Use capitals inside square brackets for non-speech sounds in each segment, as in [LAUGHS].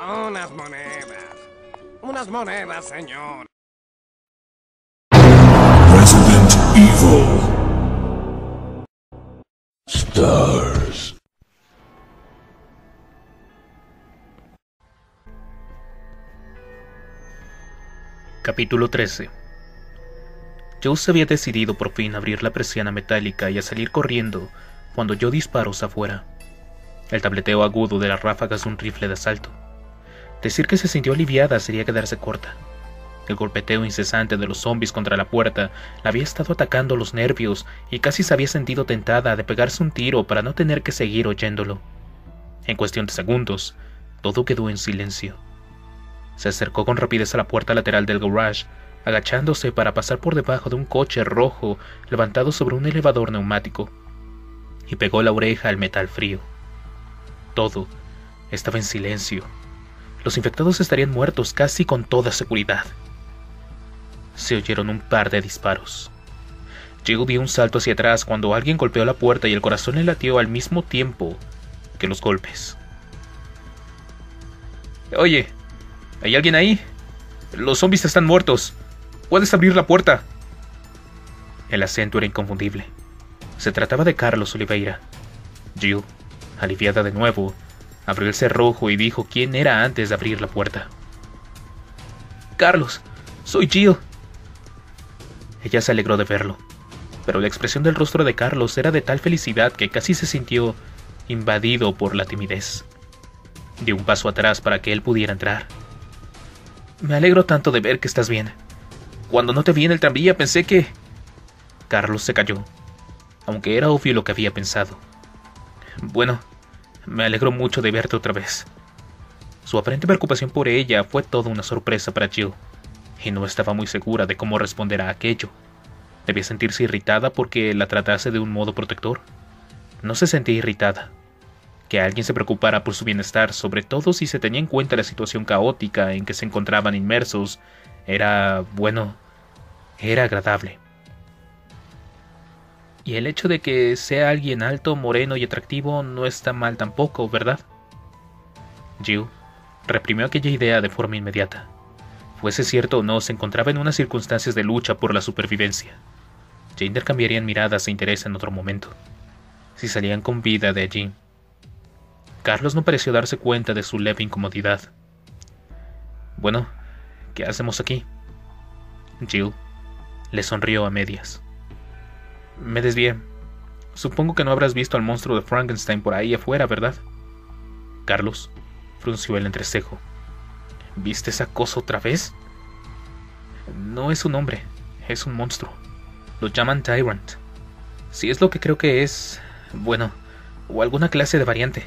Unas monedas. Unas monedas, señor. Resident Evil. Stars. Capítulo 13 Joe se había decidido por fin a abrir la persiana metálica y a salir corriendo cuando yo disparos afuera. El tableteo agudo de las ráfagas de un rifle de asalto. Decir que se sintió aliviada sería quedarse corta. El golpeteo incesante de los zombies contra la puerta la había estado atacando los nervios y casi se había sentido tentada de pegarse un tiro para no tener que seguir oyéndolo. En cuestión de segundos, todo quedó en silencio. Se acercó con rapidez a la puerta lateral del garage, agachándose para pasar por debajo de un coche rojo levantado sobre un elevador neumático, y pegó la oreja al metal frío. Todo estaba en silencio. Los infectados estarían muertos casi con toda seguridad. Se oyeron un par de disparos. Jill dio un salto hacia atrás cuando alguien golpeó la puerta y el corazón le latió al mismo tiempo que los golpes. Oye, ¿hay alguien ahí? Los zombies están muertos. Puedes abrir la puerta. El acento era inconfundible. Se trataba de Carlos Oliveira. Jill, aliviada de nuevo, abrió el cerrojo y dijo quién era antes de abrir la puerta. Carlos, soy Jill. Ella se alegró de verlo, pero la expresión del rostro de Carlos era de tal felicidad que casi se sintió invadido por la timidez. Dio un paso atrás para que él pudiera entrar. Me alegro tanto de ver que estás bien. Cuando no te vi en el tranvía pensé que... Carlos se calló, aunque era obvio lo que había pensado. Bueno, me alegro mucho de verte otra vez. Su aparente preocupación por ella fue toda una sorpresa para Jill, y no estaba muy segura de cómo responder a aquello. Debía sentirse irritada porque la tratase de un modo protector. No se sentía irritada. Que alguien se preocupara por su bienestar, sobre todo si se tenía en cuenta la situación caótica en que se encontraban inmersos, era, bueno, era agradable. Y el hecho de que sea alguien alto, moreno y atractivo no está mal tampoco, ¿verdad? Jill reprimió aquella idea de forma inmediata. Fuese cierto o no, se encontraba en unas circunstancias de lucha por la supervivencia. Ya intercambiarían miradas e interés en otro momento, si salían con vida de allí. Carlos no pareció darse cuenta de su leve incomodidad. Bueno, ¿qué hacemos aquí? Jill le sonrió a medias. Me desvié. Supongo que no habrás visto al monstruo de Frankenstein por ahí afuera, ¿verdad? Carlos frunció el entrecejo. ¿Viste esa cosa otra vez? No es un hombre, es un monstruo. Lo llaman Tyrant. Si es lo que creo que es, bueno, o alguna clase de variante.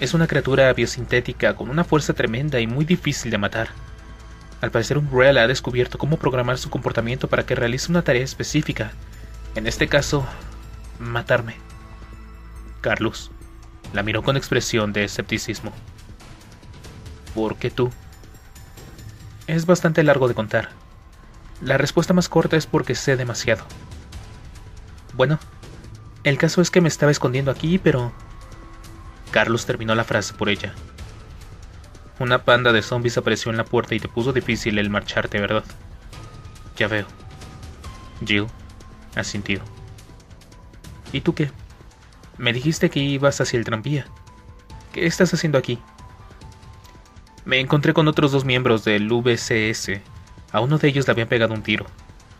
Es una criatura biosintética con una fuerza tremenda y muy difícil de matar. Al parecer Umbrella ha descubierto cómo programar su comportamiento para que realice una tarea específica. En este caso, matarme. Carlos la miró con expresión de escepticismo. ¿Por qué tú? Es bastante largo de contar. La respuesta más corta es porque sé demasiado. Bueno, el caso es que me estaba escondiendo aquí, pero... Carlos terminó la frase por ella. Una panda de zombies apareció en la puerta y te puso difícil el marcharte, ¿verdad? Ya veo. Jill asintió. ¿Y tú qué? Me dijiste que ibas hacia el tranvía. ¿Qué estás haciendo aquí? Me encontré con otros dos miembros del VCS. A uno de ellos le habían pegado un tiro.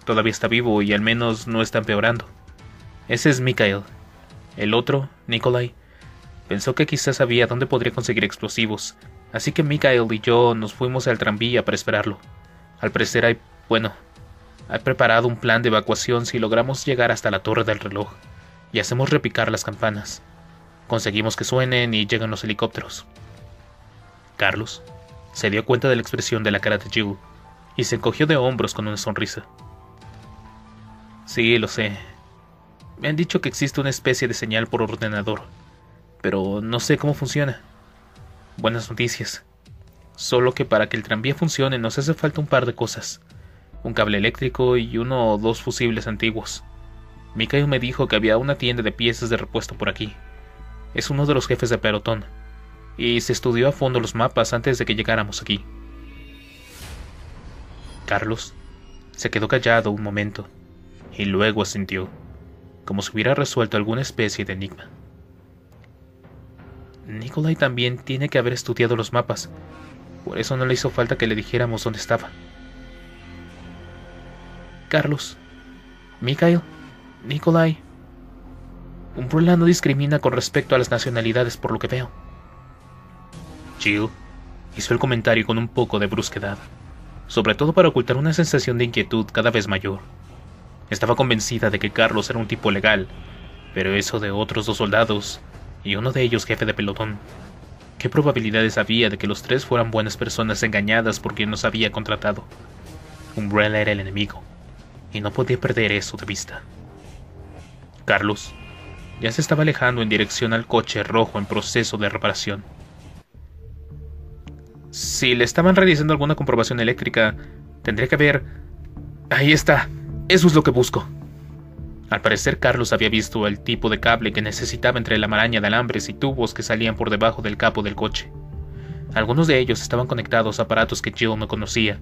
Todavía está vivo y al menos no está empeorando. Ese es Mikhail. El otro, Nikolai, pensó que quizás sabía dónde podría conseguir explosivos, así que Mikhail y yo nos fuimos al tranvía para esperarlo. Al parecer hay, bueno, hay preparado un plan de evacuación si logramos llegar hasta la torre del reloj y hacemos repicar las campanas. Conseguimos que suenen y llegan los helicópteros. Carlos se dio cuenta de la expresión de la cara de Jill y se encogió de hombros con una sonrisa. Sí, lo sé. Me han dicho que existe una especie de señal por ordenador, pero no sé cómo funciona. Buenas noticias. Solo que para que el tranvía funcione nos hace falta un par de cosas. Un cable eléctrico y uno o dos fusibles antiguos. Mikhail me dijo que había una tienda de piezas de repuesto por aquí. Es uno de los jefes de pelotón. y se estudió a fondo los mapas antes de que llegáramos aquí. Carlos se quedó callado un momento y luego asintió, como si hubiera resuelto alguna especie de enigma. Nikolai también tiene que haber estudiado los mapas, por eso no le hizo falta que le dijéramos dónde estaba. Carlos, Mikhail, Nikolai. Umbrella no discrimina con respecto a las nacionalidades por lo que veo. Jill hizo el comentario con un poco de brusquedad, sobre todo para ocultar una sensación de inquietud cada vez mayor. Estaba convencida de que Carlos era un tipo legal, pero eso de otros dos soldados, y uno de ellos jefe de pelotón. ¿Qué probabilidades había de que los tres fueran buenas personas engañadas por quien nos había contratado? Umbrella era el enemigo, y no podía perder eso de vista. Carlos ya se estaba alejando en dirección al coche rojo en proceso de reparación. Si le estaban realizando alguna comprobación eléctrica, tendría que haber... Ahí está. Eso es lo que busco. Al parecer Carlos había visto el tipo de cable que necesitaba entre la maraña de alambres y tubos que salían por debajo del capo del coche. Algunos de ellos estaban conectados a aparatos que Jill no conocía,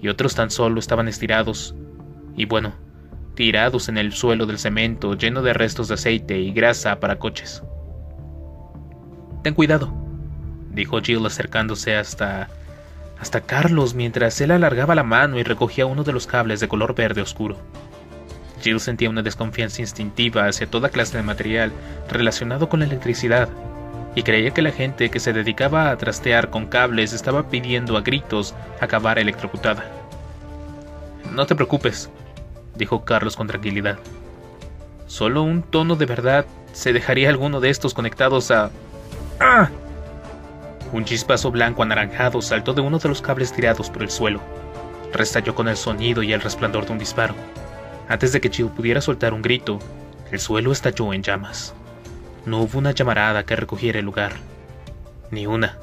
y otros tan solo estaban estirados, y bueno, tirados en el suelo del cemento lleno de restos de aceite y grasa para coches. Ten cuidado, dijo Jill acercándose hasta hasta Carlos mientras él alargaba la mano y recogía uno de los cables de color verde oscuro. Jill sentía una desconfianza instintiva hacia toda clase de material relacionado con la electricidad y creía que la gente que se dedicaba a trastear con cables estaba pidiendo a gritos acabar electrocutada. No te preocupes, dijo Carlos con tranquilidad. Solo un tono de verdad se dejaría alguno de estos conectados a... ¡Ah! Un chispazo blanco anaranjado saltó de uno de los cables tirados por el suelo. Restalló con el sonido y el resplandor de un disparo. Antes de que Jill pudiera soltar un grito, el suelo estalló en llamas. No hubo una llamarada que recogiera el lugar. Ni una.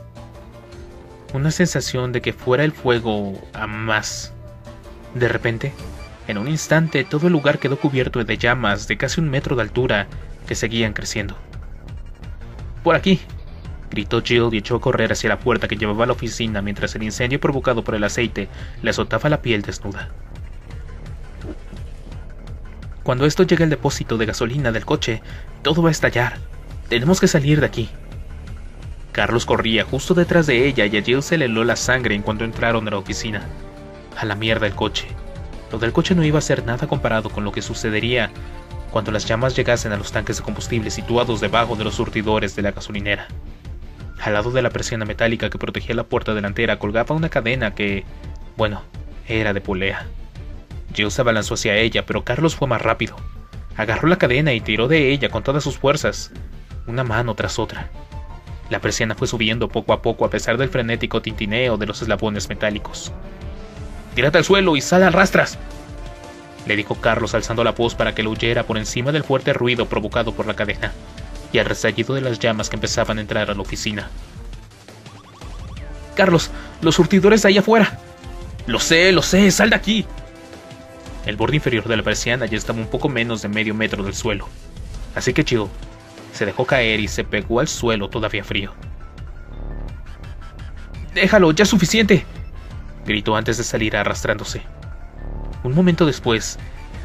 Una sensación de que fuera el fuego a más. De repente, en un instante todo el lugar quedó cubierto de llamas de casi un metro de altura que seguían creciendo. Por aquí, gritó Jill y echó a correr hacia la puerta que llevaba a la oficina mientras el incendio provocado por el aceite le azotaba la piel desnuda. Cuando esto llegue al depósito de gasolina del coche, todo va a estallar. Tenemos que salir de aquí. Carlos corría justo detrás de ella y a Jill se le heló la sangre en cuanto entraron a la oficina. A la mierda el coche. Lo del coche no iba a ser nada comparado con lo que sucedería cuando las llamas llegasen a los tanques de combustible situados debajo de los surtidores de la gasolinera. Al lado de la persiana metálica que protegía la puerta delantera colgaba una cadena que, bueno, era de polea. Jill se abalanzó hacia ella, pero Carlos fue más rápido. Agarró la cadena y tiró de ella con todas sus fuerzas, una mano tras otra. La persiana fue subiendo poco a poco a pesar del frenético tintineo de los eslabones metálicos. Tírate al suelo y sal al rastras, le dijo Carlos alzando la voz para que lo huyera por encima del fuerte ruido provocado por la cadena y al resallido de las llamas que empezaban a entrar a la oficina. Carlos, los surtidores ahí afuera. Lo sé, lo sé, sal de aquí. El borde inferior de la persiana ya estaba un poco menos de medio metro del suelo. Así que Jill se dejó caer y se pegó al suelo todavía frío. Déjalo, ya es suficiente, gritó antes de salir arrastrándose. Un momento después,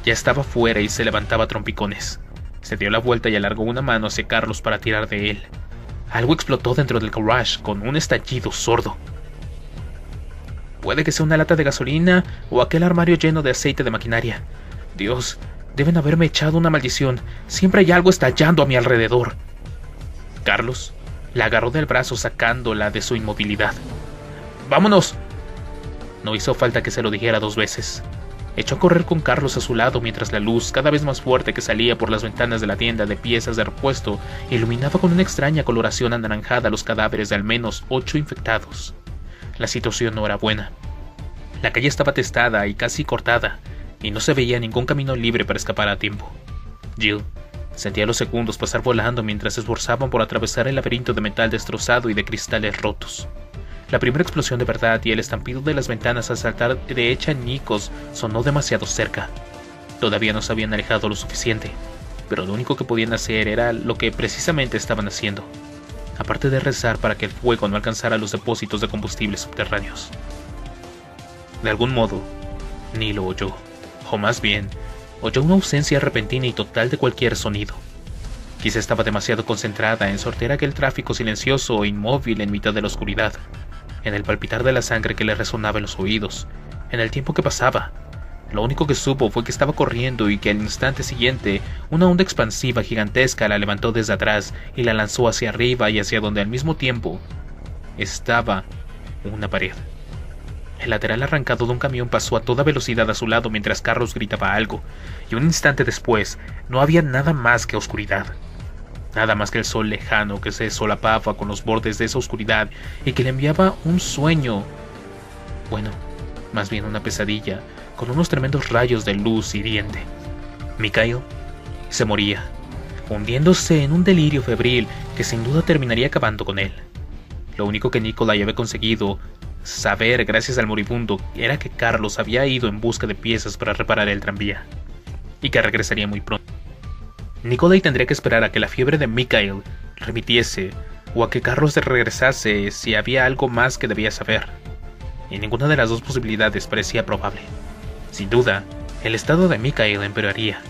ya estaba fuera y se levantaba a trompicones. Se dio la vuelta y alargó una mano hacia Carlos para tirar de él. Algo explotó dentro del garage con un estallido sordo. Puede que sea una lata de gasolina o aquel armario lleno de aceite de maquinaria. Dios, deben haberme echado una maldición. Siempre hay algo estallando a mi alrededor. Carlos la agarró del brazo sacándola de su inmovilidad. ¡Vámonos! No hizo falta que se lo dijera dos veces. Echó a correr con Carlos a su lado mientras la luz, cada vez más fuerte que salía por las ventanas de la tienda de piezas de repuesto, iluminaba con una extraña coloración anaranjada los cadáveres de al menos ocho infectados. La situación no era buena. La calle estaba testada y casi cortada, y no se veía ningún camino libre para escapar a tiempo. Jill sentía los segundos pasar volando mientras se esforzaban por atravesar el laberinto de metal destrozado y de cristales rotos. La primera explosión de verdad y el estampido de las ventanas al saltar de hecha Nikos sonó demasiado cerca. Todavía no se habían alejado lo suficiente, pero lo único que podían hacer era lo que precisamente estaban haciendo. aparte de rezar para que el fuego no alcanzara los depósitos de combustible subterráneos. De algún modo, ni lo oyó, o más bien, oyó una ausencia repentina y total de cualquier sonido. Quizá estaba demasiado concentrada en sortear aquel tráfico silencioso e inmóvil en mitad de la oscuridad, en el palpitar de la sangre que le resonaba en los oídos, en el tiempo que pasaba. Lo único que supo fue que estaba corriendo y que al instante siguiente una onda expansiva gigantesca la levantó desde atrás y la lanzó hacia arriba y hacia donde al mismo tiempo estaba una pared. El lateral arrancado de un camión pasó a toda velocidad a su lado mientras Carlos gritaba algo, y un instante después no había nada más que oscuridad. Nada más que el sol lejano que se solapaba con los bordes de esa oscuridad y que le enviaba un sueño. Bueno, más bien una pesadilla, con unos tremendos rayos de luz hiriente. Mikhail se moría, hundiéndose en un delirio febril que sin duda terminaría acabando con él. Lo único que Nikolai había conseguido saber gracias al moribundo era que Carlos había ido en busca de piezas para reparar el tranvía y que regresaría muy pronto. Nikolai tendría que esperar a que la fiebre de Mikhail remitiese o a que Carlos regresase si había algo más que debía saber. Y ninguna de las dos posibilidades parecía probable. Sin duda, el estado de Mikhail empeoraría,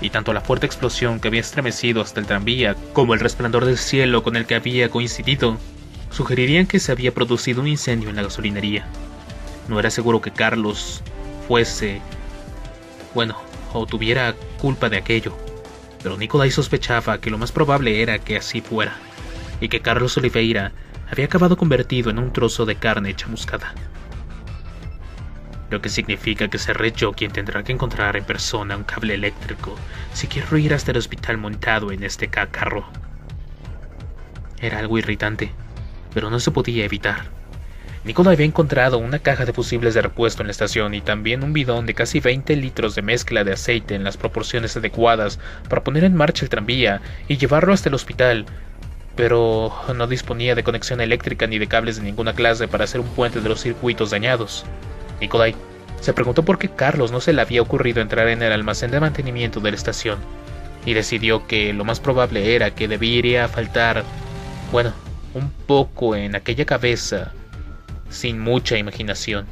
y tanto la fuerte explosión que había estremecido hasta el tranvía como el resplandor del cielo con el que había coincidido sugerirían que se había producido un incendio en la gasolinería. No era seguro que Carlos fuese, bueno, o tuviera culpa de aquello, pero Nicolai sospechaba que lo más probable era que así fuera, y que Carlos Oliveira había acabado convertido en un trozo de carne chamuscada. Lo que significa que seré yo quien tendrá que encontrar en persona un cable eléctrico si quiero ir hasta el hospital montado en este carro. Era algo irritante pero no se podía evitar. Nicola había encontrado una caja de fusibles de repuesto en la estación y también un bidón de casi 20 litros de mezcla de aceite en las proporciones adecuadas para poner en marcha el tranvía y llevarlo hasta el hospital, pero no disponía de conexión eléctrica ni de cables de ninguna clase para hacer un puente de los circuitos dañados. Nikolai se preguntó por qué Carlos no se le había ocurrido entrar en el almacén de mantenimiento de la estación, y decidió que lo más probable era que debiera faltar, bueno, un poco en aquella cabeza, sin mucha imaginación.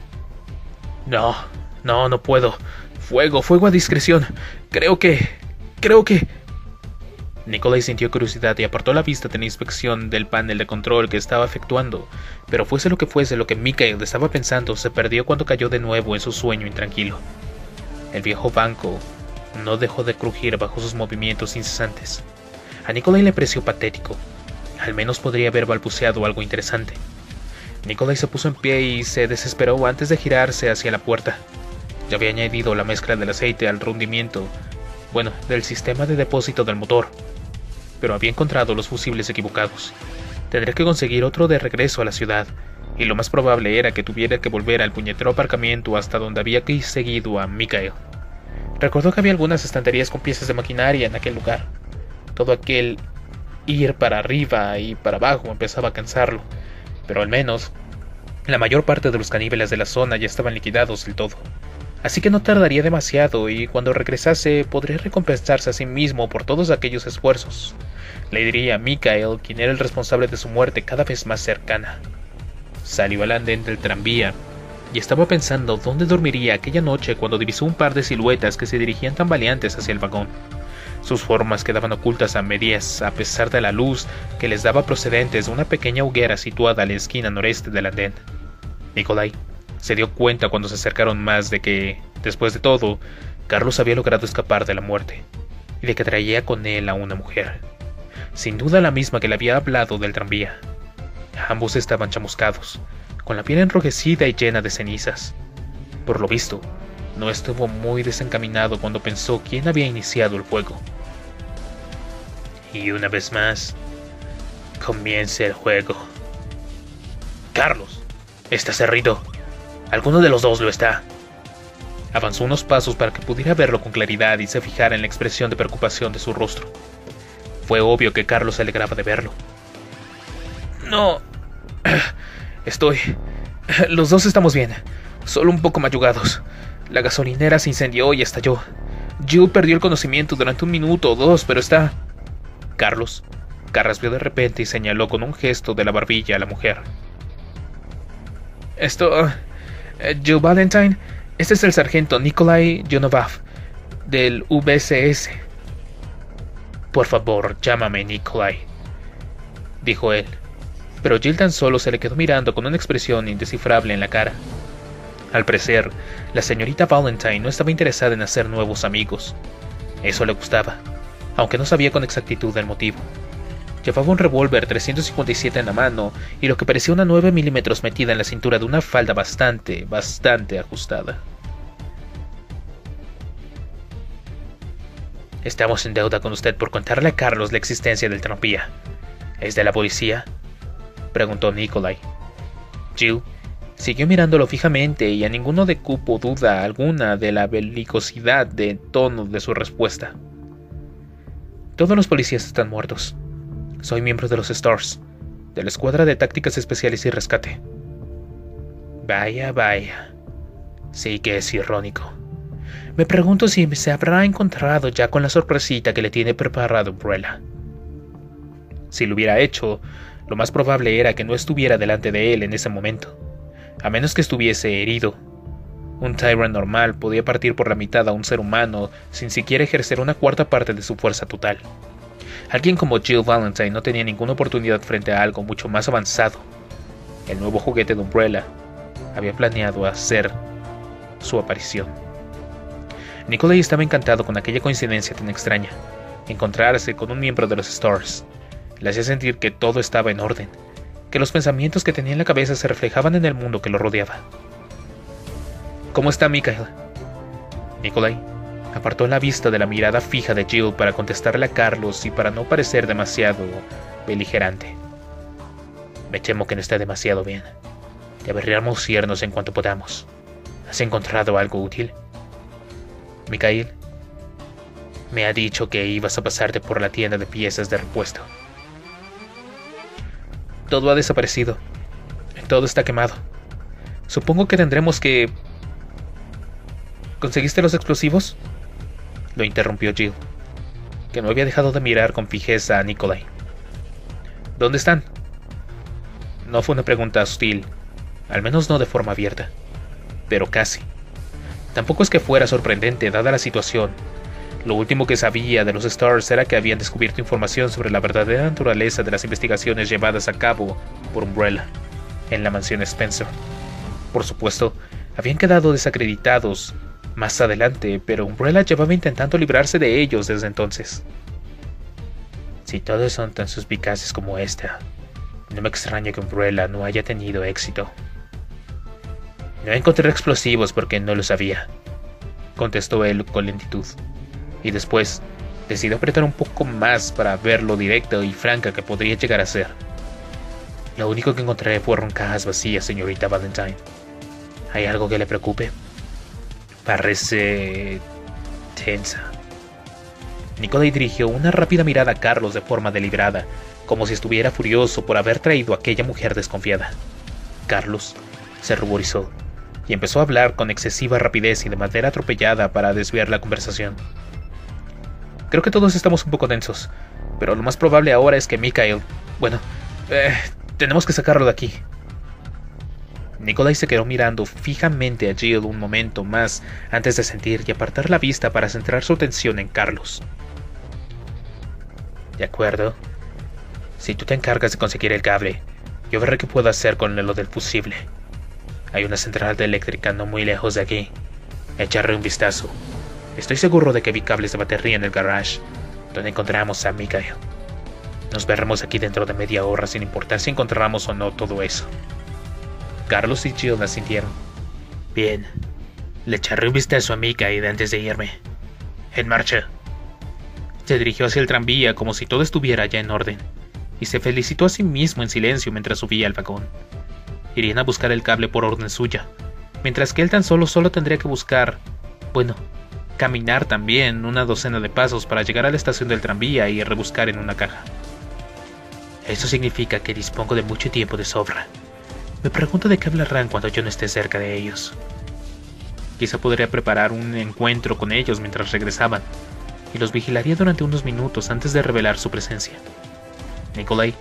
No, no, no puedo. Fuego, fuego a discreción. Creo que... creo que... Nikolai sintió curiosidad y apartó la vista de la inspección del panel de control que estaba efectuando, pero fuese lo que fuese lo que Mikael estaba pensando, se perdió cuando cayó de nuevo en su sueño intranquilo. El viejo banco no dejó de crujir bajo sus movimientos incesantes. A Nikolai le pareció patético, al menos podría haber balbuceado algo interesante. Nikolai se puso en pie y se desesperó antes de girarse hacia la puerta. Ya había añadido la mezcla del aceite al rendimiento, bueno, del sistema de depósito del motor, pero había encontrado los fusibles equivocados. Tendría que conseguir otro de regreso a la ciudad, y lo más probable era que tuviera que volver al puñetero aparcamiento hasta donde había seguido a Mikael. Recordó que había algunas estanterías con piezas de maquinaria en aquel lugar. Todo aquel Ir para arriba y para abajo empezaba a cansarlo, pero al menos la mayor parte de los caníbales de la zona ya estaban liquidados del todo. Así que no tardaría demasiado y cuando regresase podría recompensarse a sí mismo por todos aquellos esfuerzos. Le diría a Mikael, quien era el responsable de su muerte cada vez más cercana. Salió al andén del tranvía y estaba pensando dónde dormiría aquella noche cuando divisó un par de siluetas que se dirigían tambaleantes hacia el vagón. Sus formas quedaban ocultas a medias a pesar de la luz que les daba procedentes de una pequeña hoguera situada a la esquina noreste del andén. Nikolai se dio cuenta cuando se acercaron más de que, después de todo, Carlos había logrado escapar de la muerte y de que traía con él a una mujer, sin duda la misma que le había hablado del tranvía. Ambos estaban chamuscados, con la piel enrojecida y llena de cenizas. Por lo visto, no estuvo muy desencaminado cuando pensó quién había iniciado el juego. Y una vez más, comienza el juego. Carlos, ¿estás cerrito? Alguno de los dos lo está. Avanzó unos pasos para que pudiera verlo con claridad y se fijara en la expresión de preocupación de su rostro. Fue obvio que Carlos se alegraba de verlo. No. [CLEARS THROAT] Estoy... [CLEARS THROAT] Los dos estamos bien, solo un poco mayugados. La gasolinera se incendió y estalló. Jill perdió el conocimiento durante un minuto o dos, pero está... Carlos Carraspeó de repente y señaló con un gesto de la barbilla a la mujer. Esto... Eh, Jill Valentine, este es el sargento Nikolai Yonovav, del VCS. Por favor, llámame Nikolai, dijo él. Pero Jill tan solo se le quedó mirando con una expresión indescifrable en la cara. Al parecer, la señorita Valentine no estaba interesada en hacer nuevos amigos. Eso le gustaba, aunque no sabía con exactitud el motivo. Llevaba un revólver 357 en la mano y lo que parecía una 9 milímetros metida en la cintura de una falda bastante, bastante ajustada. Estamos en deuda con usted por contarle a Carlos la existencia del tranvía. ¿Es de la policía? preguntó Nikolai. Jill siguió mirándolo fijamente y a ninguno de cupo duda alguna de la belicosidad de tono de su respuesta. Todos los policías están muertos. Soy miembro de los Stars, de la Escuadra de Tácticas Especiales y Rescate. Vaya, vaya. Sí que es irónico. Me pregunto si se habrá encontrado ya con la sorpresita que le tiene preparado Umbrella. Si lo hubiera hecho, lo más probable era que no estuviera delante de él en ese momento, a menos que estuviese herido. Un Tyrant normal podía partir por la mitad a un ser humano sin siquiera ejercer una cuarta parte de su fuerza total. Alguien como Jill Valentine no tenía ninguna oportunidad frente a algo mucho más avanzado. El nuevo juguete de Umbrella había planeado hacer su aparición. Nikolai estaba encantado con aquella coincidencia tan extraña. Encontrarse con un miembro de los Stars le hacía sentir que todo estaba en orden, que los pensamientos que tenía en la cabeza se reflejaban en el mundo que lo rodeaba. ¿Cómo está Mikael? Nikolai Apartó la vista de la mirada fija de Jill para contestarle a Carlos y para no parecer demasiado beligerante. Me temo que no está demasiado bien. Deberíamos irnos en cuanto podamos. ¿Has encontrado algo útil? Mikhail, me ha dicho que ibas a pasarte por la tienda de piezas de repuesto. Todo ha desaparecido. Todo está quemado. Supongo que tendremos que... ¿Conseguiste los explosivos? lo interrumpió Jill, que no había dejado de mirar con fijeza a Nikolai. ¿Dónde están? No fue una pregunta hostil, al menos no de forma abierta, pero casi. Tampoco es que fuera sorprendente dada la situación. Lo último que sabía de los Stars era que habían descubierto información sobre la verdadera naturaleza de las investigaciones llevadas a cabo por Umbrella en la mansión Spencer. Por supuesto, habían quedado desacreditados más adelante, pero Umbrella llevaba intentando librarse de ellos desde entonces. Si todos son tan suspicaces como esta, no me extraña que Umbrella no haya tenido éxito. No encontré explosivos porque no lo sabía, contestó él con lentitud, y después decidió apretar un poco más para ver lo directa y franca que podría llegar a ser. Lo único que encontré fueron cajas vacías, señorita Valentine. ¿Hay algo que le preocupe? Parece tensa. Nicolai dirigió una rápida mirada a Carlos de forma deliberada, como si estuviera furioso por haber traído a aquella mujer desconfiada. Carlos se ruborizó y empezó a hablar con excesiva rapidez y de manera atropellada para desviar la conversación. Creo que todos estamos un poco tensos, pero lo más probable ahora es que Mikael... Bueno, eh, tenemos que sacarlo de aquí. Nikolai se quedó mirando fijamente a Jill un momento más antes de sentir y apartar la vista para centrar su atención en Carlos. De acuerdo. Si tú te encargas de conseguir el cable, yo veré qué puedo hacer con lo del fusible. Hay una central de eléctrica no muy lejos de aquí. Echaré un vistazo. Estoy seguro de que vi cables de batería en el garage, donde encontramos a Mikael. Nos veremos aquí dentro de media hora sin importar si encontramos o no todo eso. Carlos y Jill sintieron. Bien. Le echaré un vistazo a Mikael antes de irme. En marcha. Se dirigió hacia el tranvía como si todo estuviera ya en orden, y se felicitó a sí mismo en silencio mientras subía al vagón. Irían a buscar el cable por orden suya, mientras que él tan solo solo tendría que buscar, bueno, caminar también una docena de pasos para llegar a la estación del tranvía y rebuscar en una caja. Eso significa que dispongo de mucho tiempo de sobra. Me pregunto de qué hablarán cuando yo no esté cerca de ellos. Quizá podría preparar un encuentro con ellos mientras regresaban, y los vigilaría durante unos minutos antes de revelar su presencia. Nikolai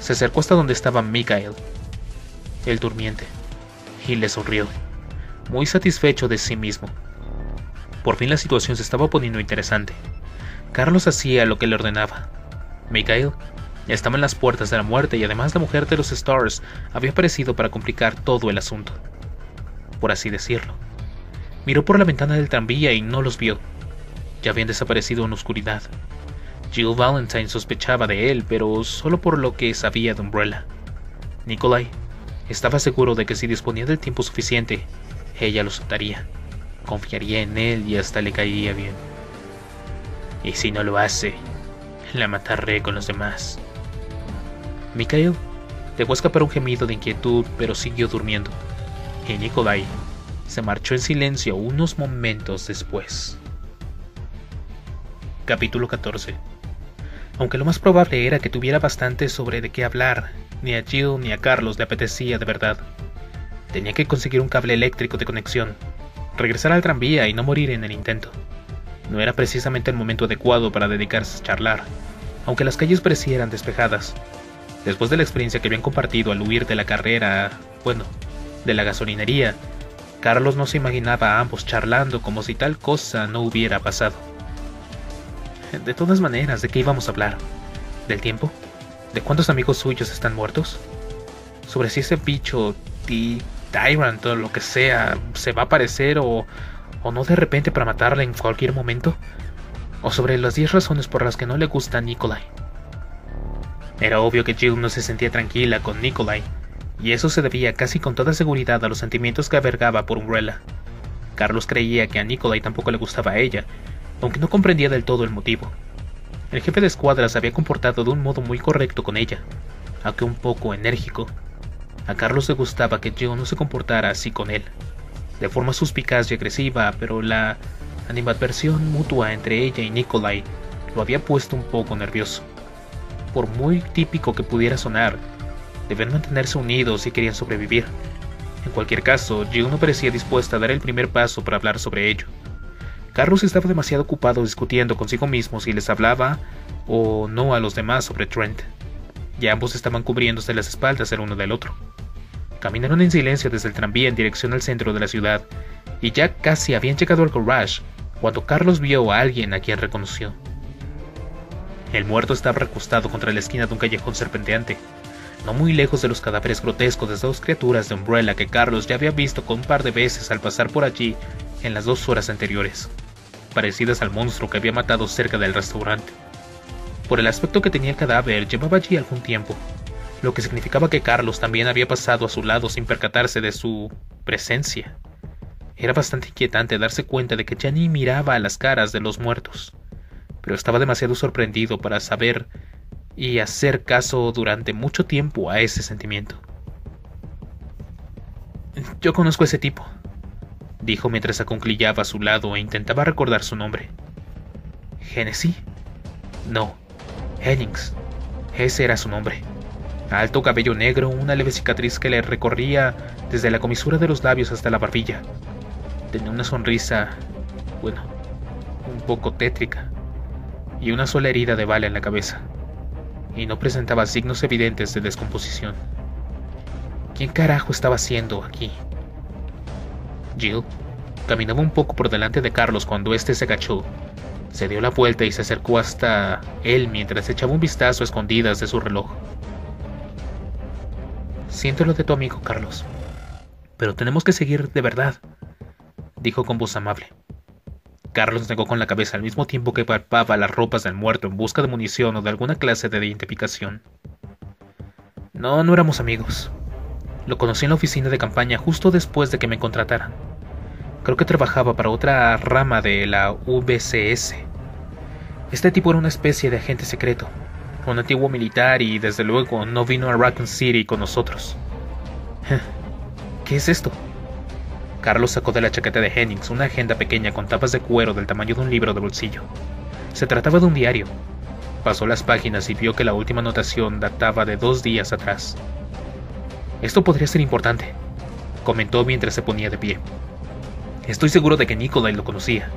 se acercó hasta donde estaba Mikhail, el durmiente, y le sonrió, muy satisfecho de sí mismo. Por fin la situación se estaba poniendo interesante. Carlos hacía lo que le ordenaba. Mikhail estaba en las puertas de la muerte y además la mujer de los Stars había aparecido para complicar todo el asunto. Por así decirlo. Miró por la ventana del tranvía y no los vio. Ya habían desaparecido en oscuridad. Jill Valentine sospechaba de él, pero solo por lo que sabía de Umbrella. Nikolai estaba seguro de que si disponía del tiempo suficiente, ella lo soltaría, confiaría en él y hasta le caería bien. Y si no lo hace, la mataré con los demás. Mikhail dejó escapar un gemido de inquietud, pero siguió durmiendo. Y Nikolai se marchó en silencio unos momentos después. Capítulo 14 Aunque lo más probable era que tuviera bastante sobre de qué hablar, ni a Jill ni a Carlos le apetecía de verdad. Tenía que conseguir un cable eléctrico de conexión, regresar al tranvía y no morir en el intento. No era precisamente el momento adecuado para dedicarse a charlar, aunque las calles parecieran despejadas. Después de la experiencia que habían compartido al huir de la carrera, bueno, de la gasolinería, Carlos no se imaginaba a ambos charlando como si tal cosa no hubiera pasado. De todas maneras, ¿de qué íbamos a hablar? ¿Del tiempo? ¿De cuántos amigos suyos están muertos? ¿Sobre si ese bicho, T, Tyrant o lo que sea, se va a aparecer o, o no de repente para matarle en cualquier momento? ¿O sobre las 10 razones por las que no le gusta a Nikolai? Era obvio que Jill no se sentía tranquila con Nikolai, y eso se debía casi con toda seguridad a los sentimientos que albergaba por Umbrella. Carlos creía que a Nikolai tampoco le gustaba a ella, aunque no comprendía del todo el motivo. El jefe de escuadra se había comportado de un modo muy correcto con ella, aunque un poco enérgico. A Carlos le gustaba que Jill no se comportara así con él, de forma suspicaz y agresiva, pero la animadversión mutua entre ella y Nikolai lo había puesto un poco nervioso. Por muy típico que pudiera sonar, debían mantenerse unidos si querían sobrevivir. En cualquier caso, Jill no parecía dispuesta a dar el primer paso para hablar sobre ello. Carlos estaba demasiado ocupado discutiendo consigo mismo si les hablaba o no a los demás sobre Trent, y ambos estaban cubriéndose las espaldas el uno del otro. Caminaron en silencio desde el tranvía en dirección al centro de la ciudad, y ya casi habían llegado al garage cuando Carlos vio a alguien a quien reconoció. El muerto estaba recostado contra la esquina de un callejón serpenteante, no muy lejos de los cadáveres grotescos de dos criaturas de Umbrella que Carlos ya había visto con un par de veces al pasar por allí en las dos horas anteriores parecidas al monstruo que había matado cerca del restaurante. Por el aspecto que tenía el cadáver, llevaba allí algún tiempo, lo que significaba que Carlos también había pasado a su lado sin percatarse de su presencia. Era bastante inquietante darse cuenta de que ya miraba a las caras de los muertos, pero estaba demasiado sorprendido para saber y hacer caso durante mucho tiempo a ese sentimiento. Yo conozco a ese tipo, dijo mientras aconclillaba a su lado e intentaba recordar su nombre. ¿Genesee? No, Hennings. Ese era su nombre. Alto cabello negro, una leve cicatriz que le recorría desde la comisura de los labios hasta la barbilla. Tenía una sonrisa, bueno, un poco tétrica, y una sola herida de bala en la cabeza, y no presentaba signos evidentes de descomposición. ¿Quién carajo estaba haciendo aquí? Jill caminaba un poco por delante de Carlos cuando éste se agachó. Se dio la vuelta y se acercó hasta él mientras echaba un vistazo a escondidas de su reloj. Siento lo de tu amigo, Carlos. Pero tenemos que seguir de verdad, dijo con voz amable. Carlos negó con la cabeza al mismo tiempo que palpaba las ropas del muerto en busca de munición o de alguna clase de identificación. No, no éramos amigos. Lo conocí en la oficina de campaña justo después de que me contrataran. Creo que trabajaba para otra rama de la VCS. Este tipo era una especie de agente secreto, un antiguo militar y desde luego no vino a Raccoon City con nosotros. [LAUGHS] ¿Qué es esto? Carlos sacó de la chaqueta de Hennings una agenda pequeña con tapas de cuero del tamaño de un libro de bolsillo. Se trataba de un diario. Pasó las páginas y vio que la última anotación databa de dos días atrás. Esto podría ser importante, comentó mientras se ponía de pie. Estoy seguro de que Nikolai lo conocía.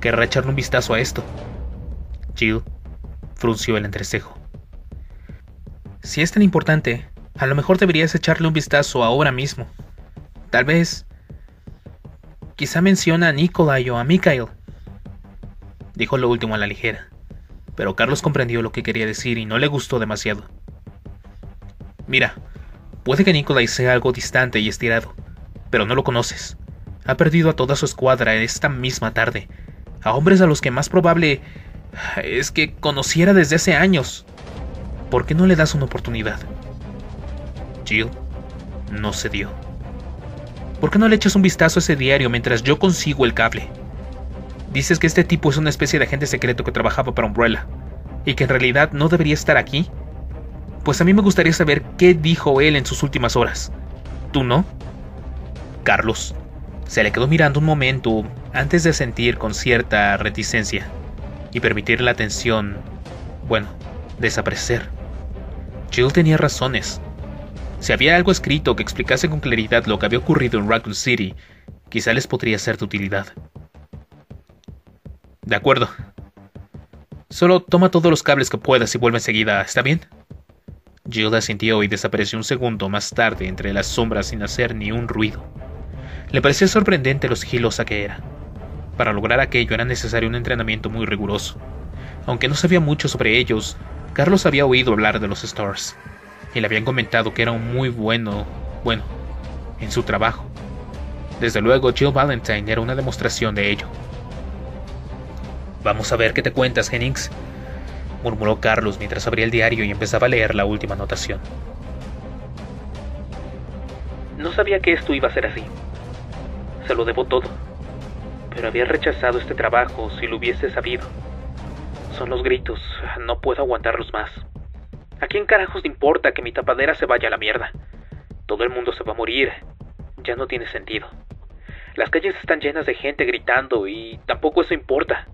Querrá echarle un vistazo a esto. Jill frunció el entrecejo. Si es tan importante, a lo mejor deberías echarle un vistazo ahora mismo. Tal vez... Quizá menciona a Nikolai o a Mikhail. Dijo lo último a la ligera, pero Carlos comprendió lo que quería decir y no le gustó demasiado. Mira, puede que Nikolai sea algo distante y estirado, pero no lo conoces. Ha perdido a toda su escuadra esta misma tarde, a hombres a los que más probable es que conociera desde hace años. ¿Por qué no le das una oportunidad? Jill no cedió. ¿Por qué no le echas un vistazo a ese diario mientras yo consigo el cable? Dices que este tipo es una especie de agente secreto que trabajaba para Umbrella y que en realidad no debería estar aquí. Pues a mí me gustaría saber qué dijo él en sus últimas horas. ¿Tú no? Carlos se le quedó mirando un momento antes de sentir con cierta reticencia y permitir la atención, bueno, desaparecer. Jill tenía razones. Si había algo escrito que explicase con claridad lo que había ocurrido en Raccoon City, quizá les podría ser de utilidad. De acuerdo. Solo toma todos los cables que puedas y vuelve enseguida, ¿está bien? Jill asintió y desapareció un segundo más tarde entre las sombras sin hacer ni un ruido. Le parecía sorprendente lo sigilosa que era. Para lograr aquello era necesario un entrenamiento muy riguroso. Aunque no sabía mucho sobre ellos, Carlos había oído hablar de los Stars y le habían comentado que era un muy bueno, bueno, en su trabajo. Desde luego, Jill Valentine era una demostración de ello. Vamos a ver qué te cuentas, Jennings, murmuró Carlos mientras abría el diario y empezaba a leer la última anotación. No sabía que esto iba a ser así. Se lo debo todo. Pero había rechazado este trabajo si lo hubiese sabido. Son los gritos, no puedo aguantarlos más. ¿A quién carajos le importa que mi tapadera se vaya a la mierda? Todo el mundo se va a morir. Ya no tiene sentido. Las calles están llenas de gente gritando y tampoco eso importa.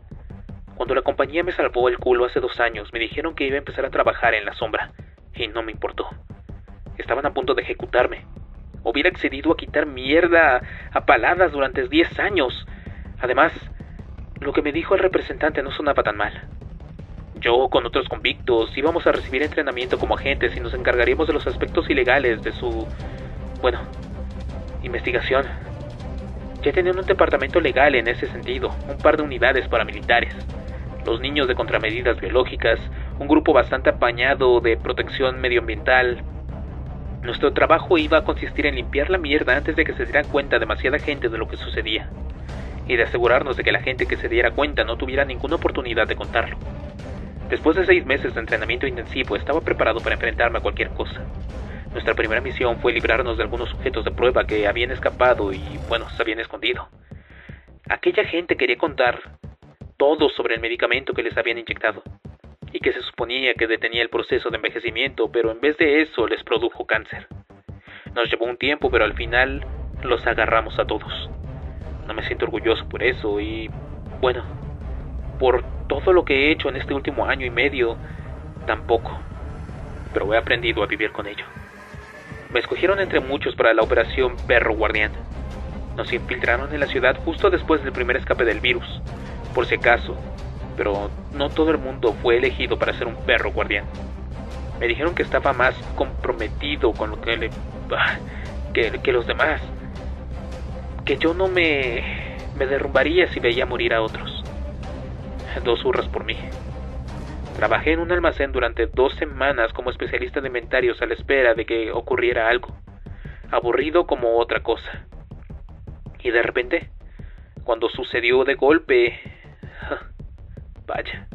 Cuando la compañía me salvó el culo hace dos años, me dijeron que iba a empezar a trabajar en la sombra, y no me importó. Estaban a punto de ejecutarme. Hubiera accedido a quitar mierda a paladas durante diez años. Además, lo que me dijo el representante no sonaba tan mal. Yo, con otros convictos, íbamos a recibir entrenamiento como agentes y nos encargaríamos de los aspectos ilegales de su... bueno, investigación. Ya tenían un departamento legal en ese sentido, un par de unidades paramilitares, los niños de contramedidas biológicas, un grupo bastante apañado de protección medioambiental. Nuestro trabajo iba a consistir en limpiar la mierda antes de que se diera cuenta demasiada gente de lo que sucedía, y de asegurarnos de que la gente que se diera cuenta no tuviera ninguna oportunidad de contarlo. Después de seis meses de entrenamiento intensivo, estaba preparado para enfrentarme a cualquier cosa. Nuestra primera misión fue librarnos de algunos sujetos de prueba que habían escapado y, bueno, se habían escondido. Aquella gente quería contar todo sobre el medicamento que les habían inyectado, y que se suponía que detenía el proceso de envejecimiento, pero en vez de eso les produjo cáncer. Nos llevó un tiempo, pero al final los agarramos a todos. No me siento orgulloso por eso y, bueno, por todo lo que he hecho en este último año y medio, tampoco. Pero he aprendido a vivir con ello. Me escogieron entre muchos para la operación Perro Guardián. Nos infiltraron en la ciudad justo después del primer escape del virus, por si acaso, pero no todo el mundo fue elegido para ser un perro guardián. Me dijeron que estaba más comprometido con lo que le... que, que los demás. Que yo no me... me derrumbaría si veía morir a otros dos hurras por mí. Trabajé en un almacén durante dos semanas como especialista de inventarios a la espera de que ocurriera algo, aburrido como otra cosa. Y de repente, cuando sucedió de golpe... Vaya,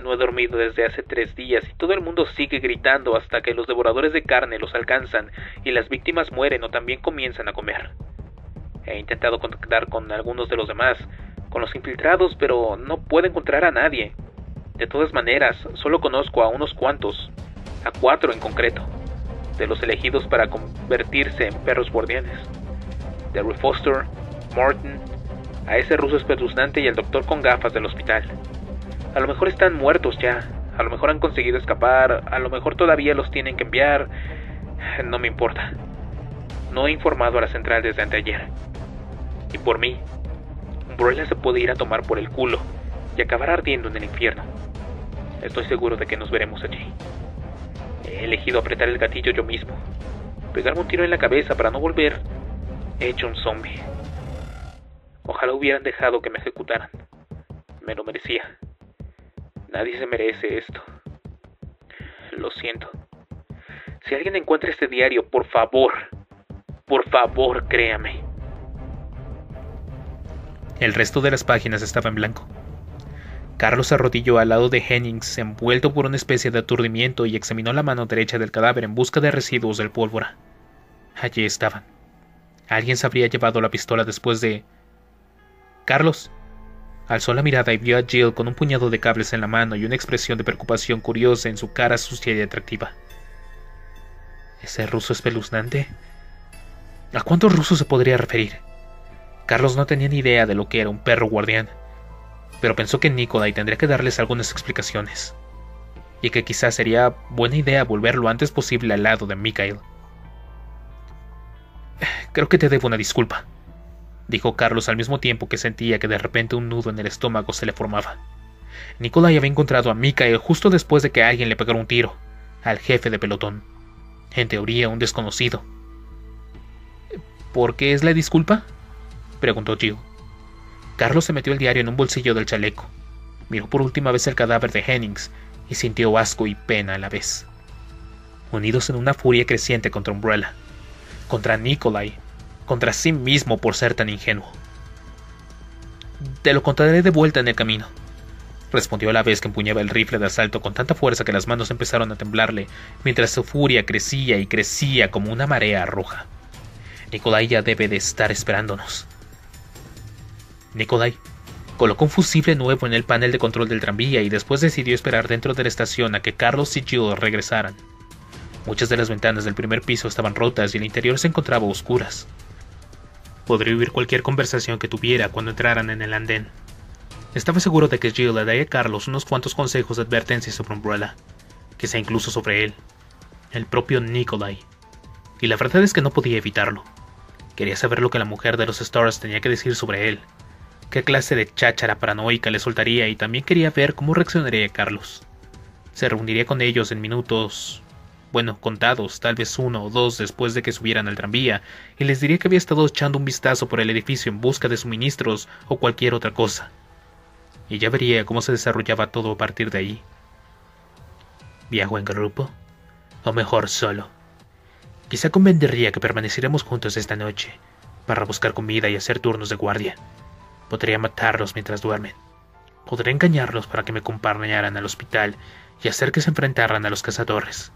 no he dormido desde hace tres días y todo el mundo sigue gritando hasta que los devoradores de carne los alcanzan y las víctimas mueren o también comienzan a comer. He intentado contactar con algunos de los demás, con los infiltrados, pero no puedo encontrar a nadie. De todas maneras, solo conozco a unos cuantos, a cuatro en concreto, de los elegidos para convertirse en perros guardianes. Derry Foster, Morton, a ese ruso espeluznante y al doctor con gafas del hospital. A lo mejor están muertos ya, a lo mejor han conseguido escapar, a lo mejor todavía los tienen que enviar. No me importa. No he informado a la central desde anteayer. Y por mí, Umbrella se puede ir a tomar por el culo y acabar ardiendo en el infierno. Estoy seguro de que nos veremos allí. He elegido apretar el gatillo yo mismo. Pegarme un tiro en la cabeza para no volver hecho un zombie. Ojalá hubieran dejado que me ejecutaran. Me lo merecía. Nadie se merece esto. Lo siento. Si alguien encuentra este diario, por favor, por favor, créame. El resto de las páginas estaba en blanco. Carlos arrodilló al lado de Hennings, envuelto por una especie de aturdimiento, y examinó la mano derecha del cadáver en busca de residuos del pólvora. Allí estaban. Alguien se habría llevado la pistola después de... Carlos. Alzó la mirada y vio a Jill con un puñado de cables en la mano y una expresión de preocupación curiosa en su cara sucia y atractiva. ¿Ese ruso espeluznante? ¿A cuántos rusos se podría referir? Carlos no tenía ni idea de lo que era un perro guardián, pero pensó que Nikolai tendría que darles algunas explicaciones, y que quizás sería buena idea volver lo antes posible al lado de Mikhail. Creo que te debo una disculpa, dijo Carlos al mismo tiempo que sentía que de repente un nudo en el estómago se le formaba. Nikolai había encontrado a Mikael justo después de que alguien le pegara un tiro, al jefe de pelotón. En teoría, un desconocido. ¿Por qué es la disculpa? preguntó Jill. Carlos se metió el diario en un bolsillo del chaleco, miró por última vez el cadáver de Hennings y sintió asco y pena a la vez. Unidos en una furia creciente contra Umbrella, contra Nikolai, contra sí mismo por ser tan ingenuo. Te lo contaré de vuelta en el camino, respondió a la vez que empuñaba el rifle de asalto con tanta fuerza que las manos empezaron a temblarle, mientras su furia crecía y crecía como una marea roja. Nikolai ya debe de estar esperándonos. Nikolai colocó un fusible nuevo en el panel de control del tranvía y después decidió esperar dentro de la estación a que Carlos y Jill regresaran. Muchas de las ventanas del primer piso estaban rotas y el interior se encontraba a oscuras. Podría oír cualquier conversación que tuviera cuando entraran en el andén. Estaba seguro de que Jill le daría a Carlos unos cuantos consejos de advertencia sobre Umbrella, quizá incluso sobre él, el propio Nikolai. Y la verdad es que no podía evitarlo. Quería saber lo que la mujer de los Stars tenía que decir sobre él, qué clase de cháchara paranoica le soltaría y también quería ver cómo reaccionaría Carlos. Se reuniría con ellos en minutos bueno, contados, tal vez uno o dos después de que subieran al tranvía, y les diría que había estado echando un vistazo por el edificio en busca de suministros o cualquier otra cosa. Y ya vería cómo se desarrollaba todo a partir de ahí. ¿Viajo en grupo? O mejor solo. Quizá convendría que permaneciéramos juntos esta noche, para buscar comida y hacer turnos de guardia. Podría matarlos mientras duermen. Podría engañarlos para que me acompañaran al hospital y hacer que se enfrentaran a los cazadores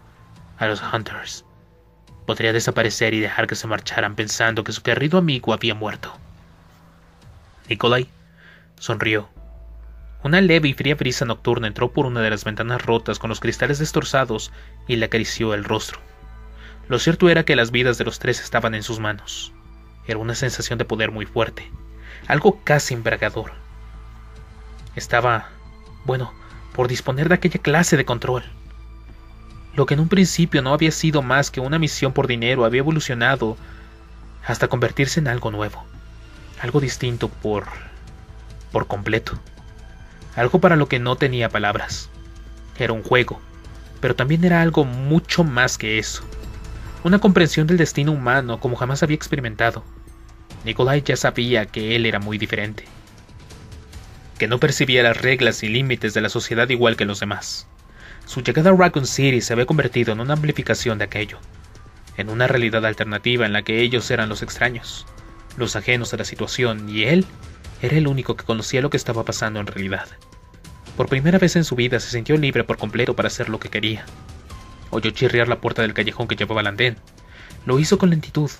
a los Hunters. Podría desaparecer y dejar que se marcharan pensando que su querido amigo había muerto. Nikolai sonrió. Una leve y fría brisa nocturna entró por una de las ventanas rotas con los cristales destrozados y le acarició el rostro. Lo cierto era que las vidas de los tres estaban en sus manos. Era una sensación de poder muy fuerte, algo casi embragador. Estaba, bueno, por disponer de aquella clase de control. Lo que en un principio no había sido más que una misión por dinero había evolucionado hasta convertirse en algo nuevo, algo distinto por por completo, algo para lo que no tenía palabras. Era un juego, pero también era algo mucho más que eso. Una comprensión del destino humano como jamás había experimentado. Nikolai ya sabía que él era muy diferente, que no percibía las reglas y límites de la sociedad igual que los demás. Su llegada a Raccoon City se había convertido en una amplificación de aquello, en una realidad alternativa en la que ellos eran los extraños, los ajenos a la situación, y él era el único que conocía lo que estaba pasando en realidad. Por primera vez en su vida se sintió libre por completo para hacer lo que quería. Oyó chirriar la puerta del callejón que llevaba al andén. Lo hizo con lentitud,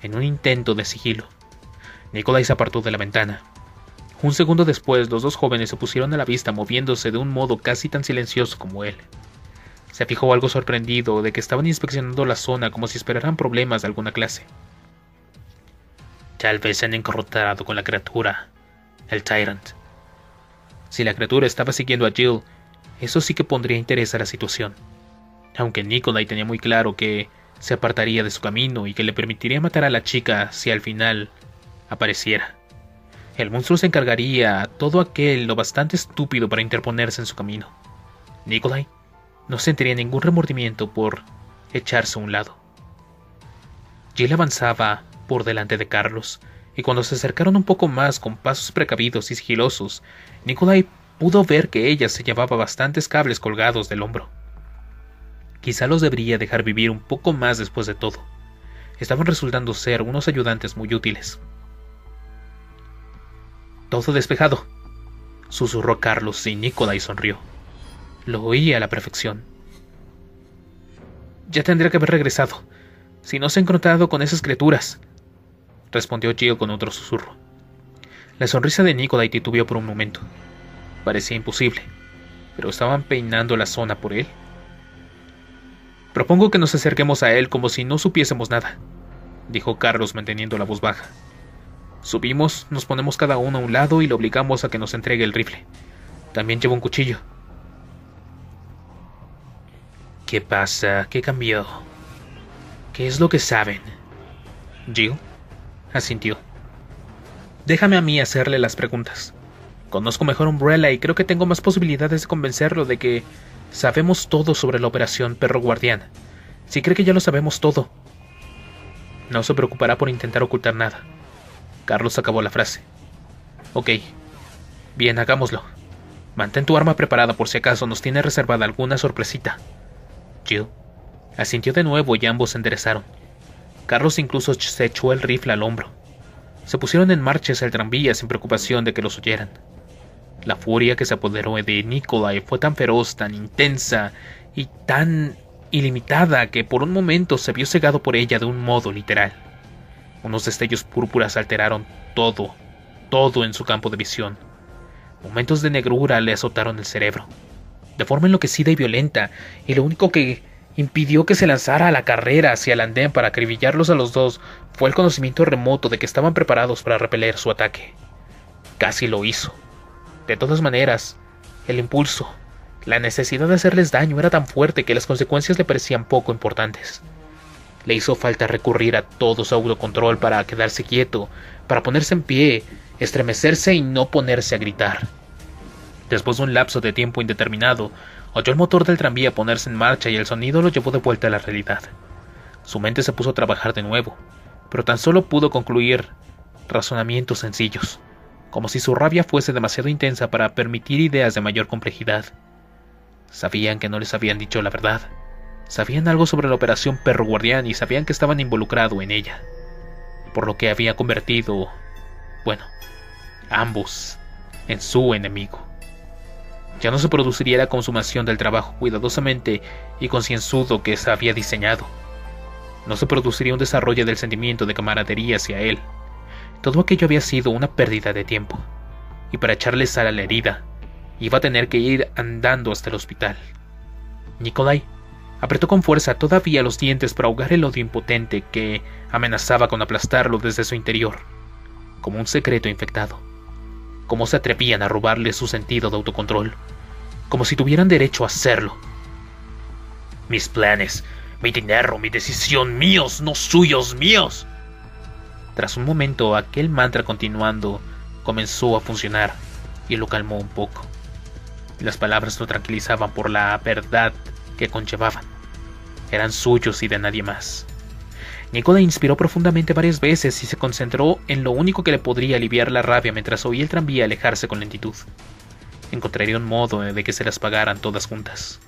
en un intento de sigilo. Nicolai se apartó de la ventana, un segundo después, los dos jóvenes se pusieron a la vista moviéndose de un modo casi tan silencioso como él. Se fijó algo sorprendido de que estaban inspeccionando la zona como si esperaran problemas de alguna clase. Tal vez se han encorrotado con la criatura, el Tyrant. Si la criatura estaba siguiendo a Jill, eso sí que pondría interés a la situación. Aunque Nikolai tenía muy claro que se apartaría de su camino y que le permitiría matar a la chica si al final apareciera. El monstruo se encargaría a todo aquel lo bastante estúpido para interponerse en su camino. Nikolai no sentiría ningún remordimiento por echarse a un lado. Jill avanzaba por delante de Carlos, y cuando se acercaron un poco más con pasos precavidos y sigilosos, Nikolai pudo ver que ella se llevaba bastantes cables colgados del hombro. Quizá los debería dejar vivir un poco más después de todo. Estaban resultando ser unos ayudantes muy útiles. Todo despejado, susurró Carlos y Nikolai sonrió. Lo oía a la perfección. Ya tendría que haber regresado, si no se ha encontrado con esas criaturas, respondió Gio con otro susurro. La sonrisa de Nikolai titubeó por un momento. Parecía imposible, pero estaban peinando la zona por él. Propongo que nos acerquemos a él como si no supiésemos nada, dijo Carlos manteniendo la voz baja. Subimos, nos ponemos cada uno a un lado y le obligamos a que nos entregue el rifle. También lleva un cuchillo. ¿Qué pasa? ¿Qué cambió? ¿Qué es lo que saben? Jill asintió. Déjame a mí hacerle las preguntas. Conozco mejor Umbrella y creo que tengo más posibilidades de convencerlo de que sabemos todo sobre la operación Perro Guardián. Si cree que ya lo sabemos todo, no se preocupará por intentar ocultar nada. Carlos acabó la frase. Ok. Bien, hagámoslo. Mantén tu arma preparada por si acaso nos tiene reservada alguna sorpresita. Jill asintió de nuevo y ambos se enderezaron. Carlos incluso se echó el rifle al hombro. Se pusieron en marcha hacia el tranvía sin preocupación de que los oyeran. La furia que se apoderó de Nikolai fue tan feroz, tan intensa y tan ilimitada que por un momento se vio cegado por ella de un modo literal. Unos destellos púrpuras alteraron todo, todo en su campo de visión. Momentos de negrura le azotaron el cerebro, de forma enloquecida y violenta, y lo único que impidió que se lanzara a la carrera hacia el andén para acribillarlos a los dos fue el conocimiento remoto de que estaban preparados para repeler su ataque. Casi lo hizo. De todas maneras, el impulso, la necesidad de hacerles daño era tan fuerte que las consecuencias le parecían poco importantes. Le hizo falta recurrir a todo su autocontrol para quedarse quieto, para ponerse en pie, estremecerse y no ponerse a gritar. Después de un lapso de tiempo indeterminado, Oyó el motor del tranvía ponerse en marcha y el sonido lo llevó de vuelta a la realidad. Su mente se puso a trabajar de nuevo, pero tan solo pudo concluir razonamientos sencillos, como si su rabia fuese demasiado intensa para permitir ideas de mayor complejidad. Sabían que no les habían dicho la verdad. Sabían algo sobre la operación Perro Guardián y sabían que estaban involucrados en ella. Por lo que había convertido, bueno, ambos en su enemigo. Ya no se produciría la consumación del trabajo cuidadosamente y concienzudo que se había diseñado. No se produciría un desarrollo del sentimiento de camaradería hacia él. Todo aquello había sido una pérdida de tiempo. Y para echarle sal a la herida, iba a tener que ir andando hasta el hospital. Nikolai apretó con fuerza todavía los dientes para ahogar el odio impotente que amenazaba con aplastarlo desde su interior, como un secreto infectado cómo se atrevían a robarle su sentido de autocontrol, como si tuvieran derecho a hacerlo. Mis planes, mi dinero, mi decisión, míos, no suyos, míos. Tras un momento, aquel mantra continuando comenzó a funcionar y lo calmó un poco. Las palabras lo tranquilizaban por la verdad que conllevaban. Eran suyos y de nadie más. Nicola inspiró profundamente varias veces y se concentró en lo único que le podría aliviar la rabia mientras oía el tranvía alejarse con lentitud. Encontraría un modo de que se las pagaran todas juntas.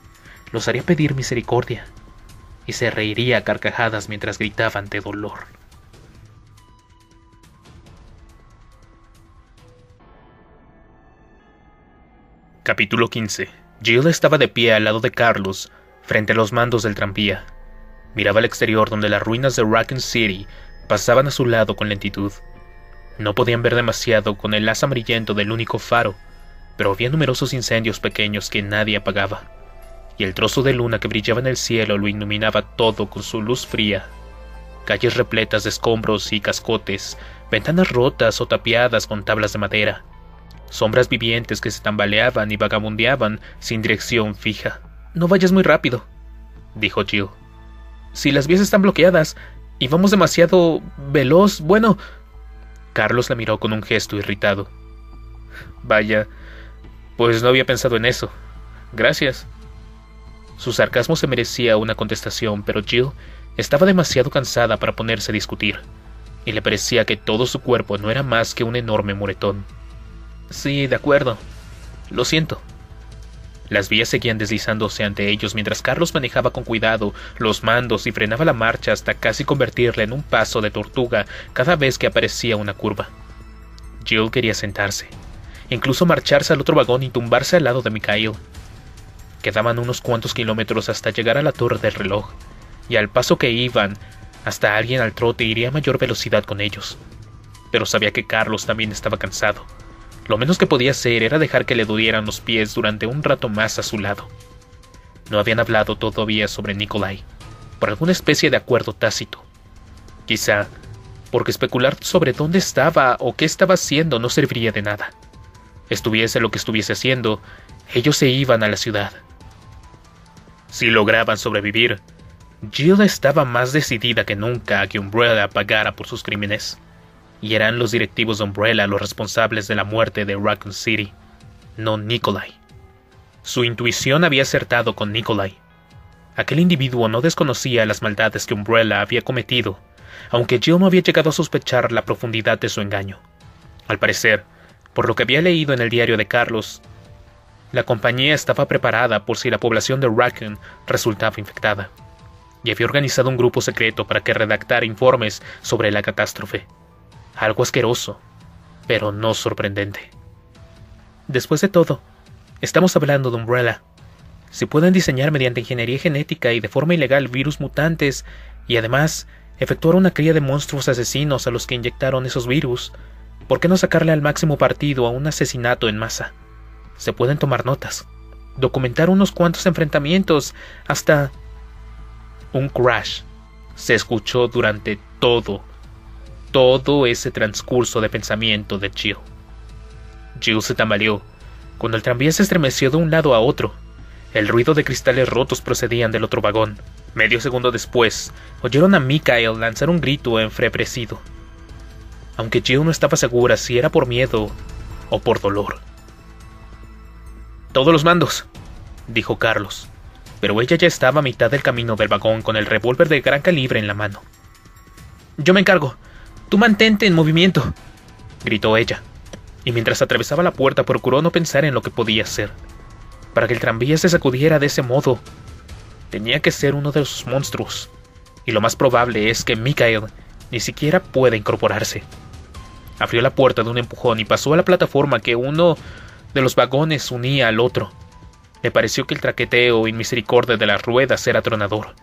Los haría pedir misericordia y se reiría a carcajadas mientras gritaban de dolor. Capítulo 15. Jill estaba de pie al lado de Carlos, frente a los mandos del tranvía. Miraba al exterior donde las ruinas de Raccoon City pasaban a su lado con lentitud. No podían ver demasiado con el haz amarillento del único faro, pero había numerosos incendios pequeños que nadie apagaba, y el trozo de luna que brillaba en el cielo lo iluminaba todo con su luz fría. Calles repletas de escombros y cascotes, ventanas rotas o tapiadas con tablas de madera, sombras vivientes que se tambaleaban y vagabundeaban sin dirección fija. No vayas muy rápido, dijo Jill. Si las vías están bloqueadas y vamos demasiado veloz, bueno... Carlos la miró con un gesto irritado. Vaya, pues no había pensado en eso. Gracias. Su sarcasmo se merecía una contestación, pero Jill estaba demasiado cansada para ponerse a discutir, y le parecía que todo su cuerpo no era más que un enorme moretón. Sí, de acuerdo. Lo siento. Las vías seguían deslizándose ante ellos mientras Carlos manejaba con cuidado los mandos y frenaba la marcha hasta casi convertirla en un paso de tortuga cada vez que aparecía una curva. Jill quería sentarse, incluso marcharse al otro vagón y tumbarse al lado de Mikhail. Quedaban unos cuantos kilómetros hasta llegar a la torre del reloj, y al paso que iban, hasta alguien al trote iría a mayor velocidad con ellos. Pero sabía que Carlos también estaba cansado lo menos que podía hacer era dejar que le dolieran los pies durante un rato más a su lado. No habían hablado todavía sobre Nikolai, por alguna especie de acuerdo tácito. Quizá porque especular sobre dónde estaba o qué estaba haciendo no serviría de nada. Estuviese lo que estuviese haciendo, ellos se iban a la ciudad. Si lograban sobrevivir, Jill estaba más decidida que nunca a que Umbrella pagara por sus crímenes y eran los directivos de Umbrella los responsables de la muerte de Raccoon City, no Nikolai. Su intuición había acertado con Nikolai. Aquel individuo no desconocía las maldades que Umbrella había cometido, aunque Jill no había llegado a sospechar la profundidad de su engaño. Al parecer, por lo que había leído en el diario de Carlos, la compañía estaba preparada por si la población de Raccoon resultaba infectada, y había organizado un grupo secreto para que redactara informes sobre la catástrofe algo asqueroso, pero no sorprendente. Después de todo, estamos hablando de Umbrella. Si pueden diseñar mediante ingeniería genética y de forma ilegal virus mutantes y además efectuar una cría de monstruos asesinos a los que inyectaron esos virus, ¿por qué no sacarle al máximo partido a un asesinato en masa? Se pueden tomar notas, documentar unos cuantos enfrentamientos, hasta un crash. Se escuchó durante todo todo ese transcurso de pensamiento de Jill. Jill se tambaleó. Cuando el tranvía se estremeció de un lado a otro, el ruido de cristales rotos procedían del otro vagón. Medio segundo después, oyeron a Mikael lanzar un grito enfreprecido. Aunque Jill no estaba segura si era por miedo o por dolor. Todos los mandos, dijo Carlos, pero ella ya estaba a mitad del camino del vagón con el revólver de gran calibre en la mano. Yo me encargo, Tú mantente en movimiento, gritó ella, y mientras atravesaba la puerta procuró no pensar en lo que podía hacer. Para que el tranvía se sacudiera de ese modo, tenía que ser uno de esos monstruos, y lo más probable es que Mikael ni siquiera pueda incorporarse. Abrió la puerta de un empujón y pasó a la plataforma que uno de los vagones unía al otro. Le pareció que el traqueteo y misericordia de las ruedas era tronador.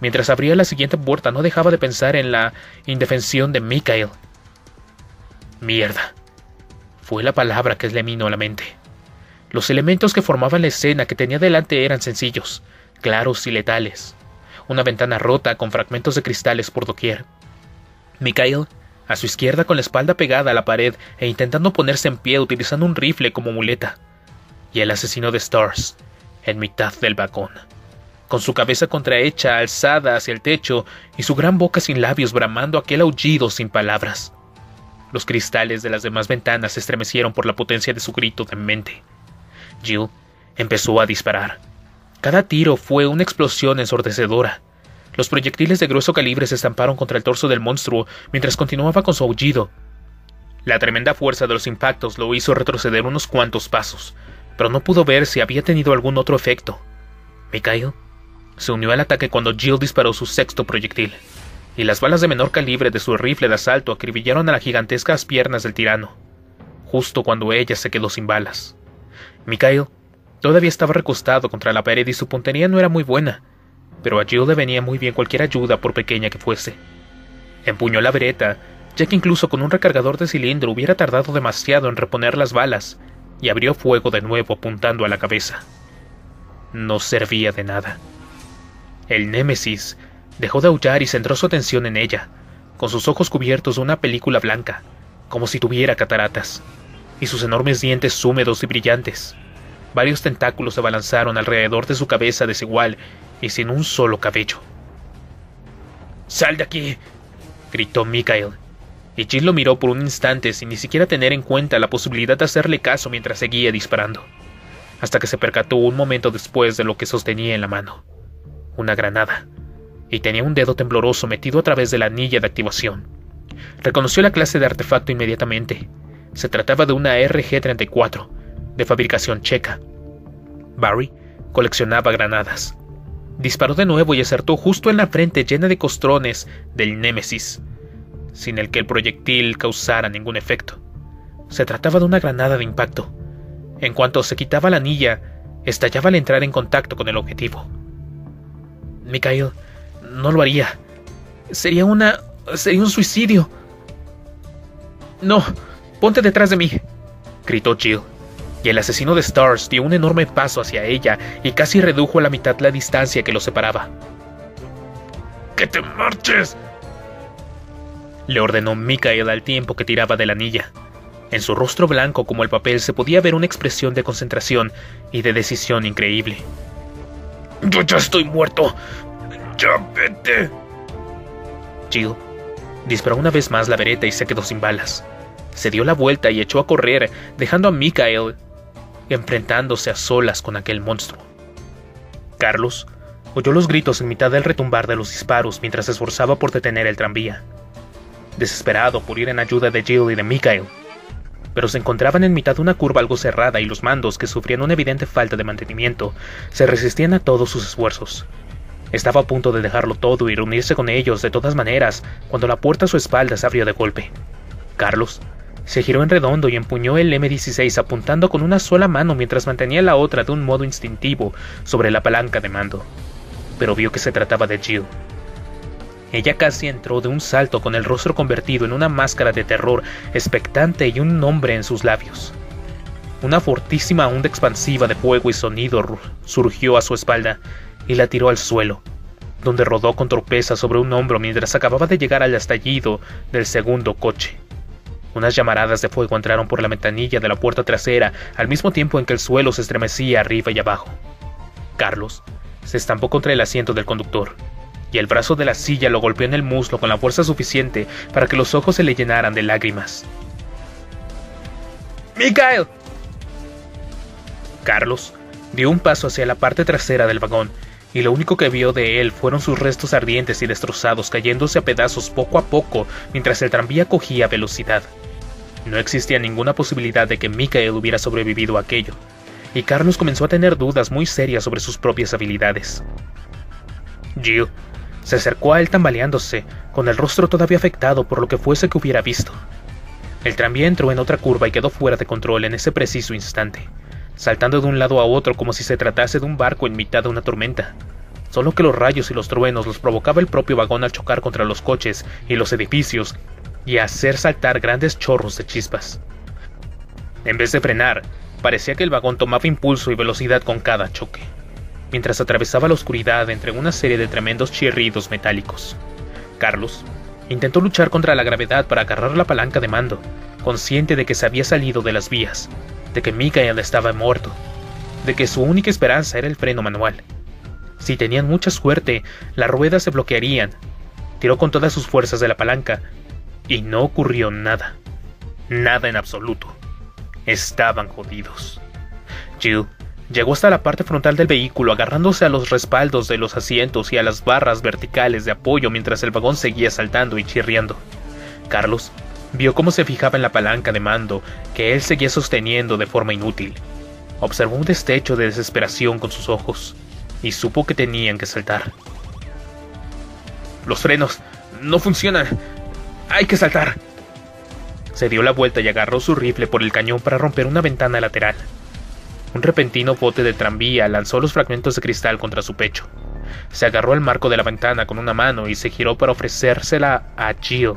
Mientras abría la siguiente puerta no dejaba de pensar en la indefensión de Mikael. Mierda. Fue la palabra que le minó a la mente. Los elementos que formaban la escena que tenía delante eran sencillos, claros y letales. Una ventana rota con fragmentos de cristales por doquier. Mikael, a su izquierda con la espalda pegada a la pared e intentando ponerse en pie utilizando un rifle como muleta. Y el asesino de Stars, en mitad del vagón con su cabeza contrahecha alzada hacia el techo y su gran boca sin labios bramando aquel aullido sin palabras. Los cristales de las demás ventanas se estremecieron por la potencia de su grito de mente. Jill empezó a disparar. Cada tiro fue una explosión ensordecedora. Los proyectiles de grueso calibre se estamparon contra el torso del monstruo mientras continuaba con su aullido. La tremenda fuerza de los impactos lo hizo retroceder unos cuantos pasos, pero no pudo ver si había tenido algún otro efecto. Mikhail se unió al ataque cuando Jill disparó su sexto proyectil, y las balas de menor calibre de su rifle de asalto acribillaron a las gigantescas piernas del tirano, justo cuando ella se quedó sin balas. Mikhail todavía estaba recostado contra la pared y su puntería no era muy buena, pero a Jill le venía muy bien cualquier ayuda por pequeña que fuese. Empuñó la vereta, ya que incluso con un recargador de cilindro hubiera tardado demasiado en reponer las balas, y abrió fuego de nuevo apuntando a la cabeza. No servía de nada. El Némesis dejó de aullar y centró su atención en ella, con sus ojos cubiertos de una película blanca, como si tuviera cataratas, y sus enormes dientes húmedos y brillantes. Varios tentáculos se balanzaron alrededor de su cabeza desigual y sin un solo cabello. ¡Sal de aquí! gritó Mikael, y Jill lo miró por un instante sin ni siquiera tener en cuenta la posibilidad de hacerle caso mientras seguía disparando. hasta que se percató un momento después de lo que sostenía en la mano. Una granada. Y tenía un dedo tembloroso metido a través de la anilla de activación. Reconoció la clase de artefacto inmediatamente. Se trataba de una RG-34, de fabricación checa. Barry coleccionaba granadas. Disparó de nuevo y acertó justo en la frente llena de costrones del Némesis, sin el que el proyectil causara ningún efecto. Se trataba de una granada de impacto. En cuanto se quitaba la anilla, estallaba al entrar en contacto con el objetivo. Mikhail, no lo haría. Sería una... sería un suicidio. No, ponte detrás de mí, gritó Jill. Y el asesino de Stars dio un enorme paso hacia ella y casi redujo a la mitad la distancia que los separaba. ¡Que te marches! Le ordenó Mikael al tiempo que tiraba de la anilla. En su rostro blanco como el papel se podía ver una expresión de concentración y de decisión increíble. Yo ya estoy muerto. Ya vete. Jill disparó una vez más la vereta y se quedó sin balas. Se dio la vuelta y echó a correr, dejando a Mikael enfrentándose a solas con aquel monstruo. Carlos oyó los gritos en mitad del retumbar de los disparos mientras se esforzaba por detener el tranvía. Desesperado por ir en ayuda de Jill y de Mikael, pero se encontraban en mitad de una curva algo cerrada y los mandos, que sufrían una evidente falta de mantenimiento, se resistían a todos sus esfuerzos. Estaba a punto de dejarlo todo y reunirse con ellos de todas maneras, cuando la puerta a su espalda se abrió de golpe. Carlos se giró en redondo y empuñó el M16 apuntando con una sola mano mientras mantenía la otra de un modo instintivo sobre la palanca de mando. Pero vio que se trataba de Jill. Ella casi entró de un salto con el rostro convertido en una máscara de terror expectante y un nombre en sus labios. Una fortísima onda expansiva de fuego y sonido surgió a su espalda y la tiró al suelo, donde rodó con torpeza sobre un hombro mientras acababa de llegar al estallido del segundo coche. Unas llamaradas de fuego entraron por la ventanilla de la puerta trasera al mismo tiempo en que el suelo se estremecía arriba y abajo. Carlos se estampó contra el asiento del conductor el brazo de la silla lo golpeó en el muslo con la fuerza suficiente para que los ojos se le llenaran de lágrimas. ¡Mikael! Carlos dio un paso hacia la parte trasera del vagón, y lo único que vio de él fueron sus restos ardientes y destrozados cayéndose a pedazos poco a poco mientras el tranvía cogía velocidad. No existía ninguna posibilidad de que Mikael hubiera sobrevivido a aquello, y Carlos comenzó a tener dudas muy serias sobre sus propias habilidades. Jill se acercó a él tambaleándose, con el rostro todavía afectado por lo que fuese que hubiera visto. El tranvía entró en otra curva y quedó fuera de control en ese preciso instante, saltando de un lado a otro como si se tratase de un barco en mitad de una tormenta. Solo que los rayos y los truenos los provocaba el propio vagón al chocar contra los coches y los edificios y hacer saltar grandes chorros de chispas. En vez de frenar, parecía que el vagón tomaba impulso y velocidad con cada choque mientras atravesaba la oscuridad entre una serie de tremendos chirridos metálicos. Carlos intentó luchar contra la gravedad para agarrar la palanca de mando, consciente de que se había salido de las vías, de que Mikael estaba muerto, de que su única esperanza era el freno manual. Si tenían mucha suerte, las ruedas se bloquearían. Tiró con todas sus fuerzas de la palanca y no ocurrió nada. Nada en absoluto. Estaban jodidos. Jill Llegó hasta la parte frontal del vehículo agarrándose a los respaldos de los asientos y a las barras verticales de apoyo mientras el vagón seguía saltando y chirriando. Carlos vio cómo se fijaba en la palanca de mando que él seguía sosteniendo de forma inútil. Observó un destello de desesperación con sus ojos y supo que tenían que saltar. Los frenos no funcionan. Hay que saltar. Se dio la vuelta y agarró su rifle por el cañón para romper una ventana lateral. Un repentino bote de tranvía lanzó los fragmentos de cristal contra su pecho. Se agarró al marco de la ventana con una mano y se giró para ofrecérsela a Jill.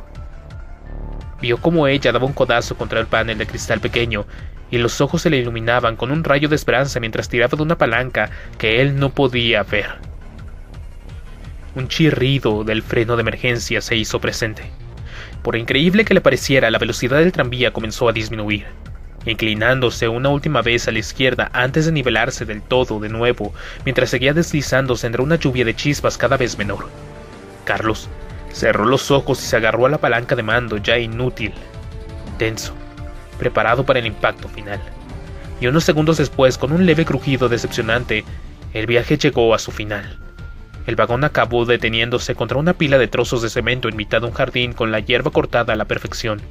Vio cómo ella daba un codazo contra el panel de cristal pequeño y los ojos se le iluminaban con un rayo de esperanza mientras tiraba de una palanca que él no podía ver. Un chirrido del freno de emergencia se hizo presente. Por increíble que le pareciera, la velocidad del tranvía comenzó a disminuir inclinándose una última vez a la izquierda antes de nivelarse del todo de nuevo, mientras seguía deslizándose entre una lluvia de chispas cada vez menor. Carlos cerró los ojos y se agarró a la palanca de mando ya inútil, tenso, preparado para el impacto final. y unos segundos después, con un leve crujido decepcionante, el viaje llegó a su final. El vagón acabó deteniéndose contra una pila de trozos de cemento en mitad de un jardín con la hierba cortada a la perfección,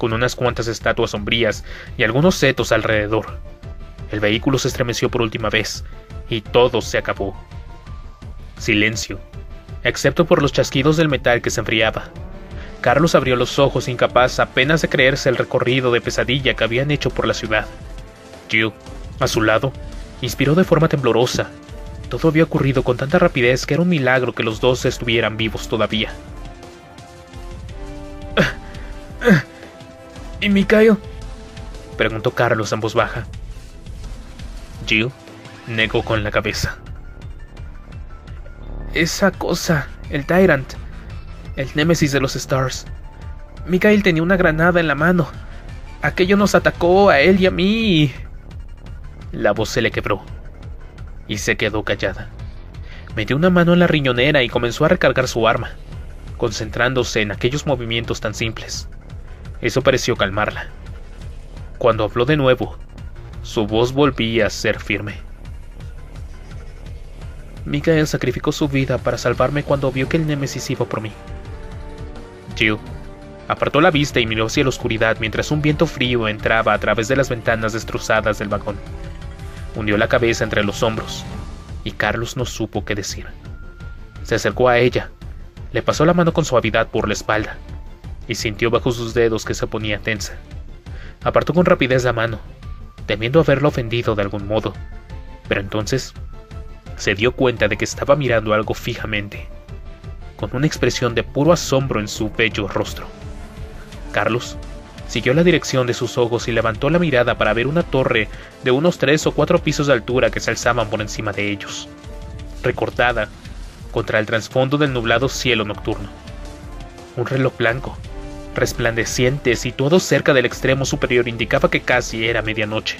con unas cuantas estatuas sombrías y algunos setos alrededor. El vehículo se estremeció por última vez, y todo se acabó. Silencio, excepto por los chasquidos del metal que se enfriaba. Carlos abrió los ojos incapaz apenas de creerse el recorrido de pesadilla que habían hecho por la ciudad. Jill, a su lado, inspiró de forma temblorosa. Todo había ocurrido con tanta rapidez que era un milagro que los dos estuvieran vivos todavía. ¿Y Mikhail? preguntó Carlos en voz baja. Jill negó con la cabeza. Esa cosa, el Tyrant, el némesis de los Stars. Mikhail tenía una granada en la mano. Aquello nos atacó a él y a mí. La voz se le quebró y se quedó callada. Metió una mano en la riñonera y comenzó a recargar su arma, concentrándose en aquellos movimientos tan simples. Eso pareció calmarla. Cuando habló de nuevo, su voz volvía a ser firme. Mikael sacrificó su vida para salvarme cuando vio que el Némesis iba por mí. Jill apartó la vista y miró hacia la oscuridad mientras un viento frío entraba a través de las ventanas destrozadas del vagón. Hundió la cabeza entre los hombros, y Carlos no supo qué decir. Se acercó a ella, le pasó la mano con suavidad por la espalda, y sintió bajo sus dedos que se ponía tensa. Apartó con rapidez la mano, temiendo haberlo ofendido de algún modo, pero entonces se dio cuenta de que estaba mirando algo fijamente, con una expresión de puro asombro en su bello rostro. Carlos siguió la dirección de sus ojos y levantó la mirada para ver una torre de unos tres o cuatro pisos de altura que se alzaban por encima de ellos, recortada contra el trasfondo del nublado cielo nocturno. Un reloj blanco, resplandeciente, situado cerca del extremo superior, indicaba que casi era medianoche.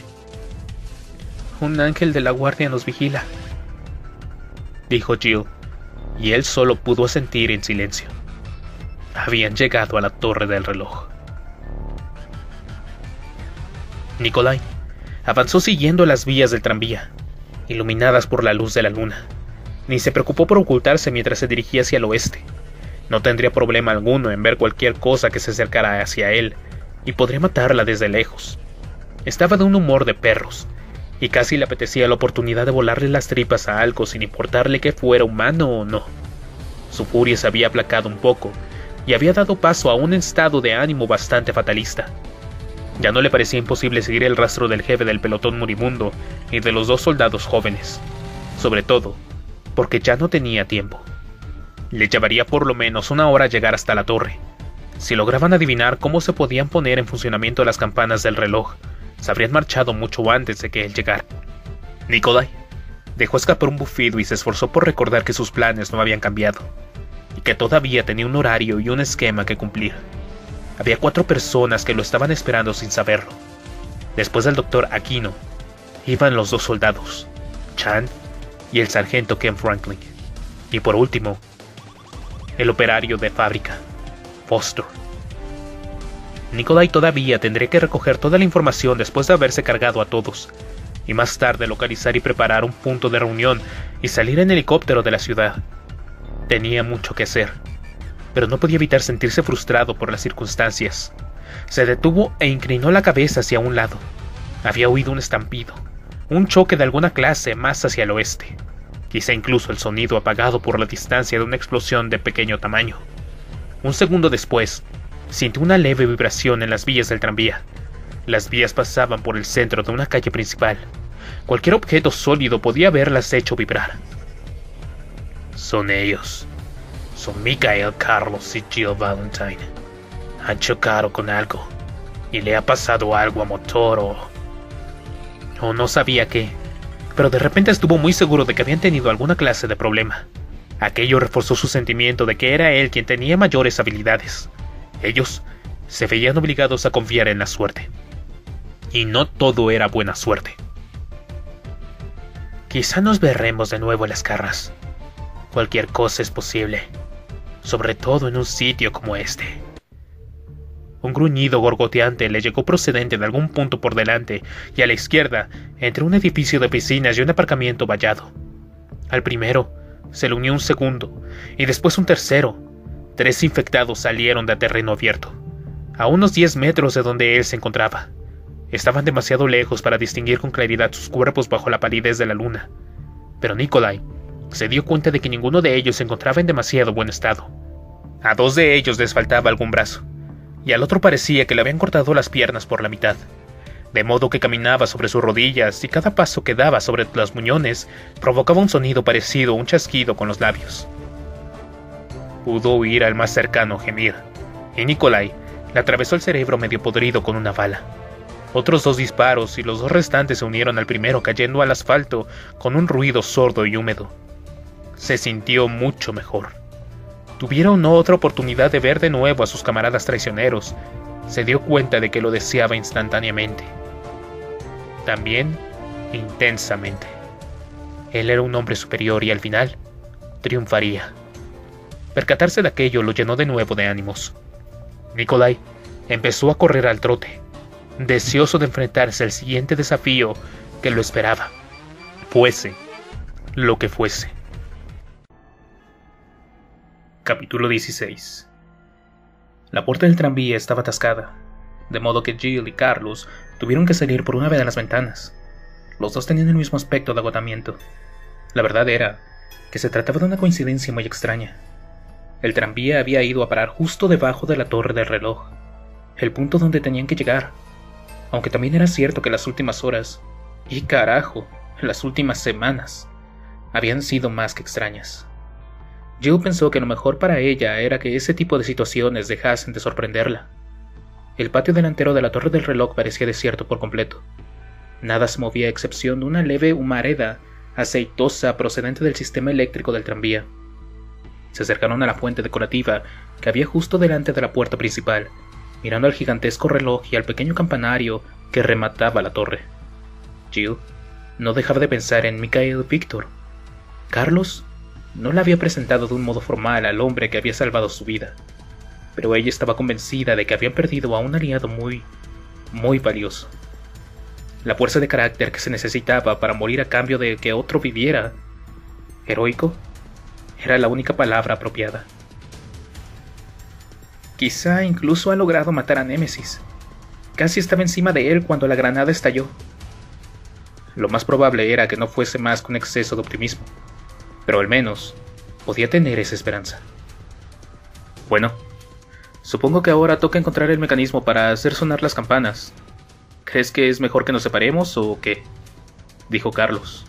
Un ángel de la guardia nos vigila, dijo Jill, y él solo pudo asentir en silencio. Habían llegado a la torre del reloj. Nikolai avanzó siguiendo las vías del tranvía, iluminadas por la luz de la luna. Ni se preocupó por ocultarse mientras se dirigía hacia el oeste. No tendría problema alguno en ver cualquier cosa que se acercara hacia él, y podría matarla desde lejos. Estaba de un humor de perros, y casi le apetecía la oportunidad de volarle las tripas a algo sin importarle que fuera humano o no. Su furia se había aplacado un poco, y había dado paso a un estado de ánimo bastante fatalista. Ya no le parecía imposible seguir el rastro del jefe del pelotón moribundo y de los dos soldados jóvenes, sobre todo porque ya no tenía tiempo. Le llevaría por lo menos una hora llegar hasta la torre. Si lograban adivinar cómo se podían poner en funcionamiento las campanas del reloj, se habrían marchado mucho antes de que él llegara. Nikolai dejó escapar un bufido y se esforzó por recordar que sus planes no habían cambiado, y que todavía tenía un horario y un esquema que cumplir. Había cuatro personas que lo estaban esperando sin saberlo. Después del doctor Aquino, iban los dos soldados, Chan y el sargento Ken Franklin. Y por último, el operario de fábrica, Foster. Nikolai todavía tendría que recoger toda la información después de haberse cargado a todos, y más tarde localizar y preparar un punto de reunión y salir en helicóptero de la ciudad. Tenía mucho que hacer pero no podía evitar sentirse frustrado por las circunstancias. Se detuvo e inclinó la cabeza hacia un lado. Había oído un estampido, un choque de alguna clase más hacia el oeste, quizá incluso el sonido apagado por la distancia de una explosión de pequeño tamaño. Un segundo después, sintió una leve vibración en las vías del tranvía. Las vías pasaban por el centro de una calle principal. Cualquier objeto sólido podía haberlas hecho vibrar. Son ellos, son Michael Carlos y Jill Valentine. Han chocado con algo y le ha pasado algo a motor o... o no sabía qué, pero de repente estuvo muy seguro de que habían tenido alguna clase de problema. Aquello reforzó su sentimiento de que era él quien tenía mayores habilidades. Ellos se veían obligados a confiar en la suerte. Y no todo era buena suerte. Quizá nos verremos de nuevo en las carras. Cualquier cosa es posible sobre todo en un sitio como este. Un gruñido gorgoteante le llegó procedente de algún punto por delante y a la izquierda, entre un edificio de piscinas y un aparcamiento vallado. Al primero se le unió un segundo y después un tercero. Tres infectados salieron de terreno abierto, a unos 10 metros de donde él se encontraba. Estaban demasiado lejos para distinguir con claridad sus cuerpos bajo la palidez de la luna, pero Nikolai se dio cuenta de que ninguno de ellos se encontraba en demasiado buen estado. A dos de ellos les faltaba algún brazo, y al otro parecía que le habían cortado las piernas por la mitad, de modo que caminaba sobre sus rodillas y cada paso que daba sobre los muñones provocaba un sonido parecido a un chasquido con los labios. Pudo oír al más cercano gemir, y Nikolai le atravesó el cerebro medio podrido con una bala. Otros dos disparos y los dos restantes se unieron al primero cayendo al asfalto con un ruido sordo y húmedo. Se sintió mucho mejor. Tuvieron otra oportunidad de ver de nuevo a sus camaradas traicioneros. Se dio cuenta de que lo deseaba instantáneamente. También intensamente. Él era un hombre superior y al final triunfaría. Percatarse de aquello lo llenó de nuevo de ánimos. Nikolai empezó a correr al trote, deseoso de enfrentarse al siguiente desafío que lo esperaba, fuese lo que fuese. Capítulo 16 La puerta del tranvía estaba atascada, de modo que Jill y Carlos tuvieron que salir por una de las ventanas. Los dos tenían el mismo aspecto de agotamiento. La verdad era que se trataba de una coincidencia muy extraña. El tranvía había ido a parar justo debajo de la torre del reloj, el punto donde tenían que llegar. Aunque también era cierto que las últimas horas, y carajo, las últimas semanas, habían sido más que extrañas. Jill pensó que lo mejor para ella era que ese tipo de situaciones dejasen de sorprenderla. El patio delantero de la torre del reloj parecía desierto por completo. Nada se movía a excepción de una leve humareda aceitosa procedente del sistema eléctrico del tranvía. Se acercaron a la fuente decorativa que había justo delante de la puerta principal, mirando al gigantesco reloj y al pequeño campanario que remataba la torre. Jill no dejaba de pensar en Mikhail Victor. Carlos no la había presentado de un modo formal al hombre que había salvado su vida, pero ella estaba convencida de que había perdido a un aliado muy, muy valioso. La fuerza de carácter que se necesitaba para morir a cambio de que otro viviera, heroico, era la única palabra apropiada. Quizá incluso ha logrado matar a Némesis. Casi estaba encima de él cuando la granada estalló. Lo más probable era que no fuese más que un exceso de optimismo pero al menos podía tener esa esperanza. Bueno, supongo que ahora toca encontrar el mecanismo para hacer sonar las campanas. ¿Crees que es mejor que nos separemos o qué? dijo Carlos.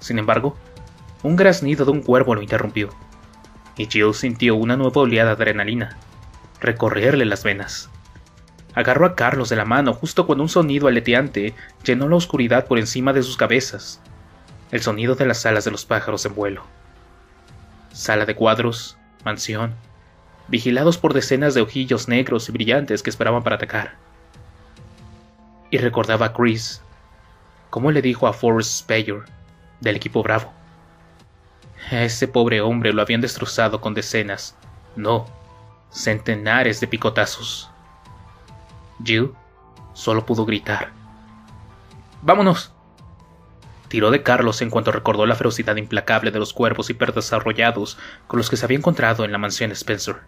Sin embargo, un graznido de un cuervo lo interrumpió, y Jill sintió una nueva oleada de adrenalina, recorrerle las venas. Agarró a Carlos de la mano justo cuando un sonido aleteante llenó la oscuridad por encima de sus cabezas el sonido de las alas de los pájaros en vuelo. Sala de cuadros, mansión, vigilados por decenas de ojillos negros y brillantes que esperaban para atacar. Y recordaba a Chris, como le dijo a Forrest Speyer, del equipo Bravo. A ese pobre hombre lo habían destrozado con decenas, no, centenares de picotazos. Jill solo pudo gritar. ¡Vámonos! Tiró de Carlos en cuanto recordó la ferocidad implacable de los cuervos hiperdesarrollados con los que se había encontrado en la mansión Spencer.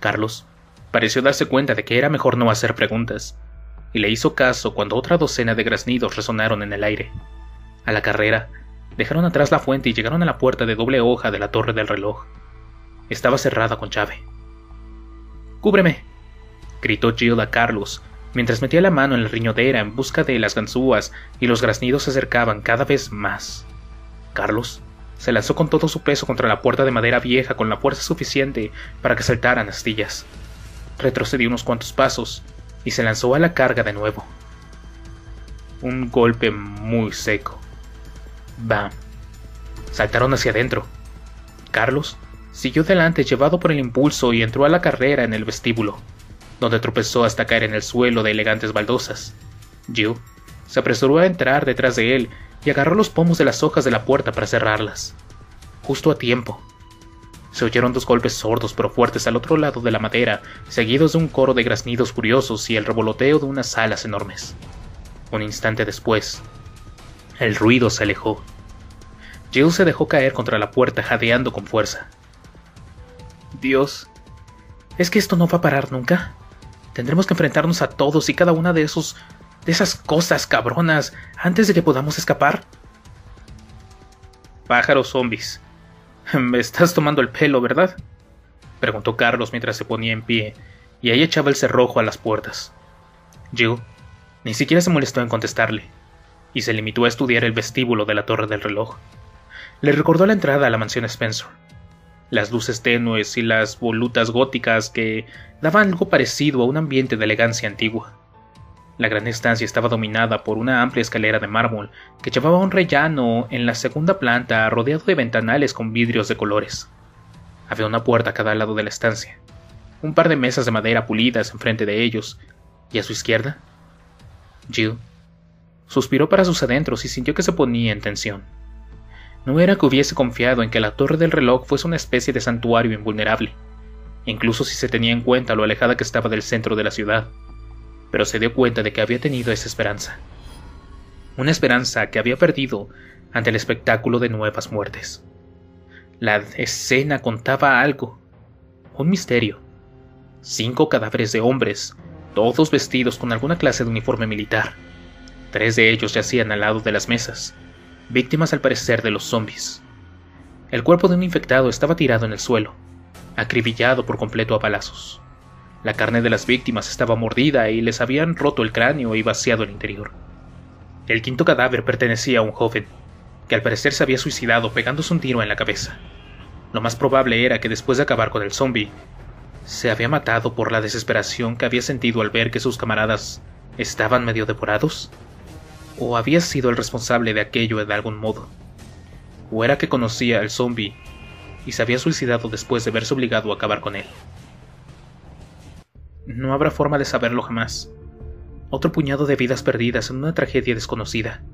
Carlos pareció darse cuenta de que era mejor no hacer preguntas, y le hizo caso cuando otra docena de graznidos resonaron en el aire. A la carrera, dejaron atrás la fuente y llegaron a la puerta de doble hoja de la torre del reloj. Estaba cerrada con llave. ¡Cúbreme! gritó Jill a Carlos, mientras metía la mano en la riñodera en busca de las ganzúas y los graznidos se acercaban cada vez más. Carlos se lanzó con todo su peso contra la puerta de madera vieja con la fuerza suficiente para que saltaran astillas. Retrocedió unos cuantos pasos y se lanzó a la carga de nuevo. Un golpe muy seco. ¡Bam! Saltaron hacia adentro. Carlos siguió delante llevado por el impulso y entró a la carrera en el vestíbulo donde tropezó hasta caer en el suelo de elegantes baldosas. Jill se apresuró a entrar detrás de él y agarró los pomos de las hojas de la puerta para cerrarlas. Justo a tiempo. Se oyeron dos golpes sordos pero fuertes al otro lado de la madera, seguidos de un coro de graznidos furiosos y el revoloteo de unas alas enormes. Un instante después, el ruido se alejó. Jill se dejó caer contra la puerta jadeando con fuerza. Dios, ¿es que esto no va a parar nunca? Tendremos que enfrentarnos a todos y cada una de esos de esas cosas cabronas antes de que podamos escapar. Pájaros zombies. [LAUGHS] Me estás tomando el pelo, ¿verdad? preguntó Carlos mientras se ponía en pie, y ahí echaba el cerrojo a las puertas. Jill ni siquiera se molestó en contestarle, y se limitó a estudiar el vestíbulo de la torre del reloj. Le recordó la entrada a la mansión Spencer, las luces tenues y las volutas góticas que daban algo parecido a un ambiente de elegancia antigua. La gran estancia estaba dominada por una amplia escalera de mármol que llevaba un rellano en la segunda planta rodeado de ventanales con vidrios de colores. Había una puerta a cada lado de la estancia, un par de mesas de madera pulidas enfrente de ellos, y a su izquierda, Jill suspiró para sus adentros y sintió que se ponía en tensión. No era que hubiese confiado en que la torre del reloj fuese una especie de santuario invulnerable, incluso si se tenía en cuenta lo alejada que estaba del centro de la ciudad, pero se dio cuenta de que había tenido esa esperanza. Una esperanza que había perdido ante el espectáculo de nuevas muertes. La escena contaba algo, un misterio. Cinco cadáveres de hombres, todos vestidos con alguna clase de uniforme militar. Tres de ellos yacían al lado de las mesas, víctimas al parecer de los zombies. El cuerpo de un infectado estaba tirado en el suelo, acribillado por completo a balazos. La carne de las víctimas estaba mordida y les habían roto el cráneo y vaciado el interior. El quinto cadáver pertenecía a un joven, que al parecer se había suicidado pegándose un tiro en la cabeza. Lo más probable era que después de acabar con el zombie, se había matado por la desesperación que había sentido al ver que sus camaradas estaban medio devorados o había sido el responsable de aquello de algún modo. O era que conocía al zombie y se había suicidado después de verse obligado a acabar con él. No habrá forma de saberlo jamás. Otro puñado de vidas perdidas en una tragedia desconocida.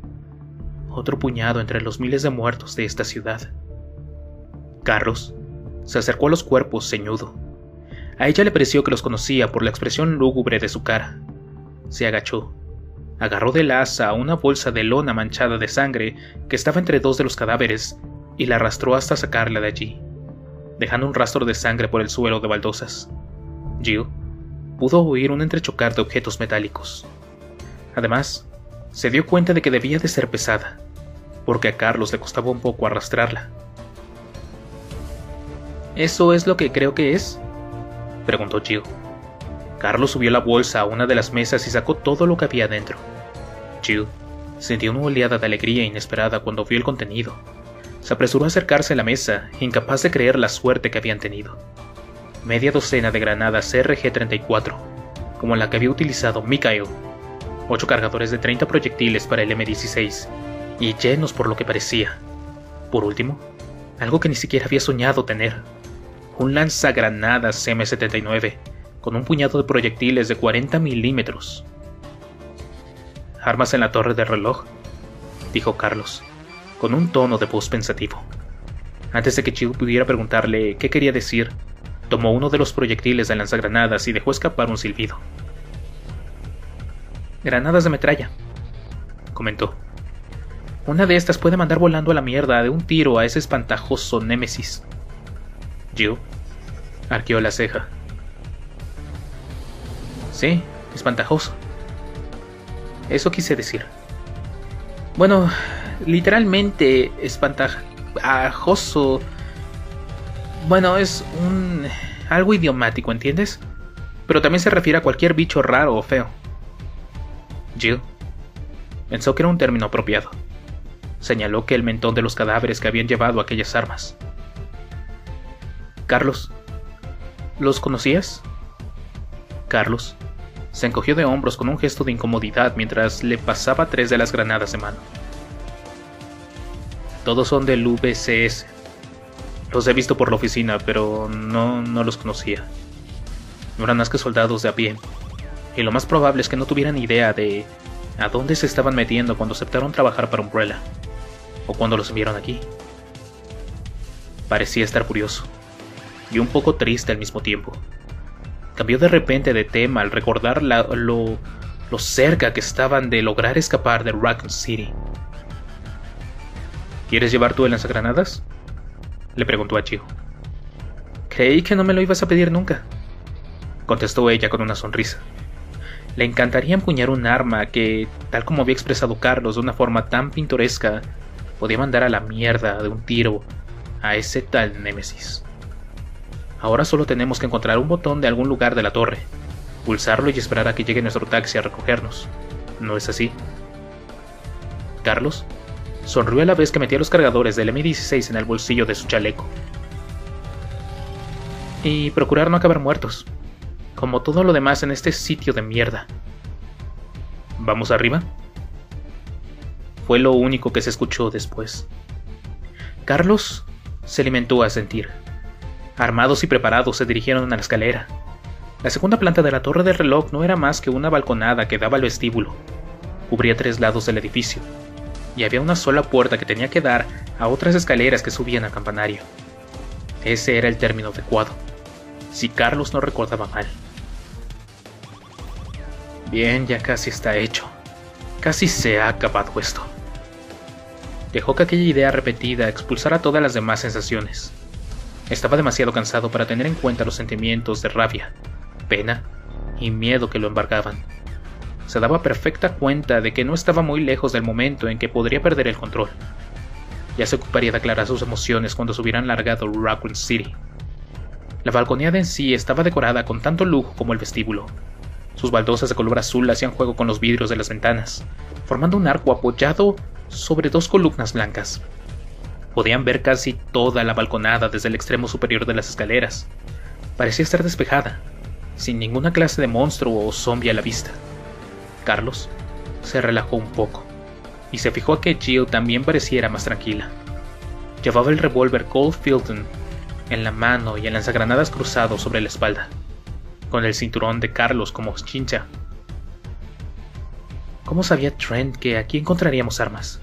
Otro puñado entre los miles de muertos de esta ciudad. Carlos se acercó a los cuerpos ceñudo. A ella le pareció que los conocía por la expresión lúgubre de su cara. Se agachó agarró del asa una bolsa de lona manchada de sangre que estaba entre dos de los cadáveres y la arrastró hasta sacarla de allí, dejando un rastro de sangre por el suelo de baldosas. Jill pudo oír un entrechocar de objetos metálicos. Además, se dio cuenta de que debía de ser pesada, porque a Carlos le costaba un poco arrastrarla. ¿Eso es lo que creo que es? preguntó Jill. Carlos subió la bolsa a una de las mesas y sacó todo lo que había dentro. Jill sintió una oleada de alegría inesperada cuando vio el contenido. Se apresuró a acercarse a la mesa, incapaz de creer la suerte que habían tenido. Media docena de granadas RG-34, como la que había utilizado Mikhail. Ocho cargadores de 30 proyectiles para el M16, y llenos por lo que parecía. Por último, algo que ni siquiera había soñado tener. Un lanzagranadas M79 con un puñado de proyectiles de 40 milímetros. ¿Armas en la torre del reloj? dijo Carlos, con un tono de voz pensativo. Antes de que Chiu pudiera preguntarle qué quería decir, tomó uno de los proyectiles de lanzagranadas y dejó escapar un silbido. Granadas de metralla, comentó. Una de estas puede mandar volando a la mierda de un tiro a ese espantajoso Némesis. Jill arqueó la ceja. Sí, espantajoso. Eso quise decir. Bueno, literalmente espantajoso. Bueno, es un... algo idiomático, ¿entiendes? Pero también se refiere a cualquier bicho raro o feo. Jill pensó que era un término apropiado. Señaló que el mentón de los cadáveres que habían llevado aquellas armas. Carlos, ¿los conocías? Carlos se encogió de hombros con un gesto de incomodidad mientras le pasaba tres de las granadas de mano. Todos son del VCS. Los he visto por la oficina, pero no, no los conocía. No eran más que soldados de a pie. Y lo más probable es que no tuvieran idea de a dónde se estaban metiendo cuando aceptaron trabajar para Umbrella. O cuando los vieron aquí. Parecía estar curioso. y un poco triste al mismo tiempo. Cambió de repente de tema al recordar lo, lo cerca que estaban de lograr escapar de Raccoon City. ¿Quieres llevar tú el lanzagranadas? Le preguntó a Chio. Creí que no me lo ibas a pedir nunca, contestó ella con una sonrisa. Le encantaría empuñar un arma que, tal como había expresado Carlos de una forma tan pintoresca, podía mandar a la mierda de un tiro a ese tal Némesis. Ahora solo tenemos que encontrar un botón de algún lugar de la torre, pulsarlo y esperar a que llegue nuestro taxi a recogernos. ¿No es así? Carlos sonrió a la vez que metía los cargadores del M16 en el bolsillo de su chaleco. Y procurar no acabar muertos, como todo lo demás en este sitio de mierda. ¿Vamos arriba? Fue lo único que se escuchó después. Carlos se alimentó a sentir. Armados y preparados se dirigieron a la escalera. La segunda planta de la torre del reloj no era más que una balconada que daba al vestíbulo. Cubría tres lados del edificio, y había una sola puerta que tenía que dar a otras escaleras que subían al campanario. Ese era el término adecuado, si Carlos no recordaba mal. Bien, ya casi está hecho. Casi se ha acabado esto. Dejó que aquella idea repetida expulsara todas las demás sensaciones. Estaba demasiado cansado para tener en cuenta los sentimientos de rabia, pena y miedo que lo embargaban. Se daba perfecta cuenta de que no estaba muy lejos del momento en que podría perder el control. Ya se ocuparía de aclarar sus emociones cuando se hubieran largado Raccoon City. La balconeada en sí estaba decorada con tanto lujo como el vestíbulo. Sus baldosas de color azul hacían juego con los vidrios de las ventanas, formando un arco apoyado sobre dos columnas blancas. Podían ver casi toda la balconada desde el extremo superior de las escaleras. Parecía estar despejada, sin ninguna clase de monstruo o zombie a la vista. Carlos se relajó un poco y se fijó que Jill también pareciera más tranquila. Llevaba el revólver Colt Filton en la mano y el lanzagranadas cruzado sobre la espalda, con el cinturón de Carlos como chincha. ¿Cómo sabía Trent que aquí encontraríamos armas?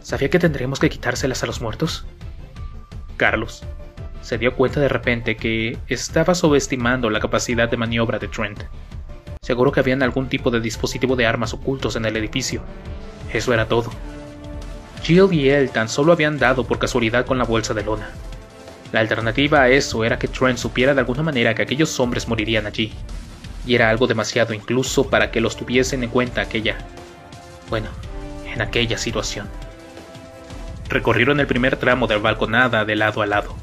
¿Sabía que tendríamos que quitárselas a los muertos? Carlos se dio cuenta de repente que estaba subestimando la capacidad de maniobra de Trent. Seguro que habían algún tipo de dispositivo de armas ocultos en el edificio. Eso era todo. Jill y él tan solo habían dado por casualidad con la bolsa de lona. La alternativa a eso era que Trent supiera de alguna manera que aquellos hombres morirían allí. Y era algo demasiado incluso para que los tuviesen en cuenta aquella... Bueno, en aquella situación. Recorrieron el primer tramo del balconada de lado a lado.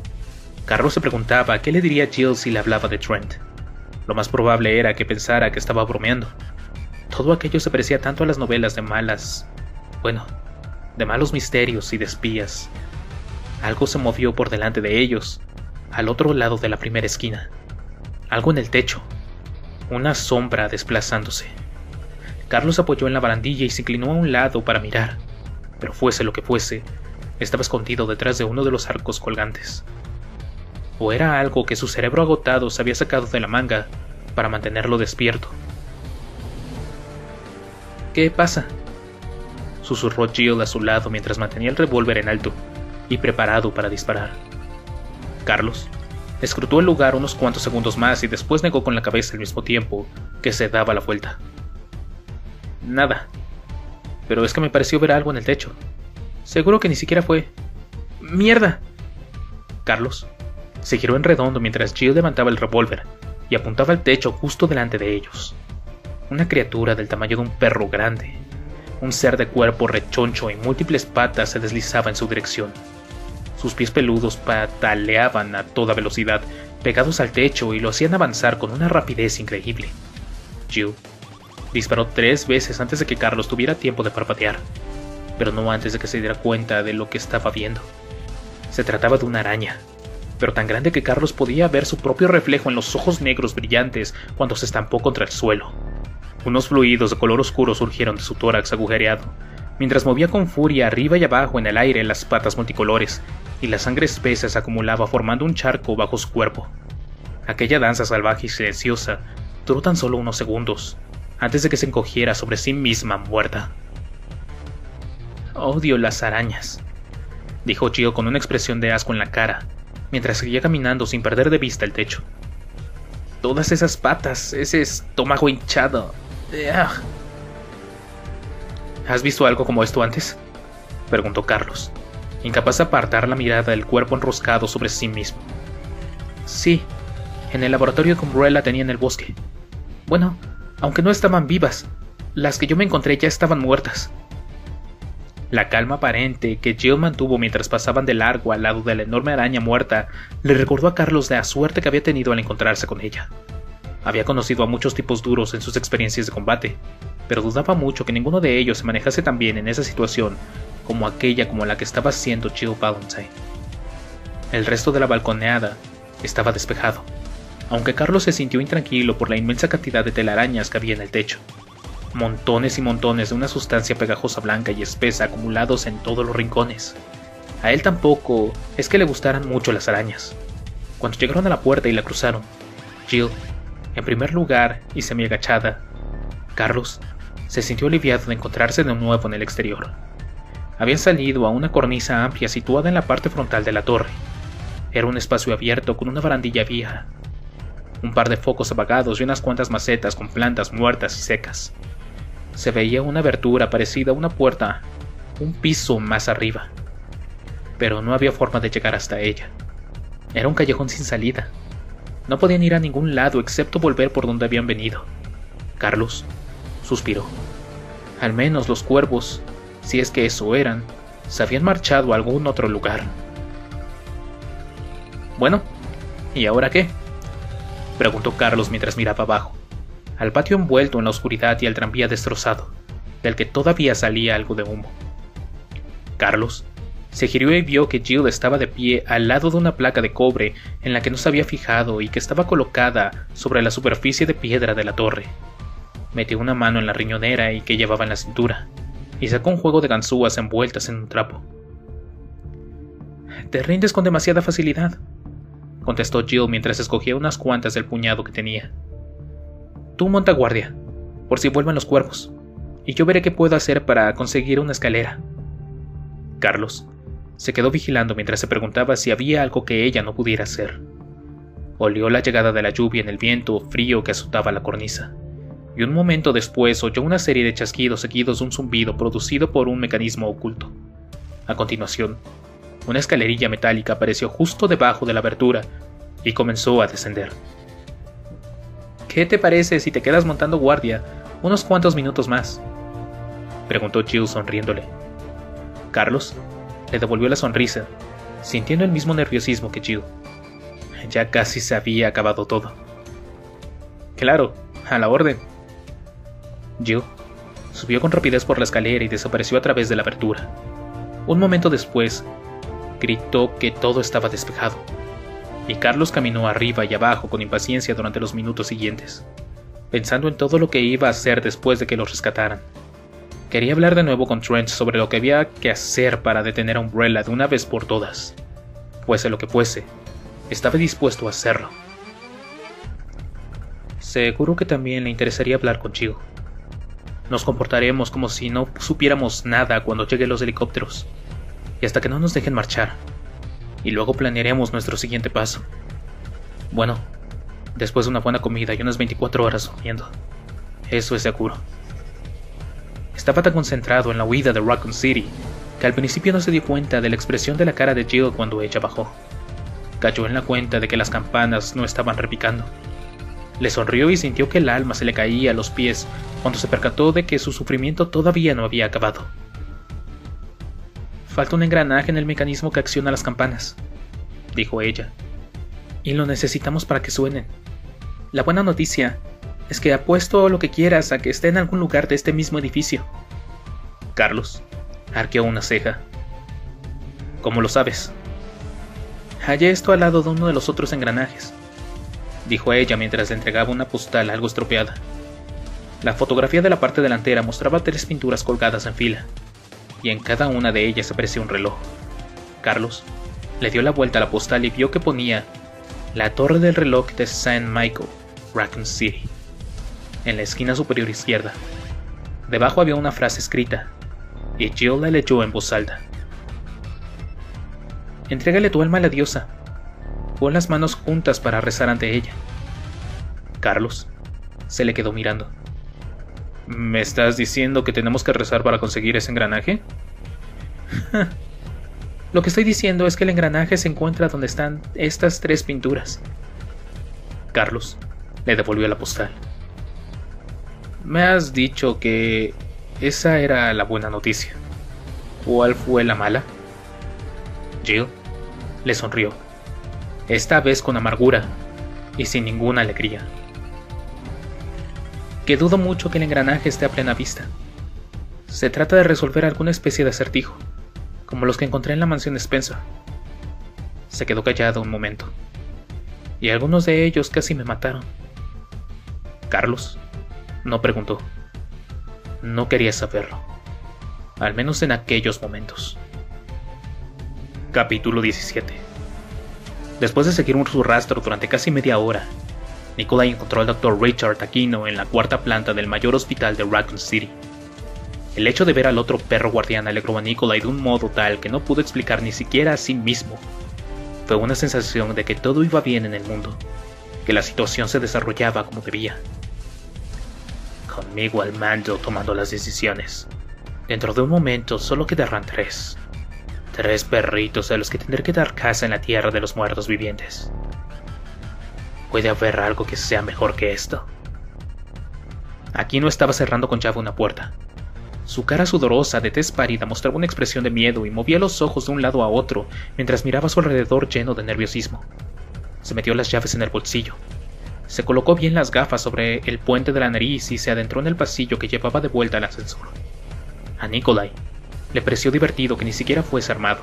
Carlos se preguntaba qué le diría Jill si le hablaba de Trent. Lo más probable era que pensara que estaba bromeando. Todo aquello se parecía tanto a las novelas de malas... bueno, de malos misterios y de espías. Algo se movió por delante de ellos, al otro lado de la primera esquina. Algo en el techo. Una sombra desplazándose. Carlos apoyó en la barandilla y se inclinó a un lado para mirar. Pero fuese lo que fuese, estaba escondido detrás de uno de los arcos colgantes. O era algo que su cerebro agotado se había sacado de la manga para mantenerlo despierto. ¿Qué pasa? susurró Jill a su lado mientras mantenía el revólver en alto y preparado para disparar. Carlos escrutó el lugar unos cuantos segundos más y después negó con la cabeza al mismo tiempo que se daba la vuelta. Nada. Pero es que me pareció ver algo en el techo. Seguro que ni siquiera fue. ¡Mierda! Carlos se giró en redondo mientras Jill levantaba el revólver y apuntaba al techo justo delante de ellos. Una criatura del tamaño de un perro grande. Un ser de cuerpo rechoncho y múltiples patas se deslizaba en su dirección. Sus pies peludos pataleaban a toda velocidad, pegados al techo y lo hacían avanzar con una rapidez increíble. Jill disparó tres veces antes de que Carlos tuviera tiempo de parpadear pero no antes de que se diera cuenta de lo que estaba viendo. Se trataba de una araña, pero tan grande que Carlos podía ver su propio reflejo en los ojos negros brillantes cuando se estampó contra el suelo. Unos fluidos de color oscuro surgieron de su tórax agujereado, mientras movía con furia arriba y abajo en el aire las patas multicolores, y la sangre espesa se acumulaba formando un charco bajo su cuerpo. Aquella danza salvaje y silenciosa duró tan solo unos segundos, antes de que se encogiera sobre sí misma muerta. Odio las arañas, dijo Chio con una expresión de asco en la cara, mientras seguía caminando sin perder de vista el techo. Todas esas patas, ese estómago hinchado. ¿Has visto algo como esto antes? preguntó Carlos, incapaz de apartar la mirada del cuerpo enroscado sobre sí mismo. Sí, en el laboratorio que Umbrella tenía en el bosque. Bueno, aunque no estaban vivas, las que yo me encontré ya estaban muertas. La calma aparente que Jill mantuvo mientras pasaban de largo al lado de la enorme araña muerta le recordó a Carlos la suerte que había tenido al encontrarse con ella. Había conocido a muchos tipos duros en sus experiencias de combate, pero dudaba mucho que ninguno de ellos se manejase tan bien en esa situación como aquella como la que estaba haciendo Jill Valentine. El resto de la balconeada estaba despejado, aunque Carlos se sintió intranquilo por la inmensa cantidad de telarañas que había en el techo. Montones y montones de una sustancia pegajosa blanca y espesa acumulados en todos los rincones. A él tampoco es que le gustaran mucho las arañas. Cuando llegaron a la puerta y la cruzaron, Jill, en primer lugar y semi agachada, Carlos se sintió aliviado de encontrarse de nuevo en el exterior. Habían salido a una cornisa amplia situada en la parte frontal de la torre. Era un espacio abierto con una barandilla vieja, un par de focos apagados y unas cuantas macetas con plantas muertas y secas. Se veía una abertura parecida a una puerta, un piso más arriba, pero no había forma de llegar hasta ella. Era un callejón sin salida. No podían ir a ningún lado excepto volver por donde habían venido. Carlos suspiró. Al menos los cuervos, si es que eso eran, se habían marchado a algún otro lugar. Bueno, ¿y ahora qué? preguntó Carlos mientras miraba abajo, al patio envuelto en la oscuridad y al tranvía destrozado, del que todavía salía algo de humo. Carlos se giró y vio que Jill estaba de pie al lado de una placa de cobre en la que no se había fijado y que estaba colocada sobre la superficie de piedra de la torre metió una mano en la riñonera y que llevaba en la cintura, y sacó un juego de ganzúas envueltas en un trapo. Te rindes con demasiada facilidad, contestó Jill mientras escogía unas cuantas del puñado que tenía. Tú monta guardia, por si vuelven los cuervos, y yo veré qué puedo hacer para conseguir una escalera. Carlos se quedó vigilando mientras se preguntaba si había algo que ella no pudiera hacer. Olió la llegada de la lluvia en el viento frío que azotaba la cornisa y un momento después oyó una serie de chasquidos seguidos de un zumbido producido por un mecanismo oculto. A continuación, una escalerilla metálica apareció justo debajo de la abertura y comenzó a descender. ¿Qué te parece si te quedas montando guardia unos cuantos minutos más? preguntó Jill sonriéndole. Carlos le devolvió la sonrisa, sintiendo el mismo nerviosismo que Jill. Ya casi se había acabado todo. Claro, a la orden, Jill subió con rapidez por la escalera y desapareció a través de la abertura. Un momento después, gritó que todo estaba despejado, y Carlos caminó arriba y abajo con impaciencia durante los minutos siguientes, pensando en todo lo que iba a hacer después de que los rescataran. Quería hablar de nuevo con Trent sobre lo que había que hacer para detener a Umbrella de una vez por todas. Fuese lo que fuese, estaba dispuesto a hacerlo. Seguro que también le interesaría hablar contigo. Nos comportaremos como si no supiéramos nada cuando lleguen los helicópteros, y hasta que no nos dejen marchar. Y luego planearemos nuestro siguiente paso. Bueno, después de una buena comida y unas 24 horas durmiendo. Eso es seguro. Estaba tan concentrado en la huida de Raccoon City que al principio no se dio cuenta de la expresión de la cara de Jill cuando ella bajó. Cayó en la cuenta de que las campanas no estaban repicando. Le sonrió y sintió que el alma se le caía a los pies cuando se percató de que su sufrimiento todavía no había acabado. Falta un engranaje en el mecanismo que acciona las campanas, dijo ella, y lo necesitamos para que suenen. La buena noticia es que apuesto lo que quieras a que esté en algún lugar de este mismo edificio. Carlos arqueó una ceja. ¿Cómo lo sabes? Hallé esto al lado de uno de los otros engranajes dijo ella mientras le entregaba una postal algo estropeada. La fotografía de la parte delantera mostraba tres pinturas colgadas en fila, y en cada una de ellas aparecía un reloj. Carlos le dio la vuelta a la postal y vio que ponía la torre del reloj de St. Michael, Raccoon City, en la esquina superior izquierda. Debajo había una frase escrita, y Jill la leyó en voz alta. Entrégale tu alma a la diosa, empujó las manos juntas para rezar ante ella. Carlos se le quedó mirando. ¿Me estás diciendo que tenemos que rezar para conseguir ese engranaje? [LAUGHS] Lo que estoy diciendo es que el engranaje se encuentra donde están estas tres pinturas. Carlos le devolvió la postal. Me has dicho que esa era la buena noticia. ¿Cuál fue la mala? Jill le sonrió, esta vez con amargura y sin ninguna alegría. Que dudo mucho que el engranaje esté a plena vista. Se trata de resolver alguna especie de acertijo, como los que encontré en la mansión Spencer. Se quedó callado un momento, y algunos de ellos casi me mataron. Carlos no preguntó. No quería saberlo, al menos en aquellos momentos. Capítulo 17 Después de seguir su rastro durante casi media hora, Nikolai encontró al Dr. Richard Aquino en la cuarta planta del mayor hospital de Raccoon City. El hecho de ver al otro perro guardián alegró a Nikolai de un modo tal que no pudo explicar ni siquiera a sí mismo. Fue una sensación de que todo iba bien en el mundo, que la situación se desarrollaba como debía. Conmigo al mando tomando las decisiones. Dentro de un momento solo quedarán tres. Tres perritos a los que tendré que dar casa en la tierra de los muertos vivientes. ¿Puede haber algo que sea mejor que esto? Aquí no estaba cerrando con llave una puerta. Su cara sudorosa de tez pálida mostraba una expresión de miedo y movía los ojos de un lado a otro mientras miraba a su alrededor lleno de nerviosismo. Se metió las llaves en el bolsillo. Se colocó bien las gafas sobre el puente de la nariz y se adentró en el pasillo que llevaba de vuelta al ascensor. A Nikolai le pareció divertido que ni siquiera fuese armado.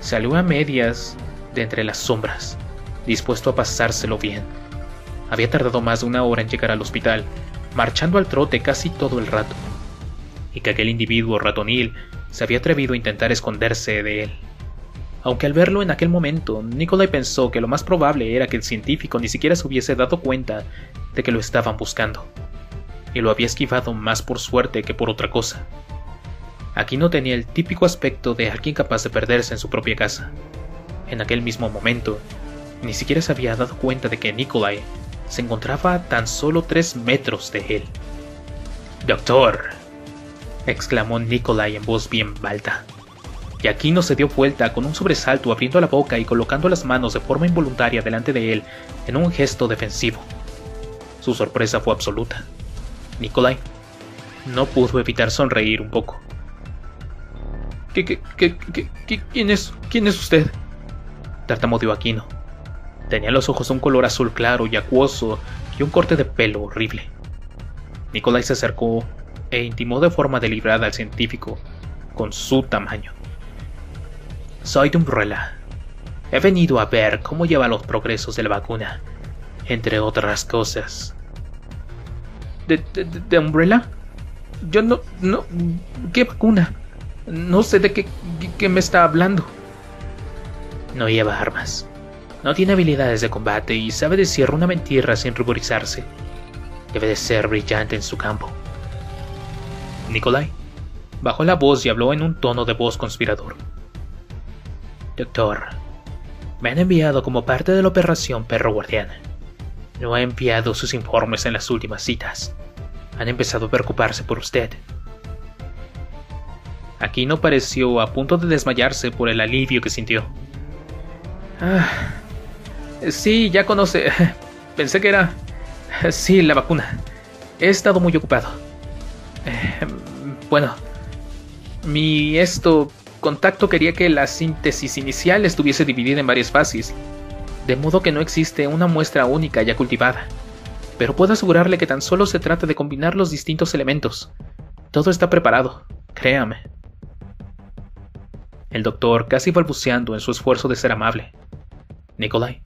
Salió a medias de entre las sombras, dispuesto a pasárselo bien. Había tardado más de una hora en llegar al hospital, marchando al trote casi todo el rato, y que aquel individuo ratonil se había atrevido a intentar esconderse de él. Aunque al verlo en aquel momento, Nikolai pensó que lo más probable era que el científico ni siquiera se hubiese dado cuenta de que lo estaban buscando, y lo había esquivado más por suerte que por otra cosa. Aquí no tenía el típico aspecto de alguien capaz de perderse en su propia casa. En aquel mismo momento, ni siquiera se había dado cuenta de que Nikolai se encontraba a tan solo tres metros de él. Doctor, exclamó Nikolai en voz bien alta. Y Aquino se dio vuelta con un sobresalto abriendo la boca y colocando las manos de forma involuntaria delante de él en un gesto defensivo. Su sorpresa fue absoluta. Nikolai no pudo evitar sonreír un poco. ¿Qué, qué, qué, qué, quién es, quién es usted? Tartamudeó Aquino. Tenía los ojos de un color azul claro y acuoso y un corte de pelo horrible. Nikolai se acercó e intimó de forma deliberada al científico con su tamaño. Soy de Umbrella. He venido a ver cómo lleva los progresos de la vacuna, entre otras cosas. ¿De, de, de Umbrella? Yo no, no... ¿Qué vacuna? No sé de qué, me está hablando. No lleva armas. No tiene habilidades de combate y sabe decir una mentira sin ruborizarse. Debe de ser brillante en su campo. Nikolai bajó la voz y habló en un tono de voz conspirador. Doctor, me han enviado como parte de la operación Perro Guardián. No ha enviado sus informes en las últimas citas. Han empezado a preocuparse por usted. Aquino pareció a punto de desmayarse por el alivio que sintió. Ah, sí, ya conoce. [LAUGHS] Pensé que era... Sí, la vacuna. He estado muy ocupado. Eh, bueno, mi esto contacto quería que la síntesis inicial estuviese dividida en varias fases, de modo que no existe una muestra única ya cultivada. Pero puedo asegurarle que tan solo se trata de combinar los distintos elementos. Todo está preparado, créame. El doctor casi balbuceando en su esfuerzo de ser amable. Nikolai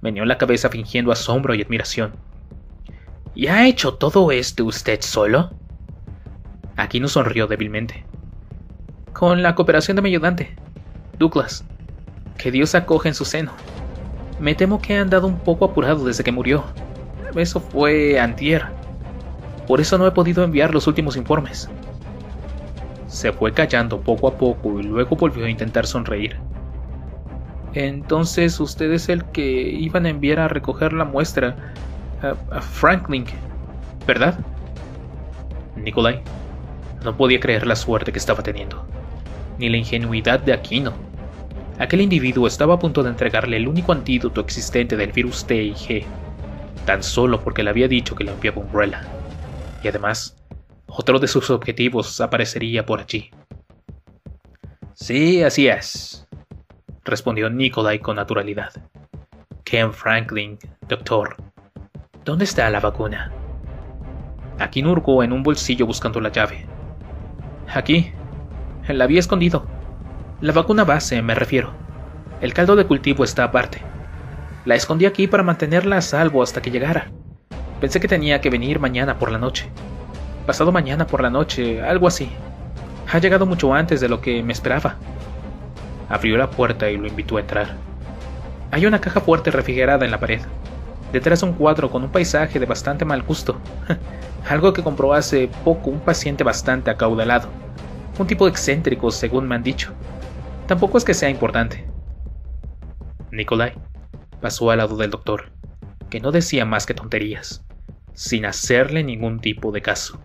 meneó la cabeza fingiendo asombro y admiración. ¿Y ha hecho todo esto usted solo? Aquino sonrió débilmente. Con la cooperación de mi ayudante, Douglas, que Dios acoge en su seno. Me temo que ha andado un poco apurado desde que murió. Eso fue antier. Por eso no he podido enviar los últimos informes. Se fue callando poco a poco y luego volvió a intentar sonreír. Entonces usted es el que iban a enviar a recoger la muestra a, Franklin, ¿verdad? Nikolai no podía creer la suerte que estaba teniendo, ni la ingenuidad de Aquino. Aquel individuo estaba a punto de entregarle el único antídoto existente del virus T y G, tan solo porque le había dicho que le enviaba Umbrella. Y además, otro de sus objetivos aparecería por allí. Sí, así es, respondió Nikolai con naturalidad. Ken Franklin, doctor. ¿Dónde está la vacuna? Aquí hurgó en un bolsillo buscando la llave. Aquí. La había escondido. La vacuna base, me refiero. El caldo de cultivo está aparte. La escondí aquí para mantenerla a salvo hasta que llegara. Pensé que tenía que venir mañana por la noche. Pasado mañana por la noche, algo así. Ha llegado mucho antes de lo que me esperaba. Abrió la puerta y lo invitó a entrar. Hay una caja fuerte refrigerada en la pared. Detrás un cuadro con un paisaje de bastante mal gusto. [LAUGHS] Algo que compró hace poco un paciente bastante acaudalado. Un tipo excéntrico, según me han dicho. Tampoco es que sea importante. Nikolai pasó al lado del doctor, que no decía más que tonterías, sin hacerle ningún tipo de caso.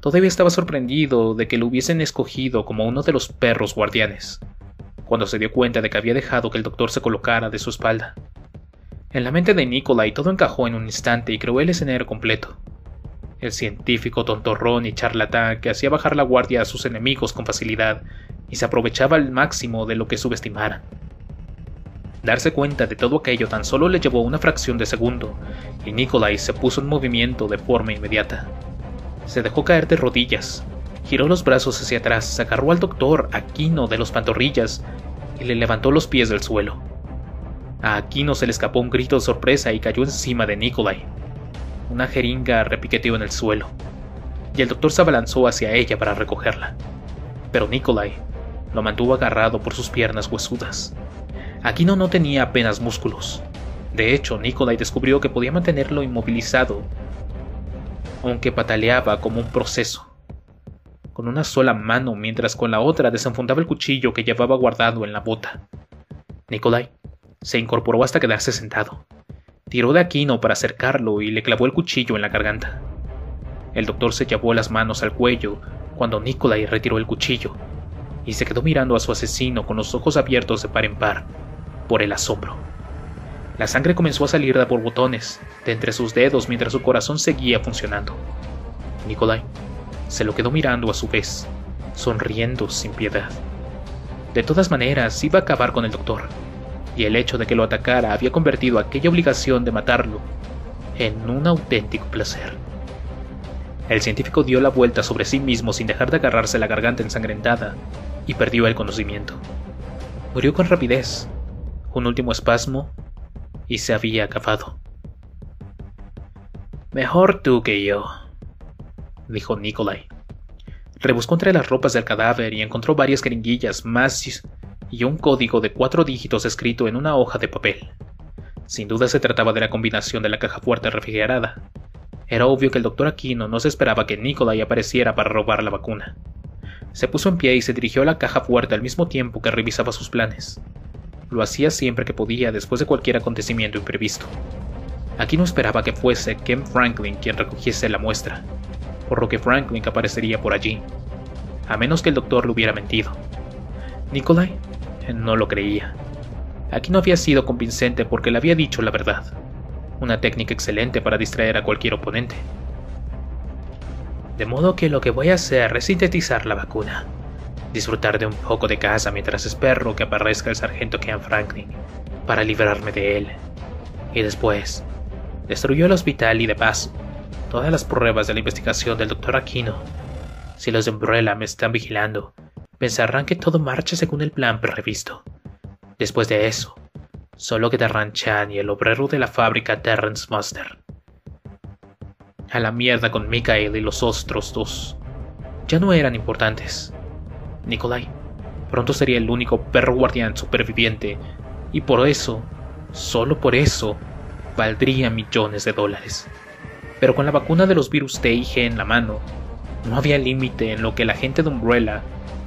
Todavía estaba sorprendido de que lo hubiesen escogido como uno de los perros guardianes, cuando se dio cuenta de que había dejado que el doctor se colocara de su espalda. En la mente de Nikolai todo encajó en un instante y creó el escenario completo. El científico tontorrón y charlatán que hacía bajar la guardia a sus enemigos con facilidad y se aprovechaba al máximo de lo que subestimara. Darse cuenta de todo aquello tan solo le llevó una fracción de segundo, y Nikolai se puso en movimiento de forma inmediata. Se dejó caer de rodillas, Giró los brazos hacia atrás, agarró al doctor Aquino de los pantorrillas y le levantó los pies del suelo. A Aquino se le escapó un grito de sorpresa y cayó encima de Nikolai. Una jeringa repiqueteó en el suelo, y el doctor se abalanzó hacia ella para recogerla. Pero Nikolai lo mantuvo agarrado por sus piernas huesudas. Aquino no tenía apenas músculos. De hecho, Nikolai descubrió que podía mantenerlo inmovilizado, aunque pataleaba como un proceso con una sola mano mientras con la otra desenfundaba el cuchillo que llevaba guardado en la bota. Nikolai se incorporó hasta quedarse sentado. Tiró de Aquino para acercarlo y le clavó el cuchillo en la garganta. El doctor se llevó las manos al cuello cuando Nikolai retiró el cuchillo y se quedó mirando a su asesino con los ojos abiertos de par en par por el asombro. La sangre comenzó a salir de por botones de entre sus dedos mientras su corazón seguía funcionando. Nikolai se lo quedó mirando a su vez, sonriendo sin piedad. De todas maneras, iba a acabar con el doctor, y el hecho de que lo atacara había convertido aquella obligación de matarlo en un auténtico placer. El científico dio la vuelta sobre sí mismo sin dejar de agarrarse la garganta ensangrentada y perdió el conocimiento. Murió con rapidez, un último espasmo y se había acabado. Mejor tú que yo, dijo Nikolai. Rebuscó entre las ropas del cadáver y encontró varias jeringuillas más y un código de cuatro dígitos escrito en una hoja de papel. Sin duda se trataba de la combinación de la caja fuerte refrigerada. Era obvio que el doctor Aquino no se esperaba que Nikolai apareciera para robar la vacuna. Se puso en pie y se dirigió a la caja fuerte al mismo tiempo que revisaba sus planes. Lo hacía siempre que podía después de cualquier acontecimiento imprevisto. Aquino esperaba que fuese Ken Franklin quien recogiese la muestra, por lo que Franklin aparecería por allí, a menos que el doctor le hubiera mentido. Nikolai no lo creía. Aquí no había sido convincente porque le había dicho la verdad, una técnica excelente para distraer a cualquier oponente. De modo que lo que voy a hacer es sintetizar la vacuna, disfrutar de un poco de casa mientras espero que aparezca el sargento Ken Franklin para librarme de él. Y después, destruyó el hospital y de paso, todas las pruebas de la investigación del doctor Aquino. Si los de Umbrella me están vigilando, pensarán que todo marcha según el plan previsto. Después de eso, solo quedarán Chan y el obrero de la fábrica Terrence Master. A la mierda con Mikael y los otros dos. Ya no eran importantes. Nikolai pronto sería el único perro guardián superviviente, y por eso, solo por eso, valdría millones de dólares pero con la vacuna de los virus T y G en la mano, no había límite en lo que la gente de Umbrella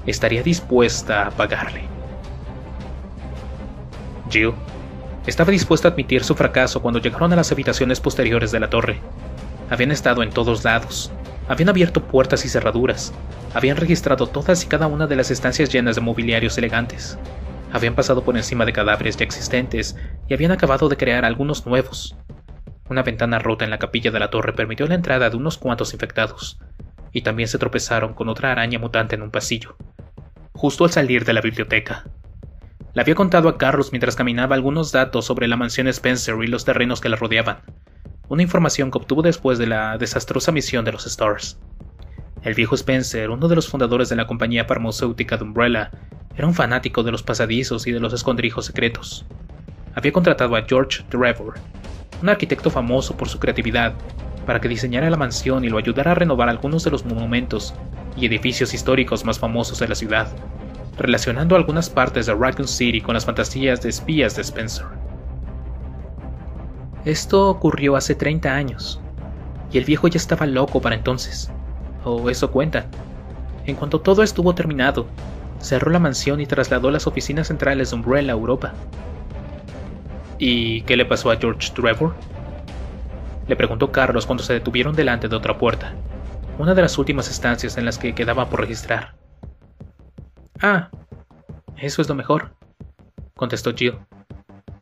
estaría dispuesta a pagarle. Jill estaba dispuesta a admitir su fracaso cuando llegaron a las habitaciones posteriores de la torre. Habían estado en todos lados, habían abierto puertas y cerraduras, habían registrado todas y cada una de las estancias llenas de mobiliarios elegantes, habían pasado por encima de cadáveres ya existentes y habían acabado de crear algunos nuevos. Una ventana rota en la capilla de la torre permitió la entrada de unos cuantos infectados, y también se tropezaron con otra araña mutante en un pasillo, justo al salir de la biblioteca. Le había contado a Carlos mientras caminaba algunos datos sobre la mansión Spencer y los terrenos que la rodeaban, una información que obtuvo después de la desastrosa misión de los Stars. El viejo Spencer, uno de los fundadores de la compañía farmacéutica de Umbrella, era un fanático de los pasadizos y de los escondrijos secretos. Había contratado a George Trevor, un arquitecto famoso por su creatividad, para que diseñara la mansión y lo ayudara a renovar algunos de los monumentos y edificios históricos más famosos de la ciudad relacionando algunas partes de Raccoon City con las fantasías de espías de Spencer. Esto ocurrió hace 30 años, y el viejo ya estaba loco para entonces, o eso cuenta. En cuanto todo estuvo terminado, cerró la mansión y trasladó las oficinas centrales de Umbrella a Europa. ¿Y qué le pasó a George Trevor? Le preguntó Carlos cuando se detuvieron delante de otra puerta, una de las últimas estancias en las que quedaba por registrar. Ah, eso es lo mejor, contestó Jill.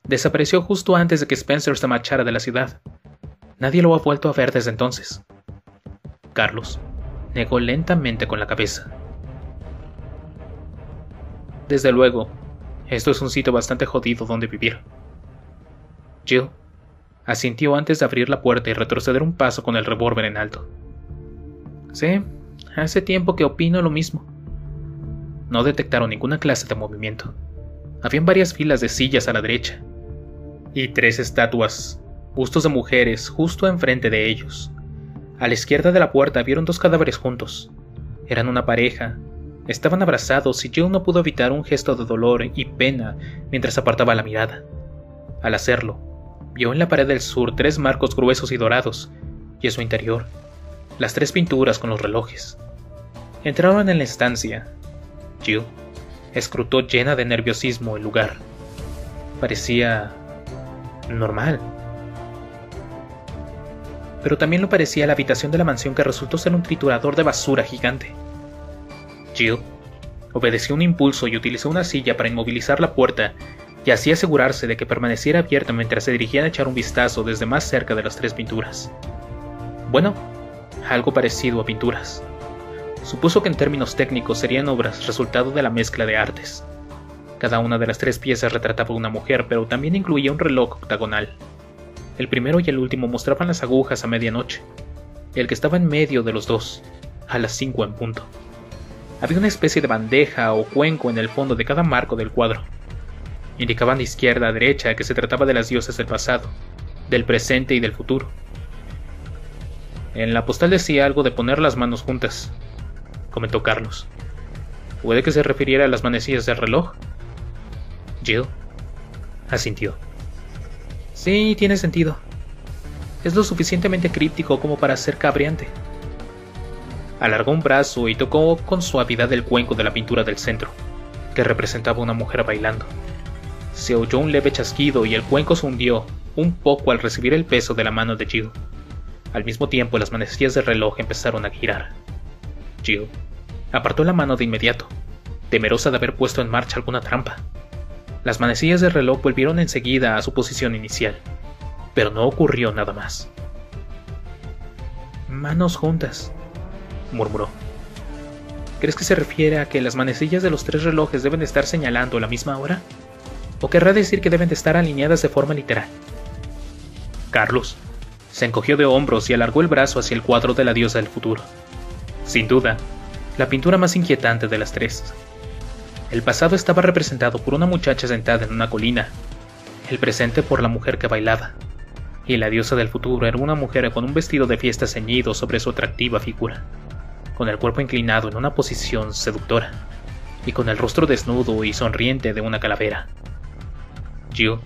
Desapareció justo antes de que Spencer se marchara de la ciudad. Nadie lo ha vuelto a ver desde entonces. Carlos negó lentamente con la cabeza. Desde luego, esto es un sitio bastante jodido donde vivir. Jill asintió antes de abrir la puerta y retroceder un paso con el revólver en alto. Sí, hace tiempo que opino lo mismo no detectaron ninguna clase de movimiento. Habían varias filas de sillas a la derecha y tres estatuas, bustos de mujeres, justo enfrente de ellos. A la izquierda de la puerta vieron dos cadáveres juntos. Eran una pareja. Estaban abrazados y Jill no pudo evitar un gesto de dolor y pena mientras apartaba la mirada. Al hacerlo, vio en la pared del sur tres marcos gruesos y dorados, y en su interior, las tres pinturas con los relojes. Entraron en la estancia Jill escrutó llena de nerviosismo el lugar. Parecía normal. Pero también lo parecía la habitación de la mansión que resultó ser un triturador de basura gigante. Jill obedeció un impulso y utilizó una silla para inmovilizar la puerta y así asegurarse de que permaneciera abierta mientras se dirigían a echar un vistazo desde más cerca de las tres pinturas. Bueno, algo parecido a pinturas. Supuso que en términos técnicos serían obras resultado de la mezcla de artes. Cada una de las tres piezas retrataba una mujer, pero también incluía un reloj octagonal. El primero y el último mostraban las agujas a medianoche, el que estaba en medio de los dos, a las cinco en punto. Había una especie de bandeja o cuenco en el fondo de cada marco del cuadro. Indicaban de izquierda a derecha que se trataba de las diosas del pasado, del presente y del futuro. En la postal decía algo de poner las manos juntas, comentó Carlos. ¿Puede que se refiriera a las manecillas del reloj? Jill asintió. Sí, tiene sentido. Es lo suficientemente críptico como para ser cabreante. Alargó un brazo y tocó con suavidad el cuenco de la pintura del centro, que representaba una mujer bailando. Se oyó un leve chasquido y el cuenco se hundió un poco al recibir el peso de la mano de Jill. Al mismo tiempo las manecillas del reloj empezaron a girar. Jill apartó la mano de inmediato, temerosa de haber puesto en marcha alguna trampa. Las manecillas del reloj volvieron enseguida a su posición inicial, pero no ocurrió nada más. Manos juntas, murmuró. ¿Crees que se refiere a que las manecillas de los tres relojes deben estar señalando la misma hora? ¿O querrá decir que deben de estar alineadas de forma literal? Carlos se encogió de hombros y alargó el brazo hacia el cuadro de la diosa del futuro. Sin duda, la pintura más inquietante de las tres. El pasado estaba representado por una muchacha sentada en una colina, el presente por la mujer que bailaba, y la diosa del futuro era una mujer con un vestido de fiesta ceñido sobre su atractiva figura, con el cuerpo inclinado en una posición seductora, y con el rostro desnudo y sonriente de una calavera. Jill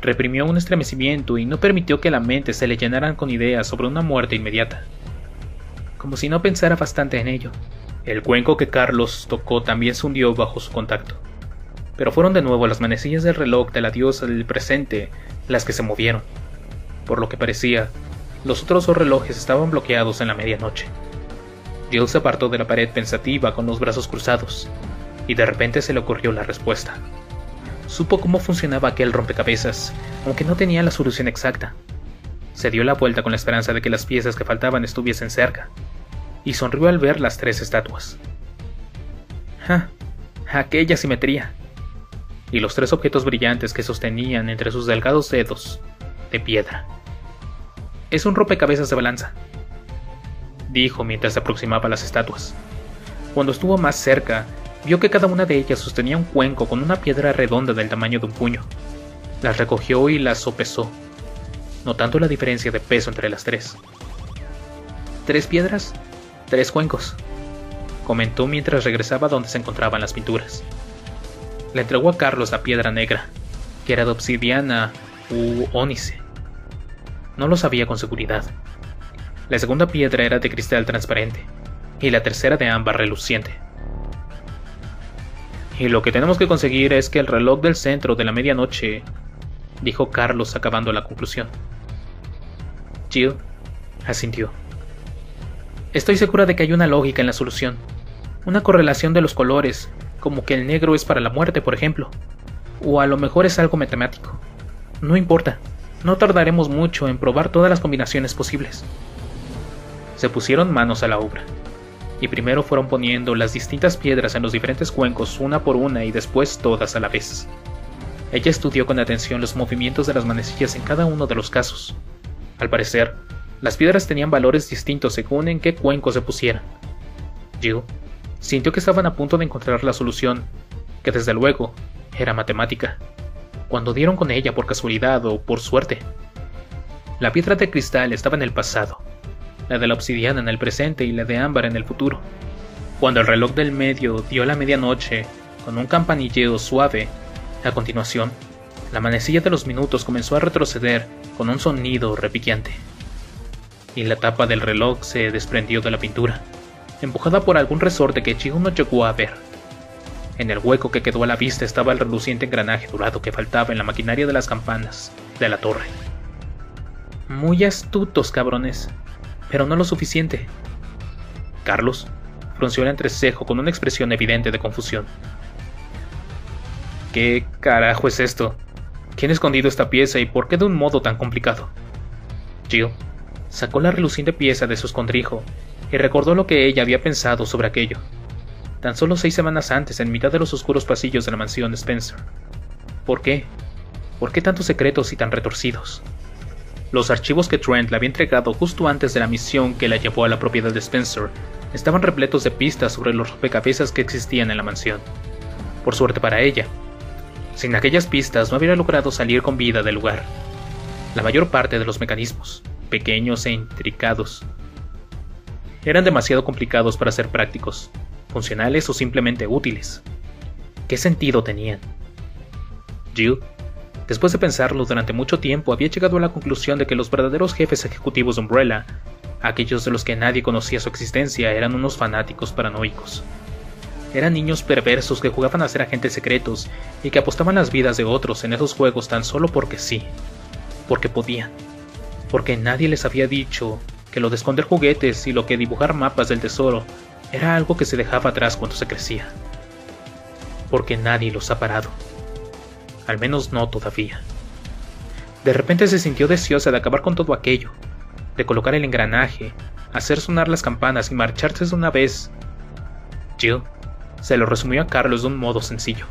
reprimió un estremecimiento y no permitió que la mente se le llenaran con ideas sobre una muerte inmediata como si no pensara bastante en ello. El cuenco que Carlos tocó también se hundió bajo su contacto. pero fueron de nuevo las manecillas del reloj de la diosa del presente las que se movieron. Por lo que parecía, los otros dos relojes estaban bloqueados en la medianoche. Jill se apartó de la pared pensativa con los brazos cruzados, y de repente se le ocurrió la respuesta. Supo cómo funcionaba aquel rompecabezas, aunque no tenía la solución exacta. Se dio la vuelta con la esperanza de que las piezas que faltaban estuviesen cerca, y sonrió al ver las tres estatuas. ¡Ja! Aquella simetría. Y los tres objetos brillantes que sostenían entre sus delgados dedos, de piedra. Es un rompecabezas de balanza, dijo mientras se aproximaba a las estatuas. Cuando estuvo más cerca, vio que cada una de ellas sostenía un cuenco con una piedra redonda del tamaño de un puño. Las recogió y las sopesó, notando la diferencia de peso entre las tres. Tres piedras, tres cuencos, comentó mientras regresaba donde se encontraban las pinturas. Le entregó a Carlos la piedra negra, que era de obsidiana u ónice. No lo sabía con seguridad. La segunda piedra era de cristal transparente, y la tercera de ámbar reluciente. Y lo que tenemos que conseguir es que el reloj del centro de la medianoche, dijo Carlos acabando la conclusión. Jill asintió. Estoy segura de que hay una lógica en la solución, una correlación de los colores, como que el negro es para la muerte, por ejemplo, o a lo mejor es algo matemático. No importa, no tardaremos mucho en probar todas las combinaciones posibles. Se pusieron manos a la obra y primero fueron poniendo las distintas piedras en los diferentes cuencos una por una y después todas a la vez. Ella estudió con atención los movimientos de las manecillas en cada uno de los casos. Al parecer, las piedras tenían valores distintos según en qué cuenco se pusieran. Jill sintió que estaban a punto de encontrar la solución, que desde luego era matemática, cuando dieron con ella por casualidad o por suerte. La piedra de cristal estaba en el pasado, la de la obsidiana en el presente y la de ámbar en el futuro. Cuando el reloj del medio dio la medianoche, con un campanilleo suave, a continuación, la manecilla de los minutos comenzó a retroceder con un sonido repiqueante. Y la tapa del reloj se desprendió de la pintura, empujada por algún resorte que Chigo no llegó a ver. En el hueco que quedó a la vista estaba el reluciente engranaje dorado que faltaba en la maquinaria de las campanas de la torre. Muy astutos, cabrones, pero no lo suficiente. Carlos frunció el entrecejo con una expresión evidente de confusión. ¿Qué carajo es esto? ¿Quién ha escondido esta pieza y por qué de un modo tan complicado? Jill sacó la reluciente pieza de su escondrijo y recordó lo que ella había pensado sobre aquello, tan solo seis semanas antes en mitad de los oscuros pasillos de la mansión Spencer. ¿Por qué? ¿Por qué tantos secretos y tan retorcidos? Los archivos que Trent le había entregado justo antes de la misión que la llevó a la propiedad de Spencer estaban repletos de pistas sobre los rompecabezas que existían en la mansión. Por suerte para ella, sin aquellas pistas no hubiera logrado salir con vida del lugar. La mayor parte de los mecanismos, pequeños e intricados, eran demasiado complicados para ser prácticos, funcionales o simplemente útiles. ¿Qué sentido tenían? Jill Después de pensarlo durante mucho tiempo, había llegado a la conclusión de que los verdaderos jefes ejecutivos de Umbrella, aquellos de los que nadie conocía su existencia, eran unos fanáticos paranoicos. Eran niños perversos que jugaban a ser agentes secretos y que apostaban las vidas de otros en esos juegos tan solo porque sí, porque podían, porque nadie les había dicho que lo de esconder juguetes y lo que dibujar mapas del tesoro era algo que se dejaba atrás cuando se crecía, porque nadie los ha parado al menos no todavía. De repente se sintió deseosa de acabar con todo aquello, de colocar el engranaje, hacer sonar las campanas y marcharse de una vez. Jill se lo resumió a Carlos de un modo sencillo.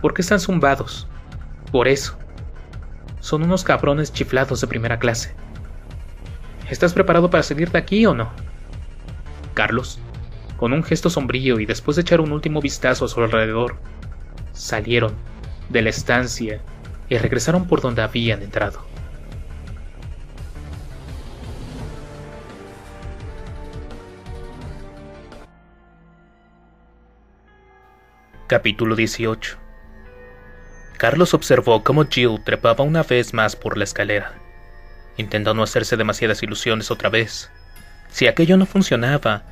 ¿Por qué están zumbados? Por eso. Son unos cabrones chiflados de primera clase. ¿Estás preparado para salir de aquí o no? Carlos, con un gesto sombrío y después de echar un último vistazo a su alrededor, salieron de la estancia y regresaron por donde habían entrado. Capítulo 18 Carlos observó cómo Jill trepaba una vez más por la escalera, intentando no hacerse demasiadas ilusiones otra vez. Si aquello no funcionaba,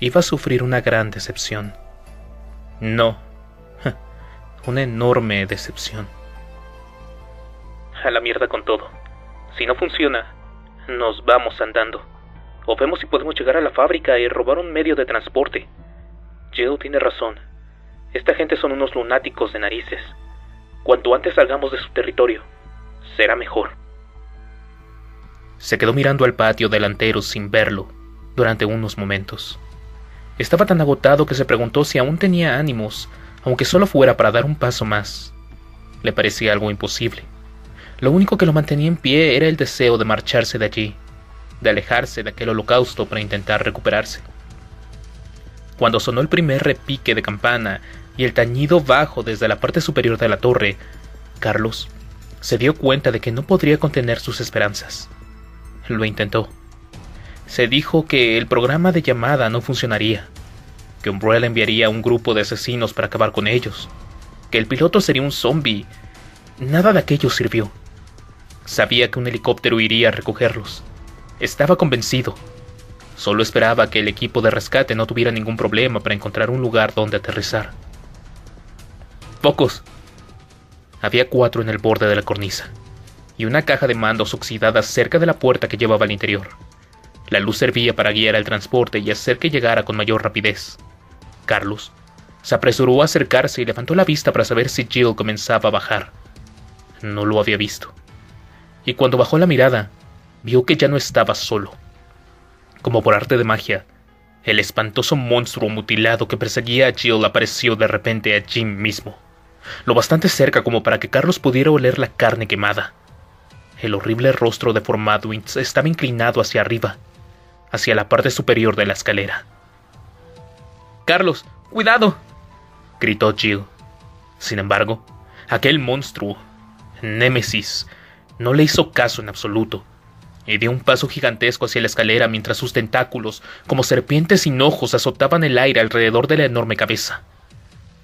iba a sufrir una gran decepción. No, Una enorme decepción. A la mierda con todo. Si no funciona, nos vamos andando. O vemos si podemos llegar a la fábrica y robar un medio de transporte. Jill tiene razón. Esta gente son unos lunáticos de narices. Cuanto antes salgamos de su territorio, será mejor. Se quedó mirando al patio delantero sin verlo durante unos momentos. Estaba tan agotado que se preguntó si aún tenía ánimos, aunque solo fuera para dar un paso más. Le parecía algo imposible. Lo único que lo mantenía en pie era el deseo de marcharse de allí, de alejarse de aquel holocausto para intentar recuperarse. Cuando sonó el primer repique de campana y el tañido bajo desde la parte superior de la torre, Carlos se dio cuenta de que no podría contener sus esperanzas. Lo intentó. Se dijo que el programa de llamada no funcionaría, que Umbrella enviaría a un grupo de asesinos para acabar con ellos, que el piloto sería un zombie. Nada de aquello sirvió. Sabía que un helicóptero iría a recogerlos. Estaba convencido. Solo esperaba que el equipo de rescate no tuviera ningún problema para encontrar un lugar donde aterrizar. Pocos. Había cuatro en el borde de la cornisa y una caja de mandos oxidada cerca de la puerta que llevaba al interior. La luz servía para guiar el transporte y hacer que llegara con mayor rapidez. Carlos se apresuró a acercarse y levantó la vista para saber si Jill comenzaba a bajar. No lo había visto. Y cuando bajó la mirada, vio que ya no estaba solo. Como por arte de magia, el espantoso monstruo mutilado que perseguía a Jill apareció de repente allí mismo, lo bastante cerca como para que Carlos pudiera oler la carne quemada. El horrible rostro deformado estaba inclinado hacia arriba, hacia la parte superior de la escalera. Carlos, cuidado, gritó Jill. Sin embargo, aquel monstruo, Némesis, no le hizo caso en absoluto, y dio un paso gigantesco hacia la escalera mientras sus tentáculos, como serpientes sin ojos, azotaban el aire alrededor de la enorme cabeza.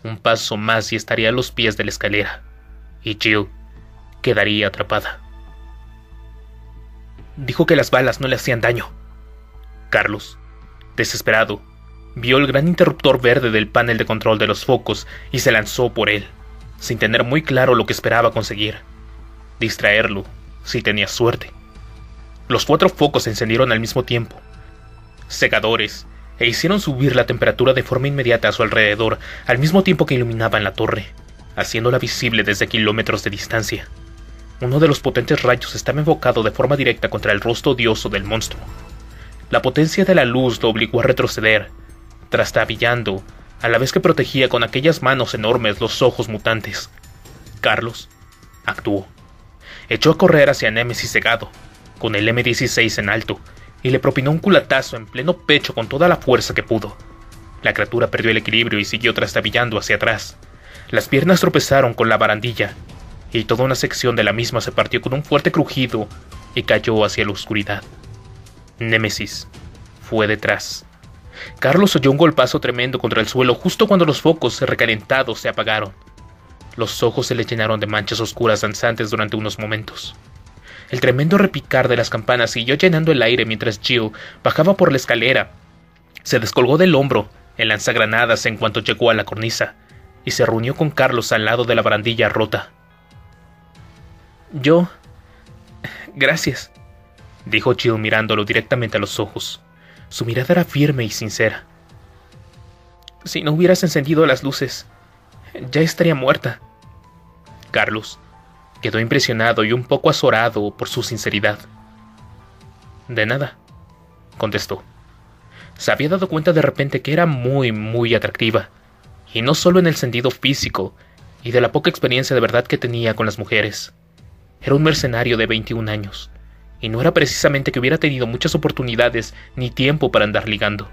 Un paso más y estaría a los pies de la escalera, y Jill quedaría atrapada. Dijo que las balas no le hacían daño. Carlos, desesperado, vio el gran interruptor verde del panel de control de los focos y se lanzó por él, sin tener muy claro lo que esperaba conseguir. Distraerlo, si tenía suerte. Los cuatro focos se encendieron al mismo tiempo, segadores, e hicieron subir la temperatura de forma inmediata a su alrededor, al mismo tiempo que iluminaban la torre, haciéndola visible desde kilómetros de distancia. Uno de los potentes rayos estaba enfocado de forma directa contra el rostro odioso del monstruo. La potencia de la luz lo obligó a retroceder, trastabillando, a la vez que protegía con aquellas manos enormes los ojos mutantes. Carlos actuó. Echó a correr hacia Nemesis cegado, con el M16 en alto, y le propinó un culatazo en pleno pecho con toda la fuerza que pudo. La criatura perdió el equilibrio y siguió trastabillando hacia atrás. Las piernas tropezaron con la barandilla y toda una sección de la misma se partió con un fuerte crujido y cayó hacia la oscuridad. Némesis fue detrás. Carlos oyó un golpazo tremendo contra el suelo justo cuando los focos recalentados se apagaron. Los ojos se le llenaron de manchas oscuras danzantes durante unos momentos. El tremendo repicar de las campanas siguió llenando el aire mientras Jill bajaba por la escalera. Se descolgó del hombro en lanzagranadas en cuanto llegó a la cornisa y se reunió con Carlos al lado de la barandilla rota. Yo... Gracias, dijo Jill mirándolo directamente a los ojos. Su mirada era firme y sincera. Si no hubieras encendido las luces, ya estaría muerta. Carlos quedó impresionado y un poco azorado por su sinceridad. De nada, contestó. Se había dado cuenta de repente que era muy, muy atractiva, y no solo en el sentido físico, y de la poca experiencia de verdad que tenía con las mujeres. Era un mercenario de 21 años, y no era precisamente que hubiera tenido muchas oportunidades ni tiempo para andar ligando.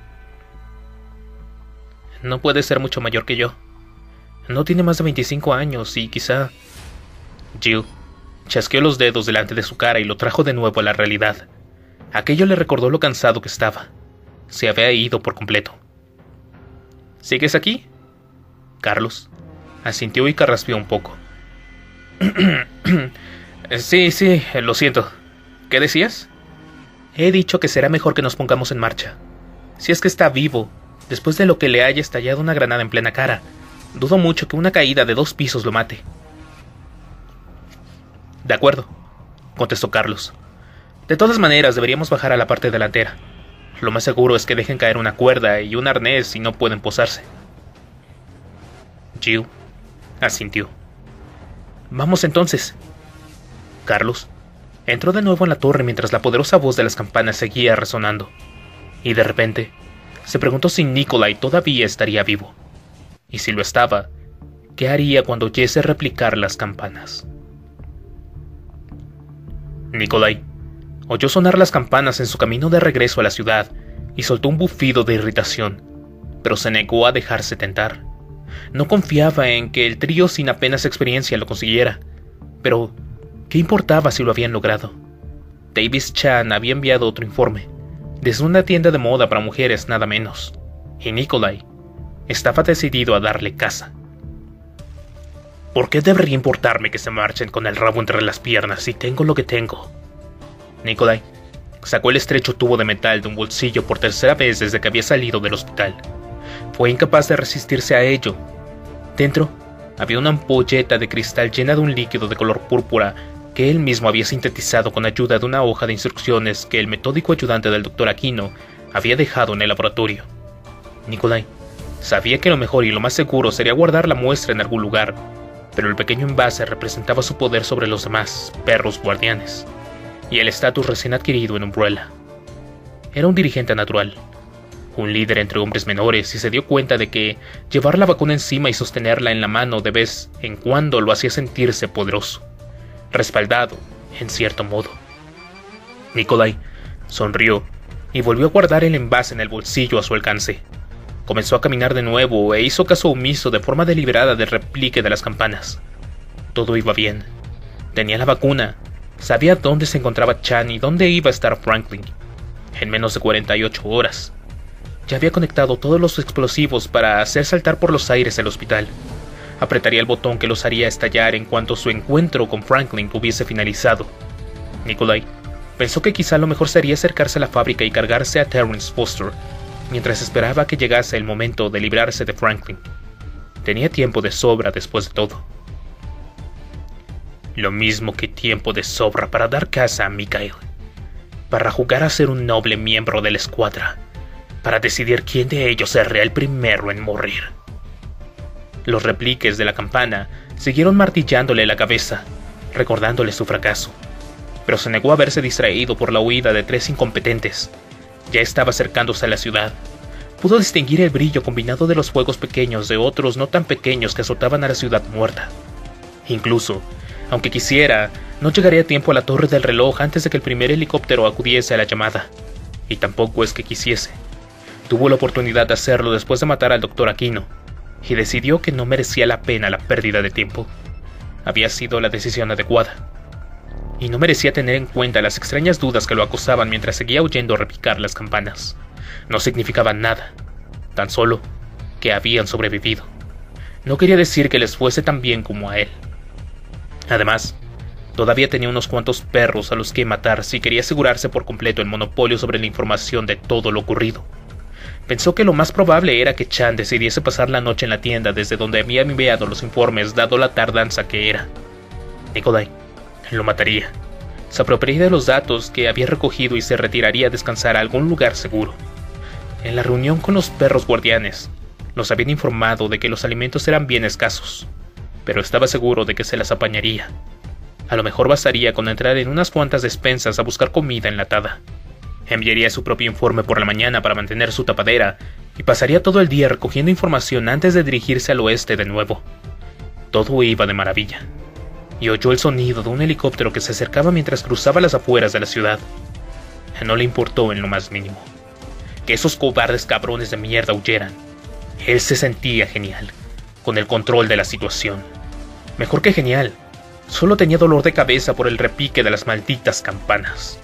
No puede ser mucho mayor que yo. No tiene más de 25 años y quizá... Jill chasqueó los dedos delante de su cara y lo trajo de nuevo a la realidad. Aquello le recordó lo cansado que estaba. Se había ido por completo. ¿Sigues aquí? Carlos asintió y carraspeó un poco. [CLEARS THROAT] Sí, sí, lo siento. ¿Qué decías? He dicho que será mejor que nos pongamos en marcha. Si es que está vivo, después de lo que le haya estallado una granada en plena cara, dudo mucho que una caída de dos pisos lo mate. De acuerdo, contestó Carlos. De todas maneras, deberíamos bajar a la parte delantera. Lo más seguro es que dejen caer una cuerda y un arnés y no pueden posarse. Jill asintió. Vamos entonces. Carlos entró de nuevo en la torre mientras la poderosa voz de las campanas seguía resonando. Y de repente, se preguntó si Nikolai todavía estaría vivo. Y si lo estaba, ¿qué haría cuando oyese replicar las campanas? Nikolai oyó sonar las campanas en su camino de regreso a la ciudad y soltó un bufido de irritación, pero se negó a dejarse tentar. No confiaba en que el trío sin apenas experiencia lo consiguiera, pero ¿qué importaba si lo habían logrado? Davis Chan había enviado otro informe, desde una tienda de moda para mujeres nada menos, y Nikolai estaba decidido a darle caza. ¿Por qué debería importarme que se marchen con el rabo entre las piernas si tengo lo que tengo? Nikolai sacó el estrecho tubo de metal de un bolsillo por tercera vez desde que había salido del hospital. Fue incapaz de resistirse a ello. Dentro había una ampolleta de cristal llena de un líquido de color púrpura que él mismo había sintetizado con ayuda de una hoja de instrucciones que el metódico ayudante del doctor Aquino había dejado en el laboratorio. Nikolai sabía que lo mejor y lo más seguro sería guardar la muestra en algún lugar, pero el pequeño envase representaba su poder sobre los demás perros guardianes y el estatus recién adquirido en Umbrella. Era un dirigente natural, un líder entre hombres menores, y se dio cuenta de que llevar la vacuna encima y sostenerla en la mano de vez en cuando lo hacía sentirse poderoso, respaldado, en cierto modo. Nikolai sonrió y volvió a guardar el envase en el bolsillo a su alcance. Comenzó a caminar de nuevo e hizo caso omiso de forma deliberada del replique de las campanas. Todo iba bien. Tenía la vacuna, sabía dónde se encontraba Chan y dónde iba a estar Franklin. En menos de 48 horas. Ya había conectado todos los explosivos para hacer saltar por los aires el hospital. Apretaría el botón que los haría estallar en cuanto su encuentro con Franklin hubiese finalizado. Nikolai pensó que quizá lo mejor sería acercarse a la fábrica y cargarse a Terrence Foster, mientras esperaba que llegase el momento de librarse de Franklin. Tenía tiempo de sobra después de todo. Lo mismo que tiempo de sobra para dar caza a Mikhail, para jugar a ser un noble miembro de la escuadra para decidir quién de ellos sería el primero en morir. Los repliques de la campana siguieron martillándole la cabeza, recordándole su fracaso, pero se negó a verse distraído por la huida de tres incompetentes. Ya estaba acercándose a la ciudad. Pudo distinguir el brillo combinado de los fuegos pequeños de otros no tan pequeños que azotaban a la ciudad muerta. Incluso, aunque quisiera, no llegaría a tiempo a la torre del reloj antes de que el primer helicóptero acudiese a la llamada. Y tampoco es que quisiese. Tuvo la oportunidad de hacerlo después de matar al doctor Aquino, y decidió que no merecía la pena la pérdida de tiempo. Había sido la decisión adecuada. Y no merecía tener en cuenta las extrañas dudas que lo acosaban mientras seguía oyendo repicar las campanas. No significaban nada, tan solo que habían sobrevivido. No quería decir que les fuese tan bien como a él. Además, todavía tenía unos cuantos perros a los que matar si quería asegurarse por completo el monopolio sobre la información de todo lo ocurrido. Pensó que lo más probable era que Chan decidiese pasar la noche en la tienda desde donde había enviado los informes dado la tardanza que era. Nikolai lo mataría. Se apropiaría de los datos que había recogido y se retiraría a descansar a algún lugar seguro. En la reunión con los perros guardianes, nos habían informado de que los alimentos eran bien escasos, pero estaba seguro de que se las apañaría. A lo mejor bastaría con entrar en unas cuantas despensas a buscar comida enlatada. Enviaría su propio informe por la mañana para mantener su tapadera y pasaría todo el día recogiendo información antes de dirigirse al oeste de nuevo. Todo iba de maravilla. Y oyó el sonido de un helicóptero que se acercaba mientras cruzaba las afueras de la ciudad. No le importó en lo más mínimo. Que esos cobardes cabrones de mierda huyeran. Él se sentía genial, con el control de la situación. Mejor que genial, solo tenía dolor de cabeza por el repique de las malditas campanas.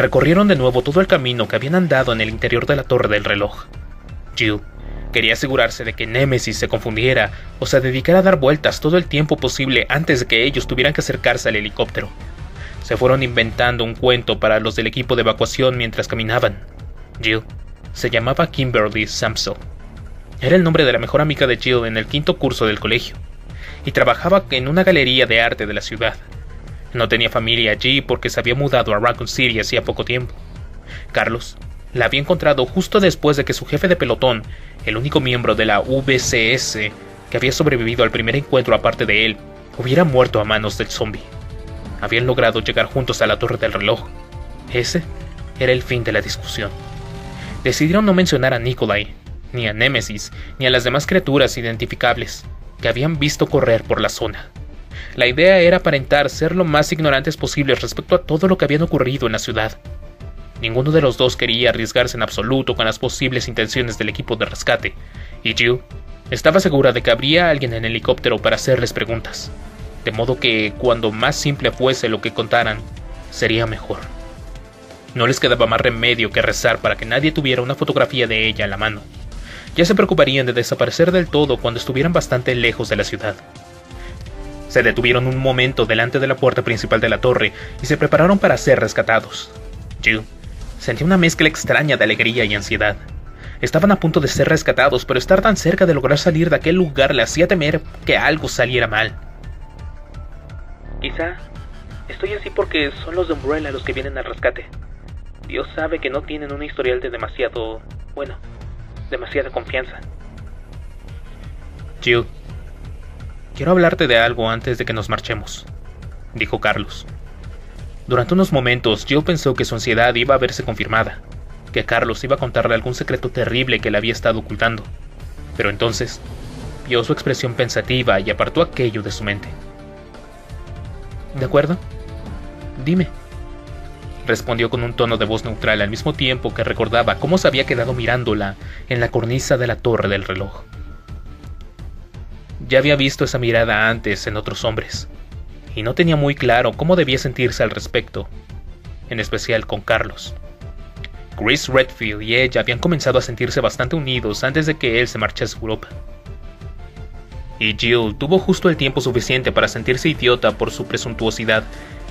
Recorrieron de nuevo todo el camino que habían andado en el interior de la torre del reloj. Jill quería asegurarse de que Nemesis se confundiera o se dedicara a dar vueltas todo el tiempo posible antes de que ellos tuvieran que acercarse al helicóptero. Se fueron inventando un cuento para los del equipo de evacuación mientras caminaban. Jill se llamaba Kimberly Sampson. Era el nombre de la mejor amiga de Jill en el quinto curso del colegio, y trabajaba en una galería de arte de la ciudad. No tenía familia allí porque se había mudado a Raccoon City hacía poco tiempo. Carlos la había encontrado justo después de que su jefe de pelotón, el único miembro de la VCS que había sobrevivido al primer encuentro aparte de él, hubiera muerto a manos del zombie. Habían logrado llegar juntos a la torre del reloj. Ese era el fin de la discusión. Decidieron no mencionar a Nikolai, ni a Nemesis, ni a las demás criaturas identificables que habían visto correr por la zona. La idea era aparentar ser lo más ignorantes posibles respecto a todo lo que había ocurrido en la ciudad. Ninguno de los dos quería arriesgarse en absoluto con las posibles intenciones del equipo de rescate, y Jill estaba segura de que habría alguien en helicóptero para hacerles preguntas, de modo que cuando más simple fuese lo que contaran, sería mejor. No les quedaba más remedio que rezar para que nadie tuviera una fotografía de ella a la mano. Ya se preocuparían de desaparecer del todo cuando estuvieran bastante lejos de la ciudad. Se detuvieron un momento delante de la puerta principal de la torre y se prepararon para ser rescatados. Jill sentía una mezcla extraña de alegría y ansiedad. Estaban a punto de ser rescatados, pero estar tan cerca de lograr salir de aquel lugar le hacía temer que algo saliera mal. Quizá estoy así porque son los de Umbrella los que vienen al rescate. Dios sabe que no tienen un historial de demasiado... bueno, demasiada confianza. Jill, quiero hablarte de algo antes de que nos marchemos, dijo Carlos. Durante unos momentos, Jill pensó que su ansiedad iba a verse confirmada, que Carlos iba a contarle algún secreto terrible que le había estado ocultando. Pero entonces, vio su expresión pensativa y apartó aquello de su mente. ¿De acuerdo? Dime respondió con un tono de voz neutral al mismo tiempo que recordaba cómo se había quedado mirándola en la cornisa de la torre del reloj. Ya había visto esa mirada antes en otros hombres, y no tenía muy claro cómo debía sentirse al respecto, en especial con Carlos. Chris Redfield y ella habían comenzado a sentirse bastante unidos antes de que él se marchase a Europa. Y Jill tuvo justo el tiempo suficiente para sentirse idiota por su presuntuosidad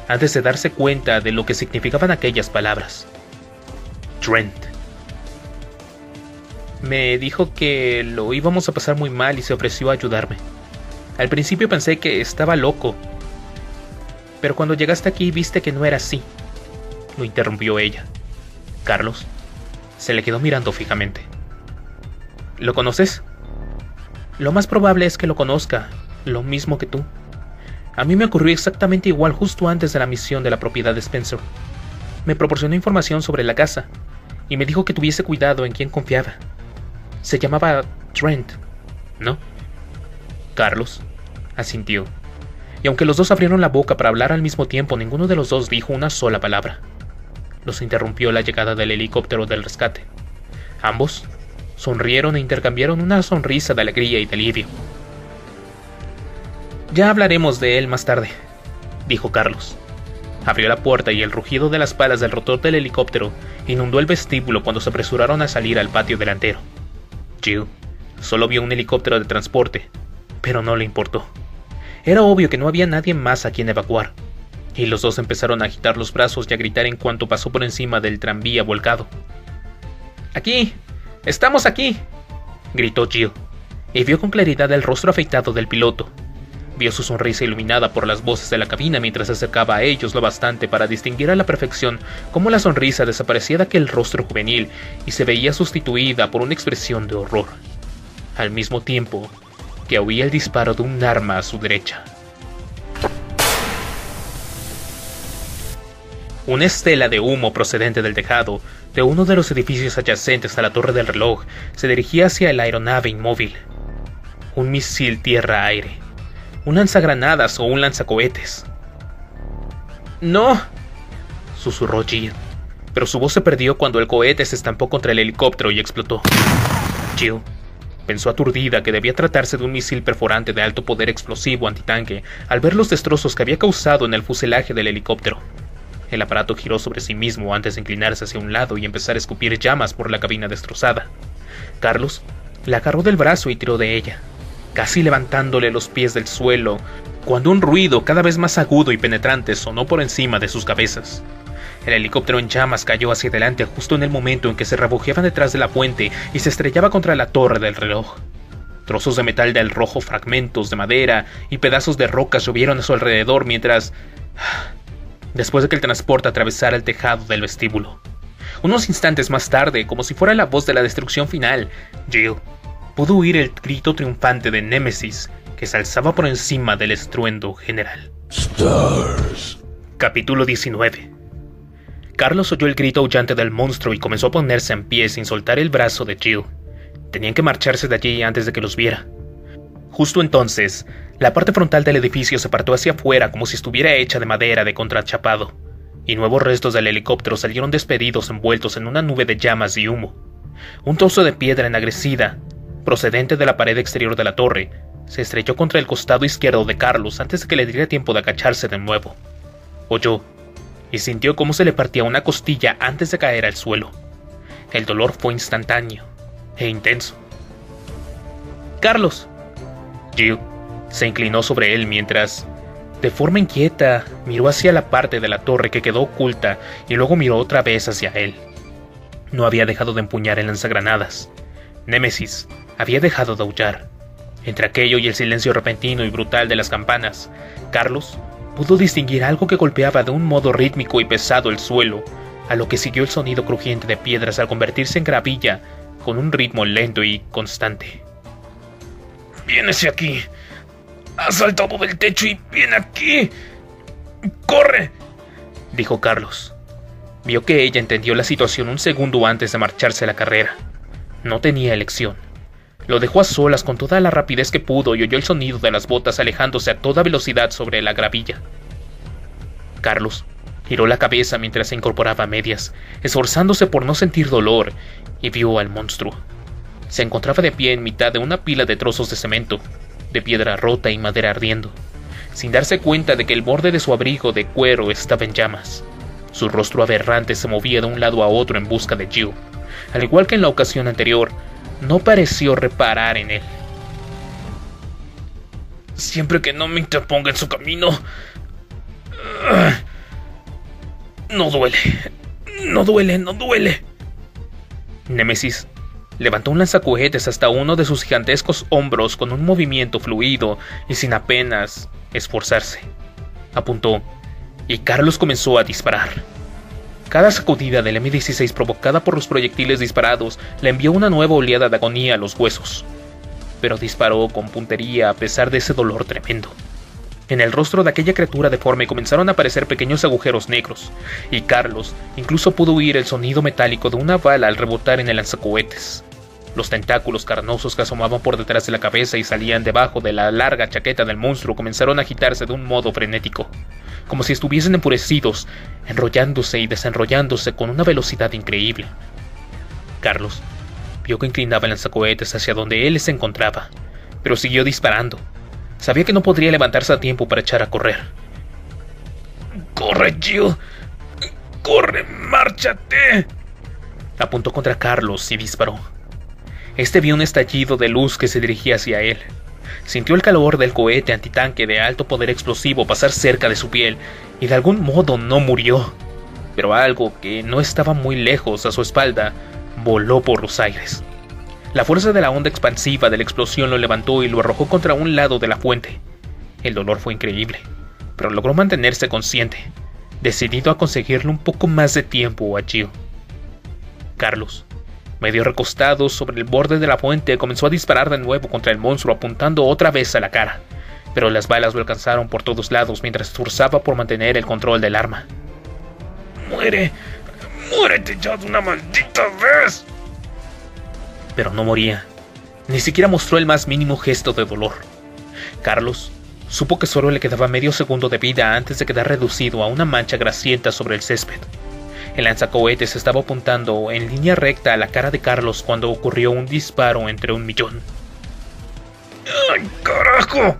antes de darse cuenta de lo que significaban aquellas palabras. Trent. Me dijo que lo íbamos a pasar muy mal y se ofreció a ayudarme. Al principio pensé que estaba loco, pero cuando llegaste aquí viste que no era así. Lo interrumpió ella. Carlos se le quedó mirando fijamente. ¿Lo conoces? Lo más probable es que lo conozca, lo mismo que tú. A mí me ocurrió exactamente igual justo antes de la misión de la propiedad de Spencer. Me proporcionó información sobre la casa y me dijo que tuviese cuidado en quien confiaba. Se llamaba Trent, ¿no? Carlos asintió. Y aunque los dos abrieron la boca para hablar al mismo tiempo, ninguno de los dos dijo una sola palabra. Los interrumpió la llegada del helicóptero del rescate. Ambos sonrieron e intercambiaron una sonrisa de alegría y de alivio. Ya hablaremos de él más tarde, dijo Carlos. Abrió la puerta y el rugido de las palas del rotor del helicóptero inundó el vestíbulo cuando se apresuraron a salir al patio delantero. Jill solo vio un helicóptero de transporte, pero no le importó. Era obvio que no había nadie más a quien evacuar, y los dos empezaron a agitar los brazos y a gritar en cuanto pasó por encima del tranvía volcado. Aquí. Estamos aquí. gritó Jill, y vio con claridad el rostro afeitado del piloto, Vio su sonrisa iluminada por las voces de la cabina mientras se acercaba a ellos lo bastante para distinguir a la perfección cómo la sonrisa desaparecía de aquel rostro juvenil y se veía sustituida por una expresión de horror, al mismo tiempo que oía el disparo de un arma a su derecha. Una estela de humo procedente del tejado de uno de los edificios adyacentes a la torre del reloj se dirigía hacia la aeronave inmóvil. Un misil tierra-aire un lanzagranadas o un lanzacohetes. No, susurró Jill, pero su voz se perdió cuando el cohete se estampó contra el helicóptero y explotó. Jill pensó aturdida que debía tratarse de un misil perforante de alto poder explosivo antitanque al ver los destrozos que había causado en el fuselaje del helicóptero. El aparato giró sobre sí mismo antes de inclinarse hacia un lado y empezar a escupir llamas por la cabina destrozada. Carlos la agarró del brazo y tiró de ella casi levantándole los pies del suelo, cuando un ruido cada vez más agudo y penetrante sonó por encima de sus cabezas. El helicóptero en llamas cayó hacia adelante justo en el momento en que se rebujeaban detrás de la puente y se estrellaba contra la torre del reloj. Trozos de metal del rojo, fragmentos de madera y pedazos de rocas llovieron a su alrededor mientras... después de que el transporte atravesara el tejado del vestíbulo. Unos instantes más tarde, como si fuera la voz de la destrucción final, Jill pudo oír el grito triunfante de Némesis que se alzaba por encima del estruendo general. Stars. Capítulo 19 Carlos oyó el grito aullante del monstruo y comenzó a ponerse en pie sin soltar el brazo de Jill. Tenían que marcharse de allí antes de que los viera. Justo entonces, la parte frontal del edificio se apartó hacia afuera como si estuviera hecha de madera de contrachapado, y nuevos restos del helicóptero salieron despedidos envueltos en una nube de llamas y humo. Un trozo de piedra ennagrecida, procedente de la pared exterior de la torre, se estrechó contra el costado izquierdo de Carlos antes de que le diera tiempo de agacharse de nuevo. Oyó y sintió cómo se le partía una costilla antes de caer al suelo. El dolor fue instantáneo e intenso. Carlos. Jill se inclinó sobre él mientras, de forma inquieta, miró hacia la parte de la torre que quedó oculta y luego miró otra vez hacia él. No había dejado de empuñar el lanzagranadas. Némesis había dejado de aullar. Entre aquello y el silencio repentino y brutal de las campanas, Carlos pudo distinguir algo que golpeaba de un modo rítmico y pesado el suelo, a lo que siguió el sonido crujiente de piedras al convertirse en gravilla con un ritmo lento y constante. Vienes aquí. Has saltado del techo y viene aquí. ¡Corre! dijo Carlos. Vio que ella entendió la situación un segundo antes de marcharse a la carrera. No tenía elección. Lo dejó a solas con toda la rapidez que pudo y oyó el sonido de las botas alejándose a toda velocidad sobre la gravilla. Carlos giró la cabeza mientras se incorporaba a medias, esforzándose por no sentir dolor, y vio al monstruo. Se encontraba de pie en mitad de una pila de trozos de cemento, de piedra rota y madera ardiendo, sin darse cuenta de que el borde de su abrigo de cuero estaba en llamas. Su rostro aberrante se movía de un lado a otro en busca de Jill. Al igual que en la ocasión anterior, no pareció reparar en él. Siempre que no me interponga en su camino... [CLEARS THROAT] No duele. No duele, no duele. Némesis levantó un lanzacohetes hasta uno de sus gigantescos hombros con un movimiento fluido y sin apenas esforzarse. Apuntó, y Carlos comenzó a disparar. Cada sacudida del M16 provocada por los proyectiles disparados le envió una nueva oleada de agonía a los huesos, pero disparó con puntería a pesar de ese dolor tremendo. En el rostro de aquella criatura deforme comenzaron a aparecer pequeños agujeros negros, y Carlos incluso pudo oír el sonido metálico de una bala al rebotar en el lanzacohetes. Los tentáculos carnosos que asomaban por detrás de la cabeza y salían debajo de la larga chaqueta del monstruo comenzaron a agitarse de un modo frenético como si estuviesen enfurecidos, enrollándose y desenrollándose con una velocidad increíble. Carlos vio que inclinaba el lanzacohetes hacia donde él se encontraba, pero siguió disparando. Sabía que no podría levantarse a tiempo para echar a correr. ¡Corre, Jill! ¡Corre, márchate! Apuntó contra Carlos y disparó. Este vio un estallido de luz que se dirigía hacia él. Sintió el calor del cohete antitanque de alto poder explosivo pasar cerca de su piel y de algún modo no murió. Pero algo que no estaba muy lejos a su espalda voló por los aires. La fuerza de la onda expansiva de la explosión lo levantó y lo arrojó contra un lado de la fuente. El dolor fue increíble, pero logró mantenerse consciente, decidido a conseguirle un poco más de tiempo a Jill. Carlos Medio recostado sobre el borde de la fuente, comenzó a disparar de nuevo contra el monstruo apuntando otra vez a la cara, pero las balas lo alcanzaron por todos lados mientras esforzaba por mantener el control del arma. ¡Muere! ¡Muérete ya de una maldita vez! Pero no moría. Ni siquiera mostró el más mínimo gesto de dolor. Carlos supo que solo le quedaba medio segundo de vida antes de quedar reducido a una mancha grasienta sobre el césped. El lanzacohetes estaba apuntando en línea recta a la cara de Carlos cuando ocurrió un disparo entre un millón. ¡Ay, carajo!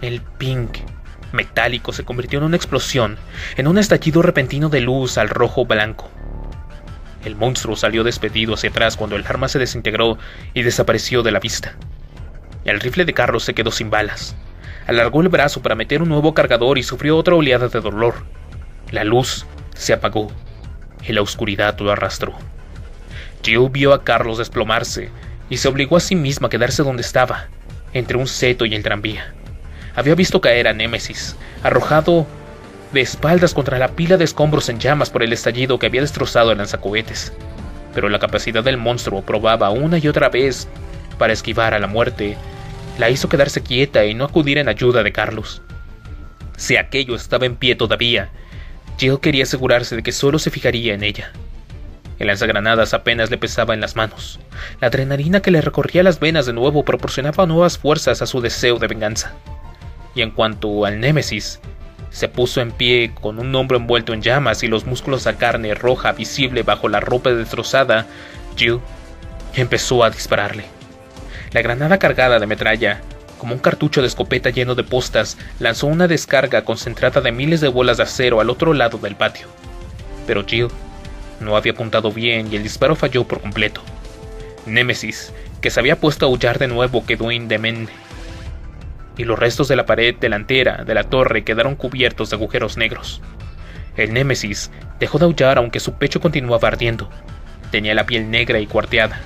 El pink metálico se convirtió en una explosión, en un estallido repentino de luz al rojo blanco. El monstruo salió despedido hacia atrás cuando el arma se desintegró y desapareció de la vista. El rifle de Carlos se quedó sin balas. Alargó el brazo para meter un nuevo cargador y sufrió otra oleada de dolor. La luz se apagó y la oscuridad lo arrastró. Jill vio a Carlos desplomarse y se obligó a sí misma a quedarse donde estaba, entre un seto y el tranvía. Había visto caer a Némesis, arrojado de espaldas contra la pila de escombros en llamas por el estallido que había destrozado el lanzacohetes. Pero la capacidad del monstruo probaba una y otra vez para esquivar a la muerte, la hizo quedarse quieta y no acudir en ayuda de Carlos. Si aquello estaba en pie todavía, Jill quería asegurarse de que solo se fijaría en ella. El lanzagranadas apenas le pesaba en las manos. La adrenalina que le recorría las venas de nuevo proporcionaba nuevas fuerzas a su deseo de venganza. Y en cuanto al Némesis, se puso en pie con un hombro envuelto en llamas y los músculos a carne roja visible bajo la ropa destrozada, Jill empezó a dispararle. La granada cargada de metralla, como un cartucho de escopeta lleno de postas, lanzó una descarga concentrada de miles de bolas de acero al otro lado del patio. Pero Jill no había apuntado bien y el disparo falló por completo. Némesis, que se había puesto a aullar de nuevo, quedó indemne. Y los restos de la pared delantera de la torre quedaron cubiertos de agujeros negros. El Némesis dejó de aullar aunque su pecho continuaba ardiendo. Tenía la piel negra y cuarteada.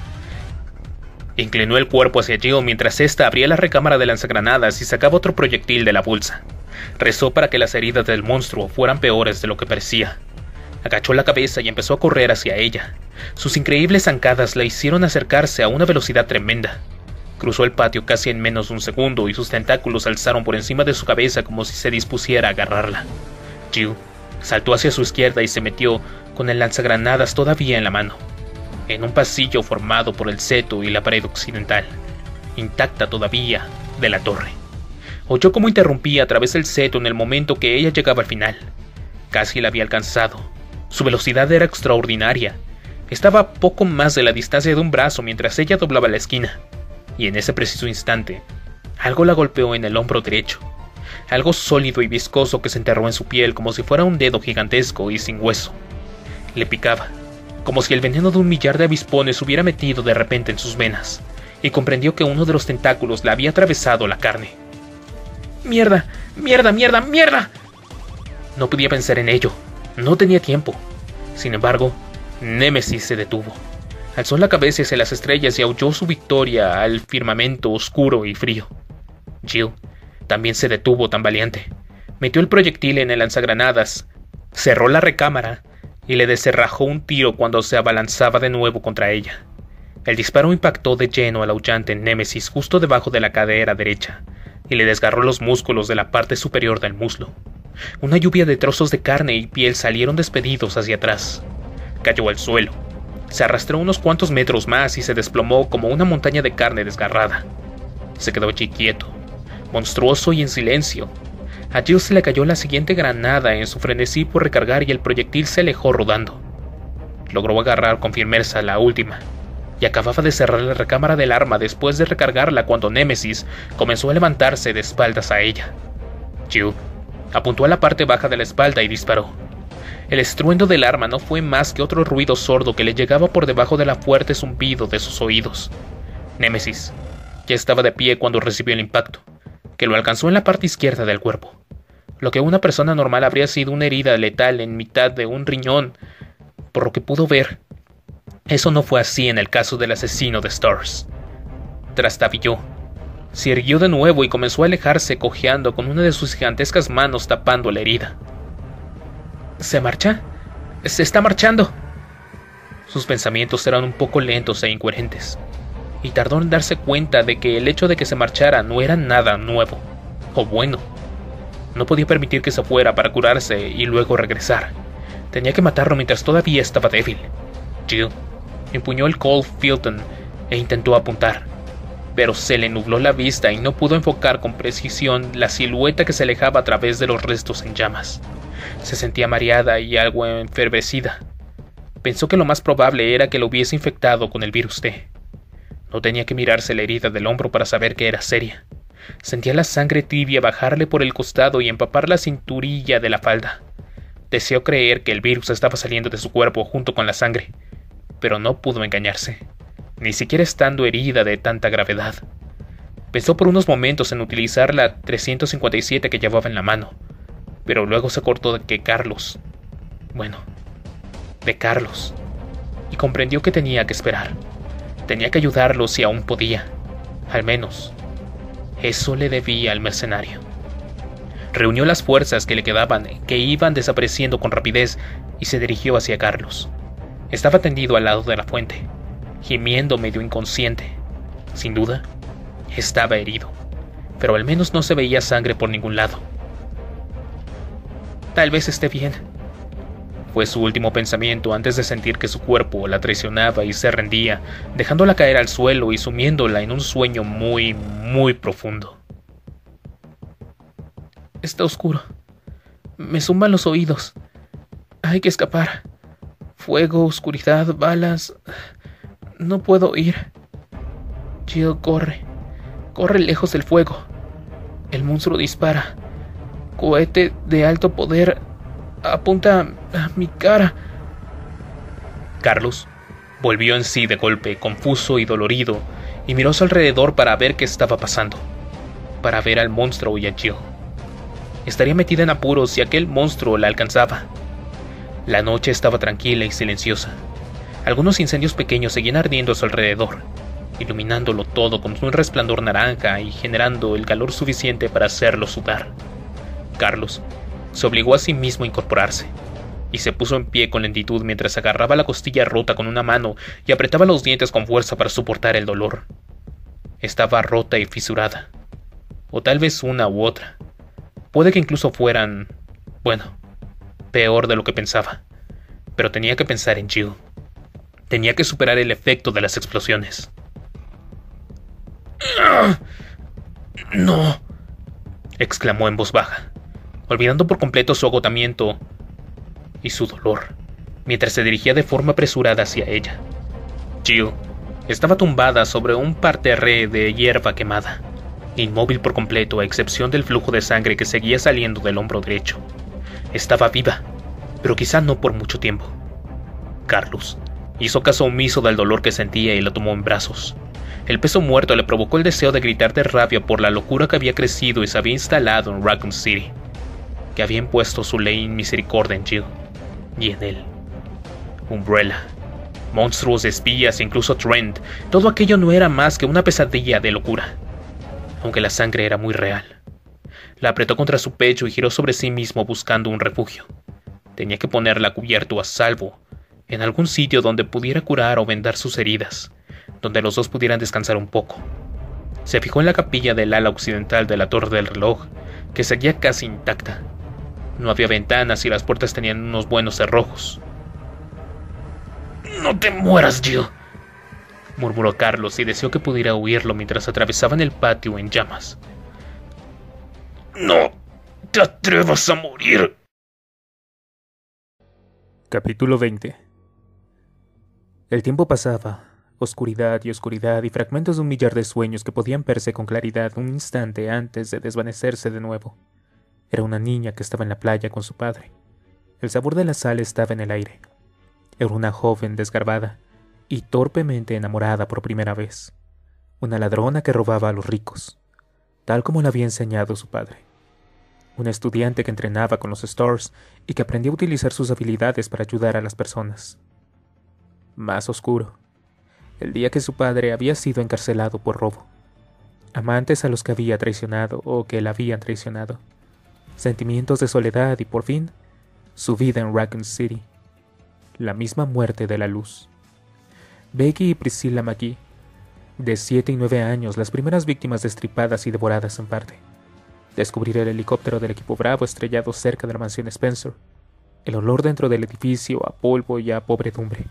Inclinó el cuerpo hacia Jill mientras ésta abría la recámara de lanzagranadas y sacaba otro proyectil de la bolsa. Rezó para que las heridas del monstruo fueran peores de lo que parecía. Agachó la cabeza y empezó a correr hacia ella. Sus increíbles zancadas la hicieron acercarse a una velocidad tremenda. Cruzó el patio casi en menos de un segundo y sus tentáculos alzaron por encima de su cabeza como si se dispusiera a agarrarla. Jill saltó hacia su izquierda y se metió, con el lanzagranadas todavía en la mano, en un pasillo formado por el seto y la pared occidental, intacta todavía, de la torre. Oyó cómo interrumpía a través del seto en el momento que ella llegaba al final. Casi la había alcanzado, su velocidad era extraordinaria. Estaba poco más de la distancia de un brazo mientras ella doblaba la esquina. Y en ese preciso instante, algo la golpeó en el hombro derecho. Algo sólido y viscoso que se enterró en su piel como si fuera un dedo gigantesco y sin hueso. Le picaba, como si el veneno de un millar de avispones hubiera metido de repente en sus venas, y comprendió que uno de los tentáculos le había atravesado la carne. ¡Mierda! ¡Mierda! ¡Mierda! ¡Mierda! No podía pensar en ello. No tenía tiempo. Sin embargo, Némesis se detuvo. Alzó la cabeza hacia las estrellas y aulló su victoria al firmamento oscuro y frío. Jill también se detuvo tan valiente. Metió el proyectil en el lanzagranadas, cerró la recámara y le deserrajó un tiro cuando se abalanzaba de nuevo contra ella. El disparo impactó de lleno al aullante Némesis justo debajo de la cadera derecha y le desgarró los músculos de la parte superior del muslo. Una lluvia de trozos de carne y piel salieron despedidos hacia atrás. Cayó al suelo. Se arrastró unos cuantos metros más y se desplomó como una montaña de carne desgarrada. Se quedó allí quieto, monstruoso y en silencio. A Jill se le cayó la siguiente granada en su frenesí por recargar y el proyectil se alejó rodando. Logró agarrar con firmeza la última, y acababa de cerrar la recámara del arma después de recargarla cuando Némesis comenzó a levantarse de espaldas a ella. Jill Apuntó a la parte baja de la espalda y disparó. El estruendo del arma no fue más que otro ruido sordo que le llegaba por debajo de la fuerte zumbido de sus oídos. Némesis ya estaba de pie cuando recibió el impacto, que lo alcanzó en la parte izquierda del cuerpo. Lo que una persona normal habría sido una herida letal en mitad de un riñón, por lo que pudo ver. Eso no fue así en el caso del asesino de Stars. Trastabilló se irguió de nuevo y comenzó a alejarse cojeando con una de sus gigantescas manos tapando la herida. ¿Se marcha? Se está marchando. Sus pensamientos eran un poco lentos e incoherentes, y tardó en darse cuenta de que el hecho de que se marchara no era nada nuevo, o bueno. No podía permitir que se fuera para curarse y luego regresar. Tenía que matarlo mientras todavía estaba débil. Jill empuñó el Colt Filton e intentó apuntar pero se le nubló la vista y no pudo enfocar con precisión la silueta que se alejaba a través de los restos en llamas. Se sentía mareada y algo enfervecida. Pensó que lo más probable era que lo hubiese infectado con el virus T. No tenía que mirarse la herida del hombro para saber que era seria. Sentía la sangre tibia bajarle por el costado y empapar la cinturilla de la falda. Deseó creer que el virus estaba saliendo de su cuerpo junto con la sangre, pero no pudo engañarse ni siquiera estando herida de tanta gravedad. Pensó por unos momentos en utilizar la 357 que llevaba en la mano, pero luego se cortó de que Carlos Bueno, de Carlos. Y comprendió que tenía que esperar. Tenía que ayudarlo si aún podía. Al menos, eso le debía al mercenario. Reunió las fuerzas que le quedaban, que iban desapareciendo con rapidez, y se dirigió hacia Carlos. Estaba tendido al lado de la fuente, gimiendo medio inconsciente. Sin duda, estaba herido, pero al menos no se veía sangre por ningún lado. Tal vez esté bien. Fue su último pensamiento antes de sentir que su cuerpo la traicionaba y se rendía, dejándola caer al suelo y sumiéndola en un sueño muy, muy profundo. Está oscuro. Me zumban los oídos. Hay que escapar. Fuego, oscuridad, balas. No puedo ir. Jill corre. Corre lejos del fuego. El monstruo dispara. Cohete de alto poder apunta a mi cara. Carlos volvió en sí de golpe, confuso y dolorido, y miró a su alrededor para ver qué estaba pasando, para ver al monstruo y a Jill. Estaría metida en apuros si aquel monstruo la alcanzaba. La noche estaba tranquila y silenciosa. Algunos incendios pequeños seguían ardiendo a su alrededor, iluminándolo todo con un resplandor naranja y generando el calor suficiente para hacerlo sudar. Carlos se obligó a sí mismo a incorporarse, y se puso en pie con lentitud mientras agarraba la costilla rota con una mano y apretaba los dientes con fuerza para soportar el dolor. Estaba rota y fisurada, o tal vez una u otra. Puede que incluso fueran, bueno, peor de lo que pensaba. Pero tenía que pensar en Jill. Tenía que superar el efecto de las explosiones. No, exclamó en voz baja, olvidando por completo su agotamiento y su dolor, mientras se dirigía de forma apresurada hacia ella. Jill estaba tumbada sobre un parterre de hierba quemada, inmóvil por completo a excepción del flujo de sangre que seguía saliendo del hombro derecho. Estaba viva, pero quizá no por mucho tiempo. Carlos hizo caso omiso del dolor que sentía y la tomó en brazos. El peso muerto le provocó el deseo de gritar de rabia por la locura que había crecido y se había instalado en Raccoon City, que había su ley misericordia en Jill y en él. Umbrella, monstruos, espías e incluso Trent, todo aquello no era más que una pesadilla de locura, aunque la sangre era muy real. La apretó contra su pecho y giró sobre sí mismo buscando un refugio. Tenía que ponerla cubierto a salvo, en algún sitio donde pudiera curar o vendar sus heridas, donde los dos pudieran descansar un poco. Se fijó en la capilla del ala occidental de la torre del reloj, que seguía casi intacta. No había ventanas y las puertas tenían unos buenos cerrojos. No te mueras, Jill, murmuró Carlos y deseó que pudiera oírlo mientras atravesaban el patio en llamas. No te atrevas a morir. Capítulo 20 El tiempo pasaba, oscuridad y oscuridad y fragmentos de un millar de sueños que podían verse con claridad un instante antes de desvanecerse de nuevo. Era una niña que estaba en la playa con su padre. El sabor de la sal estaba en el aire. Era una joven desgarbada y torpemente enamorada por primera vez. Una ladrona que robaba a los ricos, tal como le había enseñado su padre un estudiante que entrenaba con los Stars y que aprendió a utilizar sus habilidades para ayudar a las personas. Más oscuro, el día que su padre había sido encarcelado por robo. Amantes a los que había traicionado o que la habían traicionado. Sentimientos de soledad y por fin, su vida en Raccoon City. La misma muerte de la luz. Becky y Priscilla McGee, de 7 y 9 años, las primeras víctimas destripadas y devoradas en parte descubrir el helicóptero del equipo Bravo estrellado cerca de la mansión Spencer, el olor dentro del edificio a polvo y a pobredumbre,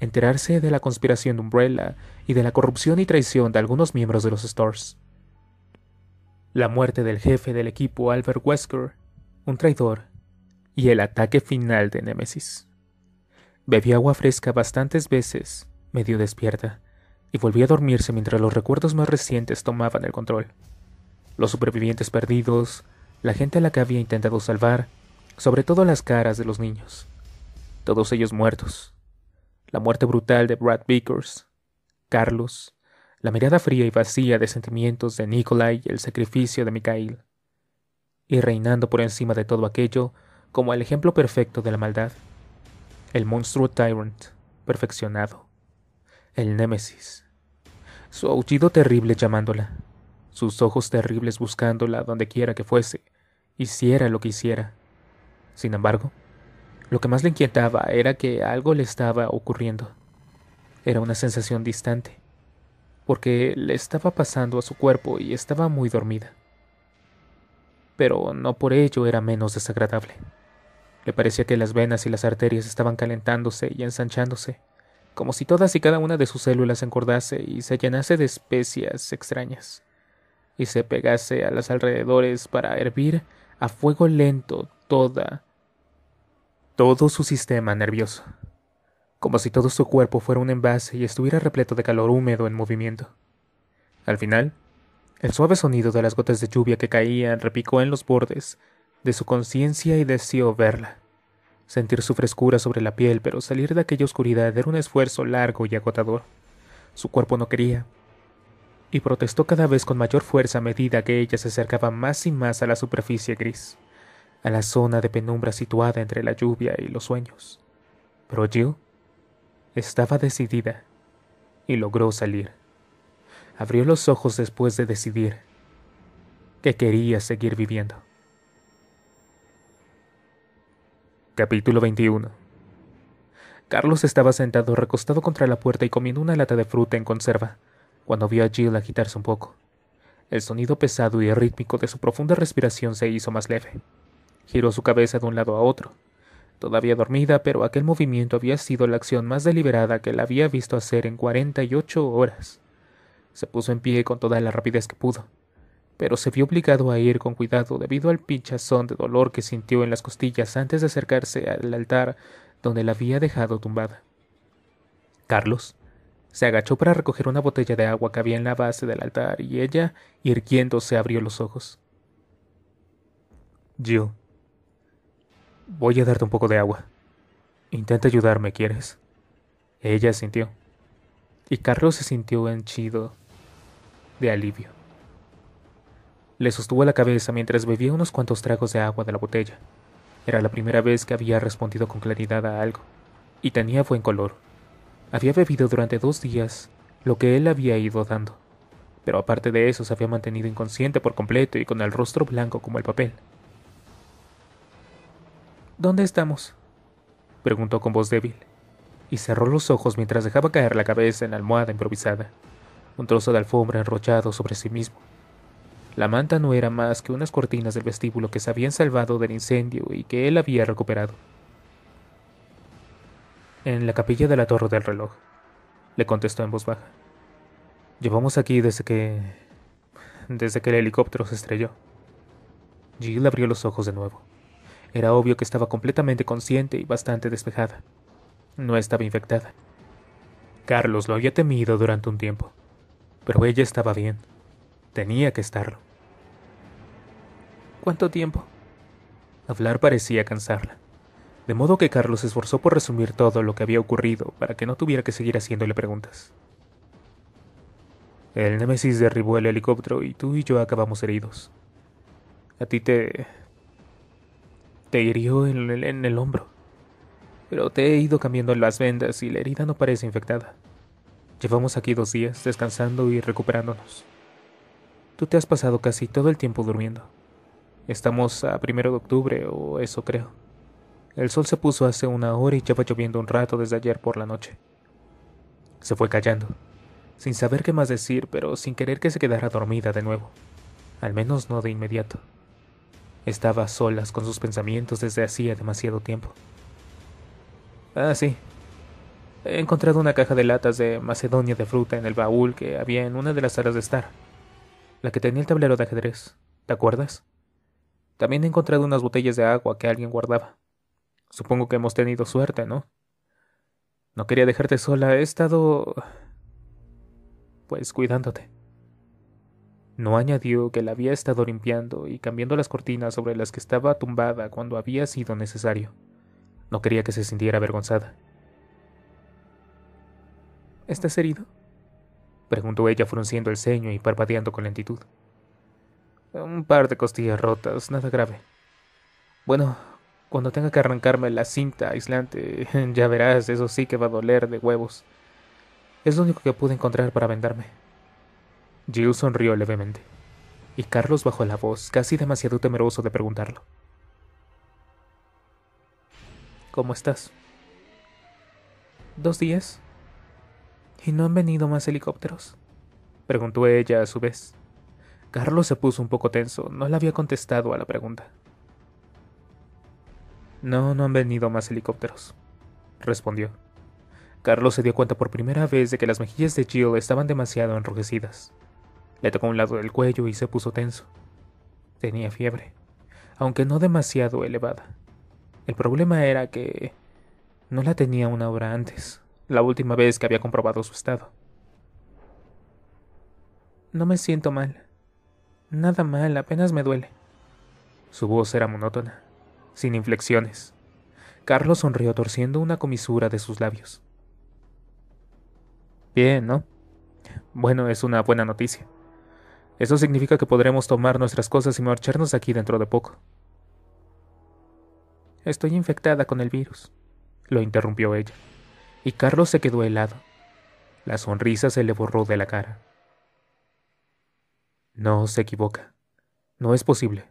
enterarse de la conspiración de Umbrella y de la corrupción y traición de algunos miembros de los Stars, la muerte del jefe del equipo Albert Wesker, un traidor, y el ataque final de Nemesis. Bebí agua fresca bastantes veces, medio despierta, y volví a dormirse mientras los recuerdos más recientes tomaban el control los supervivientes perdidos, la gente a la que había intentado salvar, sobre todo las caras de los niños. Todos ellos muertos. La muerte brutal de Brad Vickers, Carlos, la mirada fría y vacía de sentimientos de Nikolai y el sacrificio de Mikhail. Y reinando por encima de todo aquello, como el ejemplo perfecto de la maldad, el monstruo Tyrant, perfeccionado, el Némesis, su aullido terrible llamándola, sus ojos terribles buscándola donde quiera que fuese, hiciera lo que hiciera. Sin embargo, lo que más le inquietaba era que algo le estaba ocurriendo. Era una sensación distante, porque le estaba pasando a su cuerpo y estaba muy dormida. Pero no por ello era menos desagradable. Le parecía que las venas y las arterias estaban calentándose y ensanchándose, como si todas y cada una de sus células se encordase y se llenase de especias extrañas, y se pegase a los alrededores para hervir a fuego lento toda, todo su sistema nervioso como si todo su cuerpo fuera un envase y estuviera repleto de calor húmedo en movimiento. Al final, el suave sonido de las gotas de lluvia que caían repicó en los bordes de su conciencia y deseó verla, sentir su frescura sobre la piel, pero salir de aquella oscuridad era un esfuerzo largo y agotador. Su cuerpo no quería, y protestó cada vez con mayor fuerza a medida que ella se acercaba más y más a la superficie gris, a la zona de penumbra situada entre la lluvia y los sueños. Pero Jill estaba decidida y logró salir. Abrió los ojos después de decidir que quería seguir viviendo. Capítulo 21 Carlos estaba sentado recostado contra la puerta y comiendo una lata de fruta en conserva, cuando vio a Jill agitarse un poco. El sonido pesado y rítmico de su profunda respiración se hizo más leve. Giró su cabeza de un lado a otro, todavía dormida, pero aquel movimiento había sido la acción más deliberada que la había visto hacer en cuarenta y ocho horas. Se puso en pie con toda la rapidez que pudo, pero se vio obligado a ir con cuidado debido al pinchazón de dolor que sintió en las costillas antes de acercarse al altar donde la había dejado tumbada. Carlos se agachó para recoger una botella de agua que había en la base del altar y ella, irguiéndose, abrió los ojos. Jill, Voy a darte un poco de agua. Intenta ayudarme, ¿quieres? Ella sintió. Y Carlos se sintió henchido de alivio. Le sostuvo la cabeza mientras bebía unos cuantos tragos de agua de la botella. Era la primera vez que había respondido con claridad a algo, y tenía buen color. Había bebido durante dos días lo que él había ido dando, pero aparte de eso se había mantenido inconsciente por completo y con el rostro blanco como el papel. ¿Dónde estamos? preguntó con voz débil, y cerró los ojos mientras dejaba caer la cabeza en la almohada improvisada, un trozo de alfombra enrollado sobre sí mismo. La manta no era más que unas cortinas del vestíbulo que se habían salvado del incendio y que él había recuperado. En la capilla de la torre del reloj, le contestó en voz baja. Llevamos aquí desde que... desde que el helicóptero se estrelló. Jill abrió los ojos de nuevo. Era obvio que estaba completamente consciente y bastante despejada. No estaba infectada. Carlos lo había temido durante un tiempo, pero ella estaba bien. Tenía que estarlo. ¿Cuánto tiempo? Hablar parecía cansarla, de modo que Carlos se esforzó por resumir todo lo que había ocurrido para que no tuviera que seguir haciéndole preguntas. El Némesis derribó el helicóptero y tú y yo acabamos heridos. A ti te te hirió en el, hombro. Pero te he ido cambiando las vendas y la herida no parece infectada. Llevamos aquí dos días descansando y recuperándonos. Tú te has pasado casi todo el tiempo durmiendo. Estamos a primero de octubre, o eso creo. El sol se puso hace una hora y lleva lloviendo un rato desde ayer por la noche. Se fue callando, sin saber qué más decir, pero sin querer que se quedara dormida de nuevo. Al menos no de inmediato. Estaba a solas con sus pensamientos desde hacía demasiado tiempo. Ah, sí. He encontrado una caja de latas de Macedonia de fruta en el baúl que había en una de las salas de estar. La que tenía el tablero de ajedrez. ¿Te acuerdas? También he encontrado unas botellas de agua que alguien guardaba. Supongo que hemos tenido suerte, ¿no? No quería dejarte sola. He estado... pues cuidándote. No añadió que la había estado limpiando y cambiando las cortinas sobre las que estaba tumbada cuando había sido necesario. No quería que se sintiera avergonzada. ¿Estás herido? preguntó ella frunciendo el ceño y parpadeando con lentitud. Un par de costillas rotas, nada grave. Bueno, Cuando tenga que arrancarme la cinta aislante, [LAUGHS] ya verás, eso sí que va a doler de huevos. Es lo único que pude encontrar para vendarme. Jill sonrió levemente, y Carlos bajó la voz, casi demasiado temeroso de preguntarlo. ¿Cómo estás? ¿Dos días? ¿Y no han venido más helicópteros? Preguntó ella a su vez. Carlos se puso un poco tenso, no le había contestado a la pregunta. No, no han venido más helicópteros, respondió. Carlos se dio cuenta por primera vez de que las mejillas de Jill estaban demasiado enrojecidas. Le tocó un lado del cuello y se puso tenso. Tenía fiebre, aunque no demasiado elevada. El problema era que no la tenía una hora antes, la última vez que había comprobado su estado. No me siento mal. Nada mal, apenas me duele. Su voz era monótona, sin inflexiones. Carlos sonrió torciendo una comisura de sus labios. Bien, ¿no? Bueno, es una buena noticia. Eso significa que podremos tomar nuestras cosas y marcharnos aquí dentro de poco. Estoy infectada con el virus, lo interrumpió ella, y Carlos se quedó helado. La sonrisa se le borró de la cara. No se equivoca. No es posible.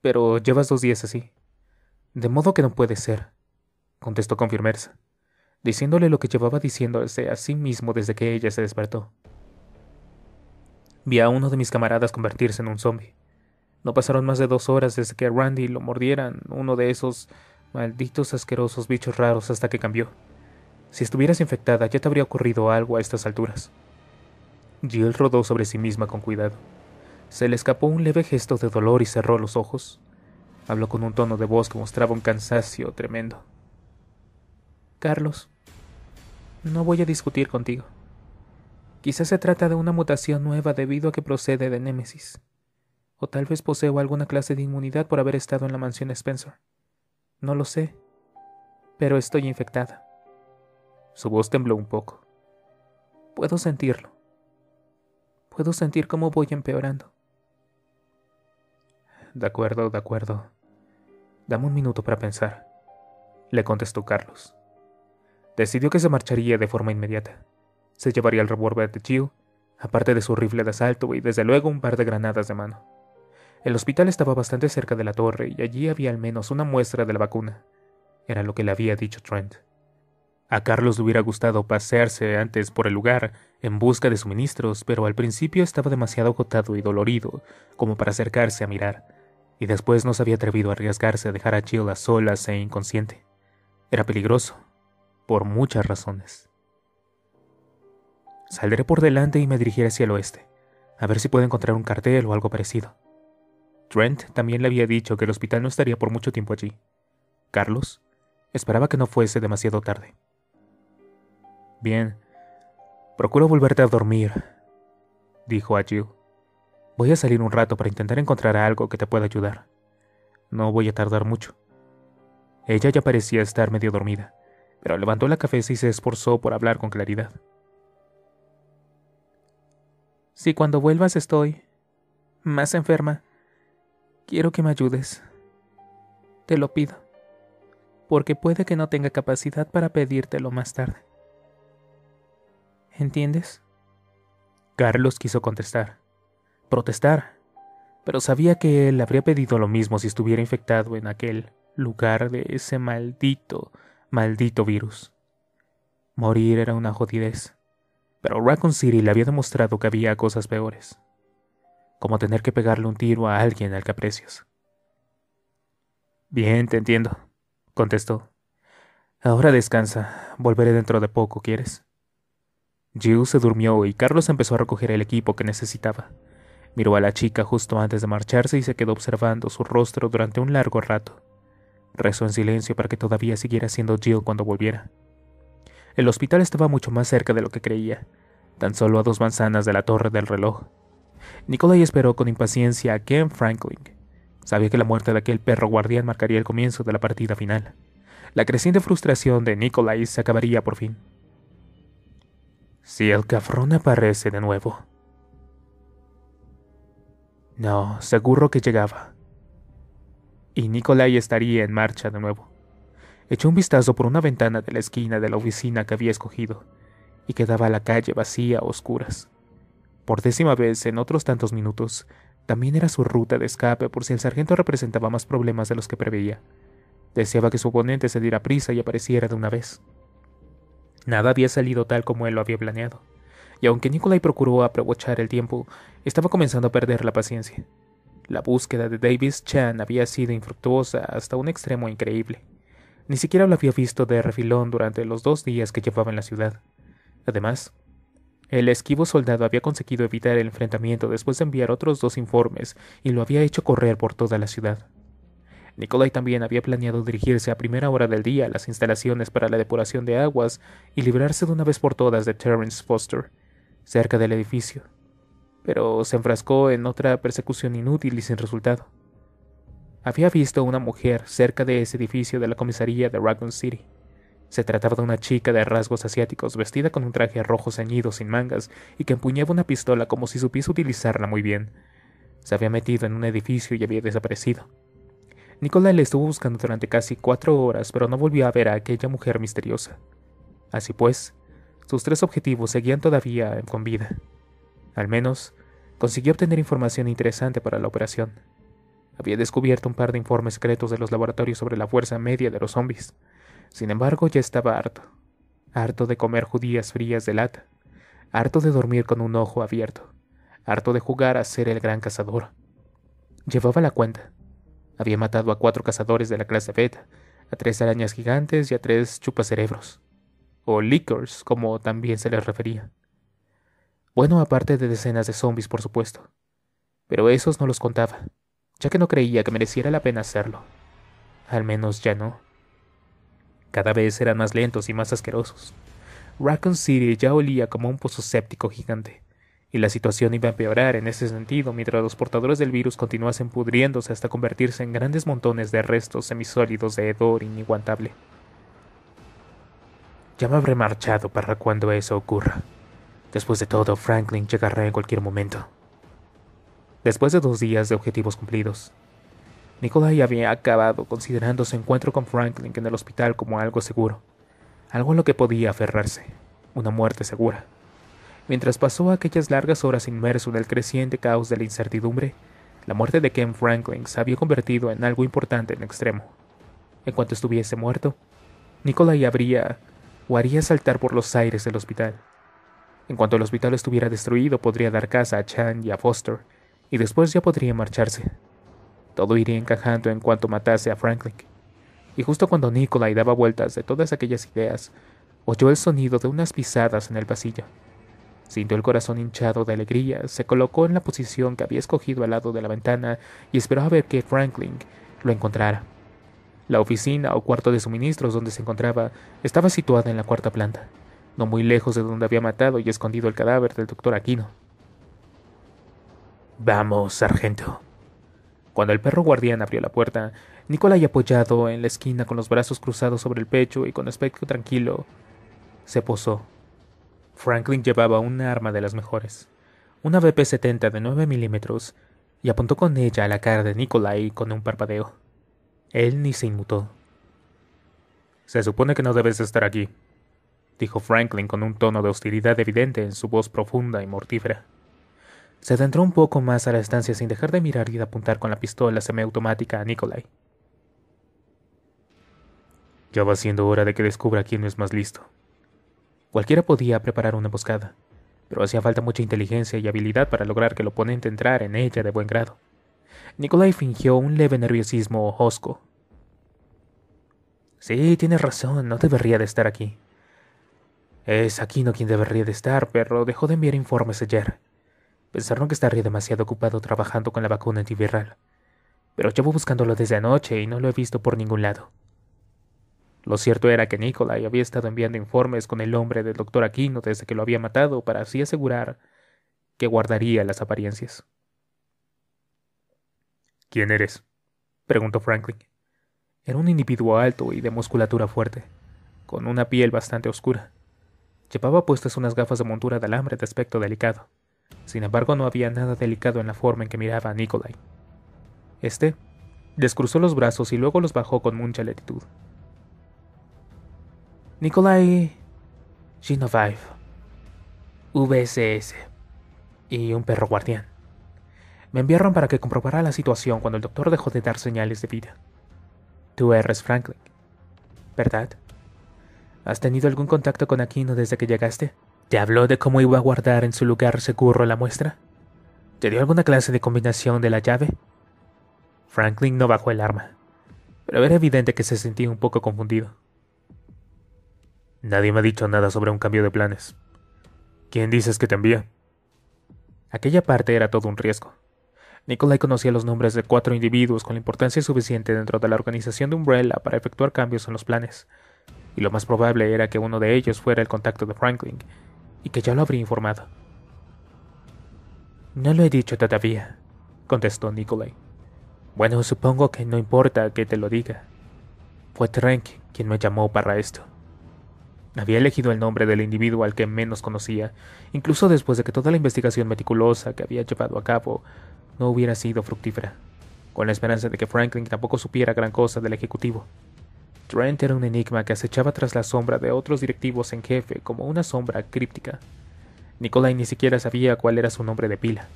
Pero llevas dos días así. De modo que no puede ser, contestó con firmeza, diciéndole lo que llevaba diciéndose a sí mismo desde que ella se despertó. Vi a uno de mis camaradas convertirse en un zombie. No pasaron más de dos horas desde que a Randy lo mordieran uno de esos malditos asquerosos bichos raros hasta que cambió. Si estuvieras infectada ya te habría ocurrido algo a estas alturas. Jill rodó sobre sí misma con cuidado. Se le escapó un leve gesto de dolor y cerró los ojos. Habló con un tono de voz que mostraba un cansancio tremendo. Carlos, no voy a discutir contigo. Quizás se trata de una mutación nueva debido a que procede de Némesis. O tal vez poseo alguna clase de inmunidad por haber estado en la mansión Spencer. No lo sé, pero estoy infectada. Su voz tembló un poco. Puedo sentirlo. Puedo sentir cómo voy empeorando. De acuerdo, de acuerdo. Dame un minuto para pensar, le contestó Carlos. Decidió que se marcharía de forma inmediata se llevaría el revólver de Jill, aparte de su rifle de asalto y desde luego un par de granadas de mano. El hospital estaba bastante cerca de la torre y allí había al menos una muestra de la vacuna. Era lo que le había dicho Trent. A Carlos le hubiera gustado pasearse antes por el lugar en busca de suministros, pero al principio estaba demasiado agotado y dolorido como para acercarse a mirar, y después no se había atrevido a arriesgarse a dejar a Jill a solas e inconsciente. Era peligroso, por muchas razones. Saldré por delante y me dirigiré hacia el oeste, a ver si puedo encontrar un cartel o algo parecido. Trent también le había dicho que el hospital no estaría por mucho tiempo allí. Carlos esperaba que no fuese demasiado tarde. Bien, procuro volverte a dormir, dijo a Jill. Voy a salir un rato para intentar encontrar algo que te pueda ayudar. No voy a tardar mucho. Ella ya parecía estar medio dormida, pero levantó la cabeza y se esforzó por hablar con claridad. Si cuando vuelvas estoy más enferma, quiero que me ayudes. Te lo pido, porque puede que no tenga capacidad para pedírtelo más tarde. ¿Entiendes? Carlos quiso contestar, protestar, pero sabía que él habría pedido lo mismo si estuviera infectado en aquel lugar de ese maldito, maldito virus. Morir era una jodidez pero Raccoon City le había demostrado que había cosas peores, como tener que pegarle un tiro a alguien al que. Bien, te entiendo, contestó. Ahora descansa, volveré dentro de poco, ¿quieres? Jill se durmió y Carlos empezó a recoger el equipo que necesitaba. Miró a la chica justo antes de marcharse y se quedó observando su rostro durante un largo rato. Rezó en silencio para que todavía siguiera siendo Jill cuando volviera. El hospital estaba mucho más cerca de lo que creía, tan solo a dos manzanas de la torre del reloj. Nikolai esperó con impaciencia a Ken Franklin. Sabía que la muerte de aquel perro guardián marcaría el comienzo de la partida final. La creciente frustración de Nikolai se acabaría por fin. Si el cafrón aparece de nuevo. No, seguro que llegaba. y Nikolai estaría en marcha de nuevo. Echó un vistazo por una ventana de la esquina de la oficina que había escogido, y quedaba la calle vacía a oscuras. Por décima vez en otros tantos minutos, también era su ruta de escape por si el sargento representaba más problemas de los que preveía. Deseaba que su oponente se diera prisa y apareciera de una vez. Nada había salido tal como él lo había planeado, y aunque Nikolai procuró aprovechar el tiempo, estaba comenzando a perder la paciencia. La búsqueda de Davis Chan había sido infructuosa hasta un extremo increíble. Ni siquiera lo había visto de refilón durante los dos días que llevaba en la ciudad. Además, el esquivo soldado había conseguido evitar el enfrentamiento después de enviar otros dos informes y lo había hecho correr por toda la ciudad. Nikolai también había planeado dirigirse a primera hora del día a las instalaciones para la depuración de aguas y librarse de una vez por todas de Terence Foster, cerca del edificio. Pero se enfrascó en otra persecución inútil y sin resultado. Había visto a una mujer cerca de ese edificio de la comisaría de Raccoon City. Se trataba de una chica de rasgos asiáticos vestida con un traje rojo ceñido sin mangas y que empuñaba una pistola como si supiese utilizarla muy bien. Se había metido en un edificio y había desaparecido. Nicolai le estuvo buscando durante casi cuatro horas, pero no volvió a ver a aquella mujer misteriosa. Así pues, sus tres objetivos seguían todavía con vida. Al menos, consiguió obtener información interesante para la operación. Había descubierto un par de informes secretos de los laboratorios sobre la fuerza media de los zombies. Sin embargo, ya estaba harto. Harto de comer judías frías de lata. Harto de dormir con un ojo abierto. Harto de jugar a ser el gran cazador. Llevaba la cuenta. Había matado a cuatro cazadores de la clase Beta, a tres arañas gigantes y a tres chupacerebros. O lickers, como también se les refería. Bueno, aparte de decenas de zombies, por supuesto. Pero esos no los contaba, ya que no creía que mereciera la pena hacerlo. Al menos ya no. Cada vez eran más lentos y más asquerosos. Raccoon City ya olía como un pozo séptico gigante, y la situación iba a empeorar en ese sentido mientras los portadores del virus continuasen pudriéndose hasta convertirse en grandes montones de restos semisólidos de hedor iniguantable. Ya me habré marchado para cuando eso ocurra. Después de todo, Franklin llegará en cualquier momento. Después de dos días de objetivos cumplidos, Nikolai había acabado considerando su encuentro con Franklin en el hospital como algo seguro, algo en lo que podía aferrarse, una muerte segura. Mientras pasó aquellas largas horas inmerso en el creciente caos de la incertidumbre, la muerte de Ken Franklin se había convertido en algo importante en extremo. En cuanto estuviese muerto, Nikolai habría o haría saltar por los aires del hospital. En cuanto el hospital estuviera destruido, podría dar casa a Chan y a Foster, y después ya podría marcharse, todo iría encajando en cuanto matase a Franklin. Y justo cuando Nikolai daba vueltas de todas aquellas ideas, oyó el sonido de unas pisadas en el pasillo. Sintió el corazón hinchado de alegría, se colocó en la posición que había escogido al lado de la ventana y esperó a ver que Franklin lo encontrara. La oficina o cuarto de suministros donde se encontraba estaba situada en la cuarta planta, no muy lejos de donde había matado y escondido el cadáver del doctor Aquino. Vamos, sargento, cuando el perro guardián abrió la puerta, Nicolai, apoyado en la esquina con los brazos cruzados sobre el pecho y con aspecto tranquilo, se posó. Franklin llevaba una arma de las mejores, una BP-70 de 9 milímetros, y apuntó con ella a la cara de Nikolai con un parpadeo. Él ni se inmutó. Se supone que no debes estar aquí, dijo Franklin con un tono de hostilidad evidente en su voz profunda y mortífera. Se adentró un poco más a la estancia sin dejar de mirar y de apuntar con la pistola semiautomática a Nikolai. Ya va siendo hora de que descubra quién es más listo. Cualquiera podía preparar una emboscada, pero hacía falta mucha inteligencia y habilidad para lograr que el oponente entrara en ella de buen grado. Nikolai fingió un leve nerviosismo hosco. Sí, tienes razón, no debería de estar aquí. Es Aquino quien debería de estar, pero dejó de enviar informes ayer. Pensaron que estaría demasiado ocupado trabajando con la vacuna antiviral, pero llevo buscándolo desde anoche y no lo he visto por ningún lado. Lo cierto era que Nikolai había estado enviando informes con el hombre del doctor Aquino desde que lo había matado para así asegurar que guardaría las apariencias. ¿Quién eres? preguntó Franklin. Era un individuo alto y de musculatura fuerte, con una piel bastante oscura. Llevaba puestas unas gafas de montura de alambre de aspecto delicado. Sin embargo, no había nada delicado en la forma en que miraba a Nikolai. Este Descruzó los brazos y luego los bajó con mucha lentitud. Nikolai Shinovaev, VSS y un perro guardián. Me enviaron para que comprobara la situación cuando el doctor dejó de dar señales de vida. Tú eres Franklin, ¿verdad? ¿Has tenido algún contacto con Aquino desde que llegaste? ¿Te habló de cómo iba a guardar en su lugar seguro la muestra? ¿Te dio alguna clase de combinación de la llave? Franklin no bajó el arma, pero era evidente que se sentía un poco confundido. Nadie me ha dicho nada sobre un cambio de planes. ¿Quién dices que te envía? Aquella parte era todo un riesgo. Nikolai conocía los nombres de cuatro individuos con la importancia suficiente dentro de la organización de Umbrella para efectuar cambios en los planes, y lo más probable era que uno de ellos fuera el contacto de Franklin, y que ya lo habría informado. No lo he dicho todavía, contestó Nikolai. Bueno, supongo que no importa que te lo diga. Fue Trenk quien me llamó para esto. Había elegido el nombre del individuo al que menos conocía, incluso después de que toda la investigación meticulosa que había llevado a cabo no hubiera sido fructífera, con la esperanza de que Franklin tampoco supiera gran cosa del ejecutivo. Trent era un enigma que acechaba tras la sombra de otros directivos en jefe como una sombra críptica. Nikolai ni siquiera sabía cuál era su nombre de pila.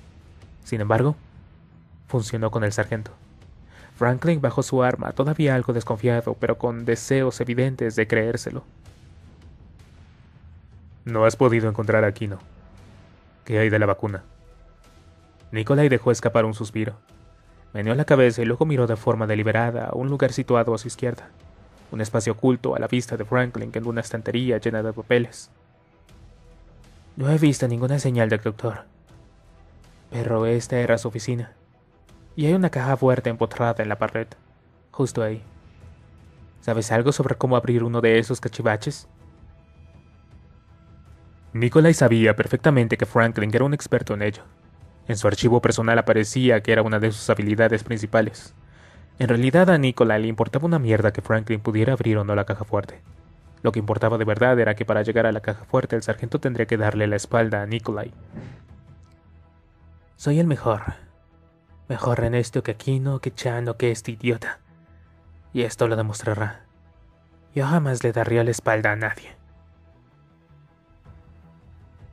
Sin embargo, funcionó con el sargento. Franklin bajó su arma, todavía algo desconfiado, pero con deseos evidentes de creérselo. No has podido encontrar a Aquino. ¿Qué hay de la vacuna? Nikolai dejó escapar un suspiro. Meneó la cabeza y luego miró de forma deliberada a un lugar situado a su izquierda, un espacio oculto a la vista de Franklin en una estantería llena de papeles. No he visto ninguna señal del doctor, pero esta era su oficina, y hay una caja fuerte empotrada en la pared, justo ahí. ¿Sabes algo sobre cómo abrir uno de esos cachivaches? Nikolai sabía perfectamente que Franklin era un experto en ello. En su archivo personal aparecía que era una de sus habilidades principales. En realidad a Nikolai le importaba una mierda que Franklin pudiera abrir o no la caja fuerte. Lo que importaba de verdad era que para llegar a la caja fuerte el sargento tendría que darle la espalda a Nikolai. Soy el mejor. Mejor en esto que Aquino, que Chan que este idiota. Y esto lo demostrará. Yo jamás le daría la espalda a nadie.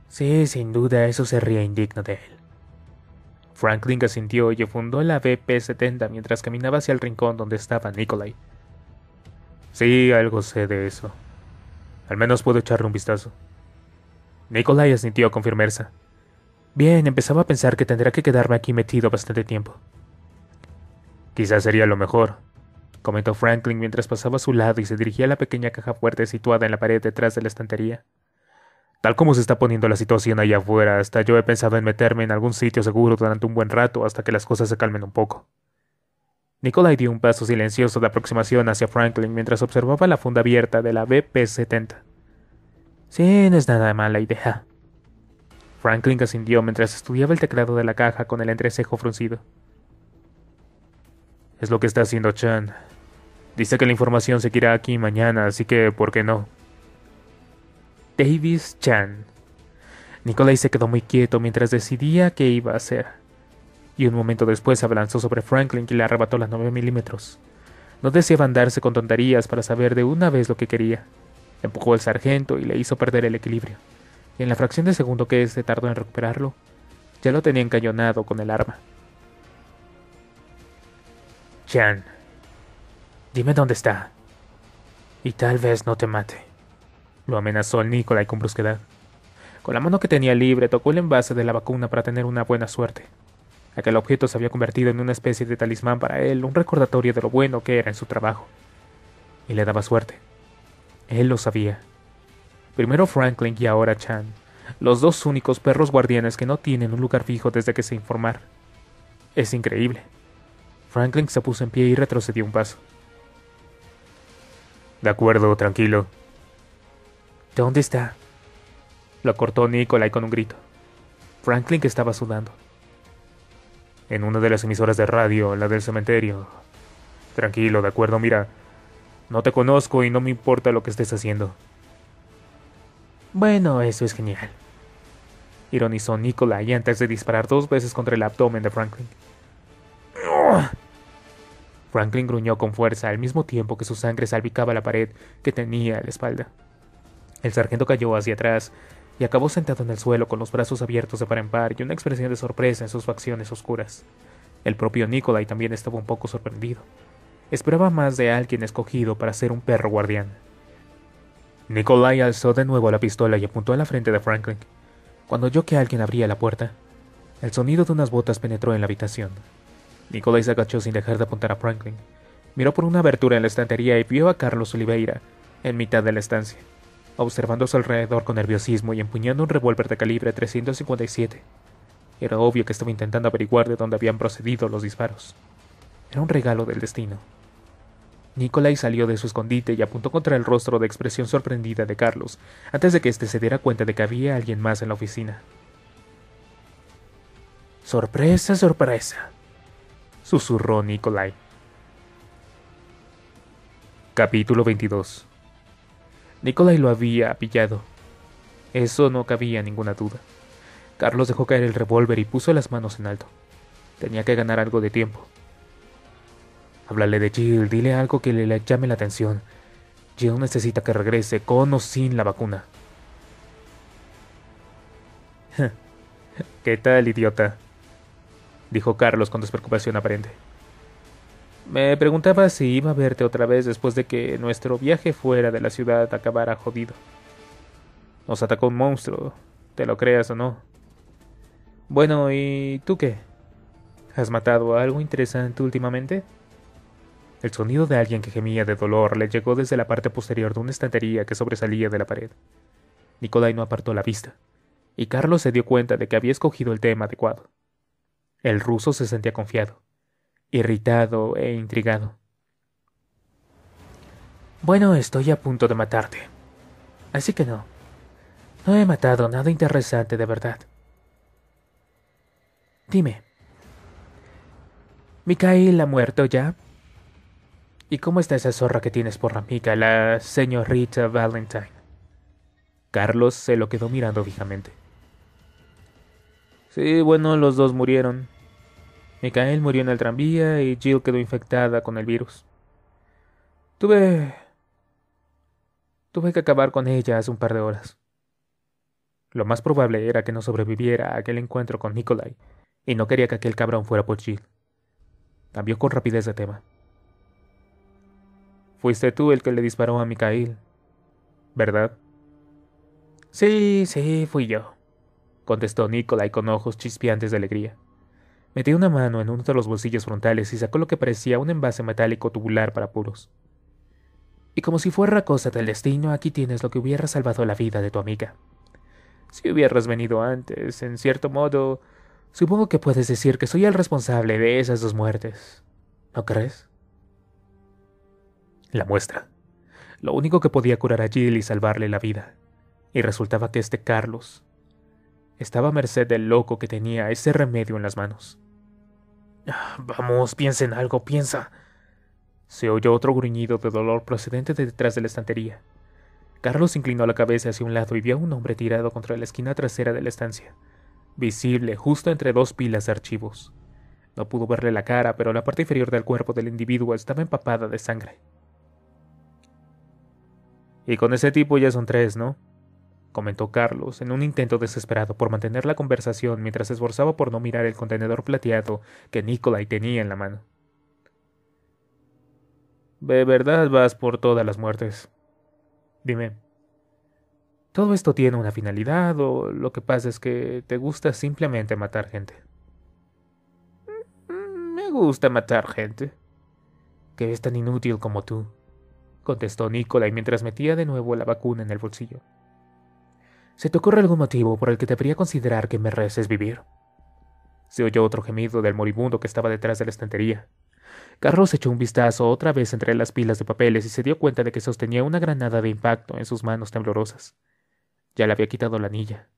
Sí, sin duda eso sería indigno de él. Franklin asintió y fundó la BP-70 mientras caminaba hacia el rincón donde estaba Nikolai. Sí, algo sé de eso. Al menos puedo echarle un vistazo. Nikolai asintió con firmeza. Bien, empezaba a pensar que tendrá que quedarme aquí metido bastante tiempo. Quizás sería lo mejor, comentó Franklin mientras pasaba a su lado y se dirigía a la pequeña caja fuerte situada en la pared detrás de la estantería. Tal como se está poniendo la situación allá afuera, hasta yo he pensado en meterme en algún sitio seguro durante un buen rato hasta que las cosas se calmen un poco. Nikolai dio un paso silencioso de aproximación hacia Franklin mientras observaba la funda abierta de la BP-70. Sí, no es nada mala idea. Franklin asintió mientras estudiaba el teclado de la caja con el entrecejo fruncido. Es lo que está haciendo Chan. Dice que la información seguirá aquí mañana, así que, ¿por qué no? Davis Chan. Nikolai se quedó muy quieto mientras decidía qué iba a hacer. Y un momento después abalanzó sobre Franklin y le arrebató las 9 milímetros. No deseaba andarse con tonterías para saber de una vez lo que quería. Empujó al sargento y le hizo perder el equilibrio. Y en la fracción de segundo que éste tardó en recuperarlo, ya lo tenía encañonado con el arma. Chan, dime dónde está. Y tal vez no te mate. Lo amenazó el Nikolai con brusquedad. Con la mano que tenía libre tocó el envase de la vacuna para tener una buena suerte. Aquel objeto se había convertido en una especie de talismán para él, un recordatorio de lo bueno que era en su trabajo. Y le daba suerte. Él lo sabía. Primero Franklin y ahora Chan, los dos únicos perros guardianes que no tienen un lugar fijo desde que se informar. Es increíble. Franklin se puso en pie y retrocedió un paso. De acuerdo, tranquilo, ¿Dónde está? Lo cortó Nikolai con un grito. Franklin que estaba sudando. En una de las emisoras de radio, la del cementerio. Tranquilo, de acuerdo, mira. No te conozco y no me importa lo que estés haciendo. Bueno, eso es genial. Ironizó Nikolai antes de disparar dos veces contra el abdomen de Franklin. Franklin gruñó con fuerza al mismo tiempo que su sangre salpicaba la pared que tenía a la espalda. El sargento cayó hacia atrás y acabó sentado en el suelo con los brazos abiertos de par en par y una expresión de sorpresa en sus facciones oscuras. El propio Nikolai también estaba un poco sorprendido. Esperaba más de alguien escogido para ser un perro guardián. Nikolai alzó de nuevo la pistola y apuntó a la frente de Franklin. Cuando oyó que alguien abría la puerta, el sonido de unas botas penetró en la habitación. Nicolai se agachó sin dejar de apuntar a Franklin. Miró por una abertura en la estantería y vio a Carlos Oliveira, en mitad de la estancia, observando a su alrededor con nerviosismo y empuñando un revólver de calibre 357. Era obvio que estaba intentando averiguar de dónde habían procedido los disparos. Era un regalo del destino. Nicolai salió de su escondite y apuntó contra el rostro de expresión sorprendida de Carlos, antes de que éste se diera cuenta de que había alguien más en la oficina. Sorpresa, sorpresa, susurró Nikolai. Capítulo 22 Nikolai lo había pillado. Eso no cabía ninguna duda. Carlos dejó caer el revólver y puso las manos en alto. Tenía que ganar algo de tiempo. Háblale de Jill, dile algo que le llame la atención. Jill necesita que regrese, con o sin la vacuna. [LAUGHS] ¿Qué tal, idiota? dijo Carlos con despreocupación aparente. Me preguntaba si iba a verte otra vez después de que nuestro viaje fuera de la ciudad acabara jodido. Nos atacó un monstruo, te lo creas o no. Bueno, ¿y tú qué? ¿Has matado algo interesante últimamente? El sonido de alguien que gemía de dolor le llegó desde la parte posterior de una estantería que sobresalía de la pared. Nicolai no apartó la vista, y Carlos se dio cuenta de que había escogido el tema adecuado. El ruso se sentía confiado, irritado e intrigado. Bueno, estoy a punto de matarte. Así que no. No he matado nada interesante de verdad. Dime. ¿Mikhail ha muerto ya? ¿Y cómo está esa zorra que tienes por amiga, la señorita Valentine? Carlos se lo quedó mirando fijamente. Sí, bueno, los dos murieron. Mikael murió en el tranvía y Jill quedó infectada con el virus. Tuve... Tuve que acabar con ella hace un par de horas. Lo más probable era que no sobreviviera a aquel encuentro con Nikolai, y no quería que aquel cabrón fuera por Jill. Cambió con rapidez de tema. Fuiste tú el que le disparó a Mikael, ¿verdad? Sí, sí, fui yo contestó Nikolai con ojos chispeantes de alegría. Metió una mano en uno de los bolsillos frontales y sacó lo que parecía un envase metálico tubular para puros. Y como si fuera cosa del destino, aquí tienes lo que hubiera salvado la vida de tu amiga. Si hubieras venido antes, en cierto modo, supongo que puedes decir que soy el responsable de esas dos muertes. ¿No crees? La muestra. Lo único que podía curar a Jill y salvarle la vida. Y resultaba que este Carlos, estaba a merced del loco que tenía ese remedio en las manos. Ah, vamos, piensa en algo, piensa. Se oyó otro gruñido de dolor procedente de detrás de la estantería. Carlos inclinó la cabeza hacia un lado y vio a un hombre tirado contra la esquina trasera de la estancia, visible justo entre dos pilas de archivos. No pudo verle la cara, pero la parte inferior del cuerpo del individuo estaba empapada de sangre. Y con ese tipo ya son tres, ¿no? Comentó Carlos, en un intento desesperado por mantener la conversación mientras se esforzaba por no mirar el contenedor plateado que Nikolai tenía en la mano. ¿De verdad vas por todas las muertes? Dime. ¿Todo esto tiene una finalidad o lo que pasa es que te gusta simplemente matar gente? Mm, me gusta matar gente. Que es tan inútil como tú, contestó Nikolai mientras metía de nuevo la vacuna en el bolsillo. ¿Se te ocurre algún motivo por el que debería considerar que mereces vivir? Se oyó otro gemido del moribundo que estaba detrás de la estantería. Carlos echó un vistazo otra vez entre las pilas de papeles y se dio cuenta de que sostenía una granada de impacto en sus manos temblorosas. Ya le había quitado la anilla.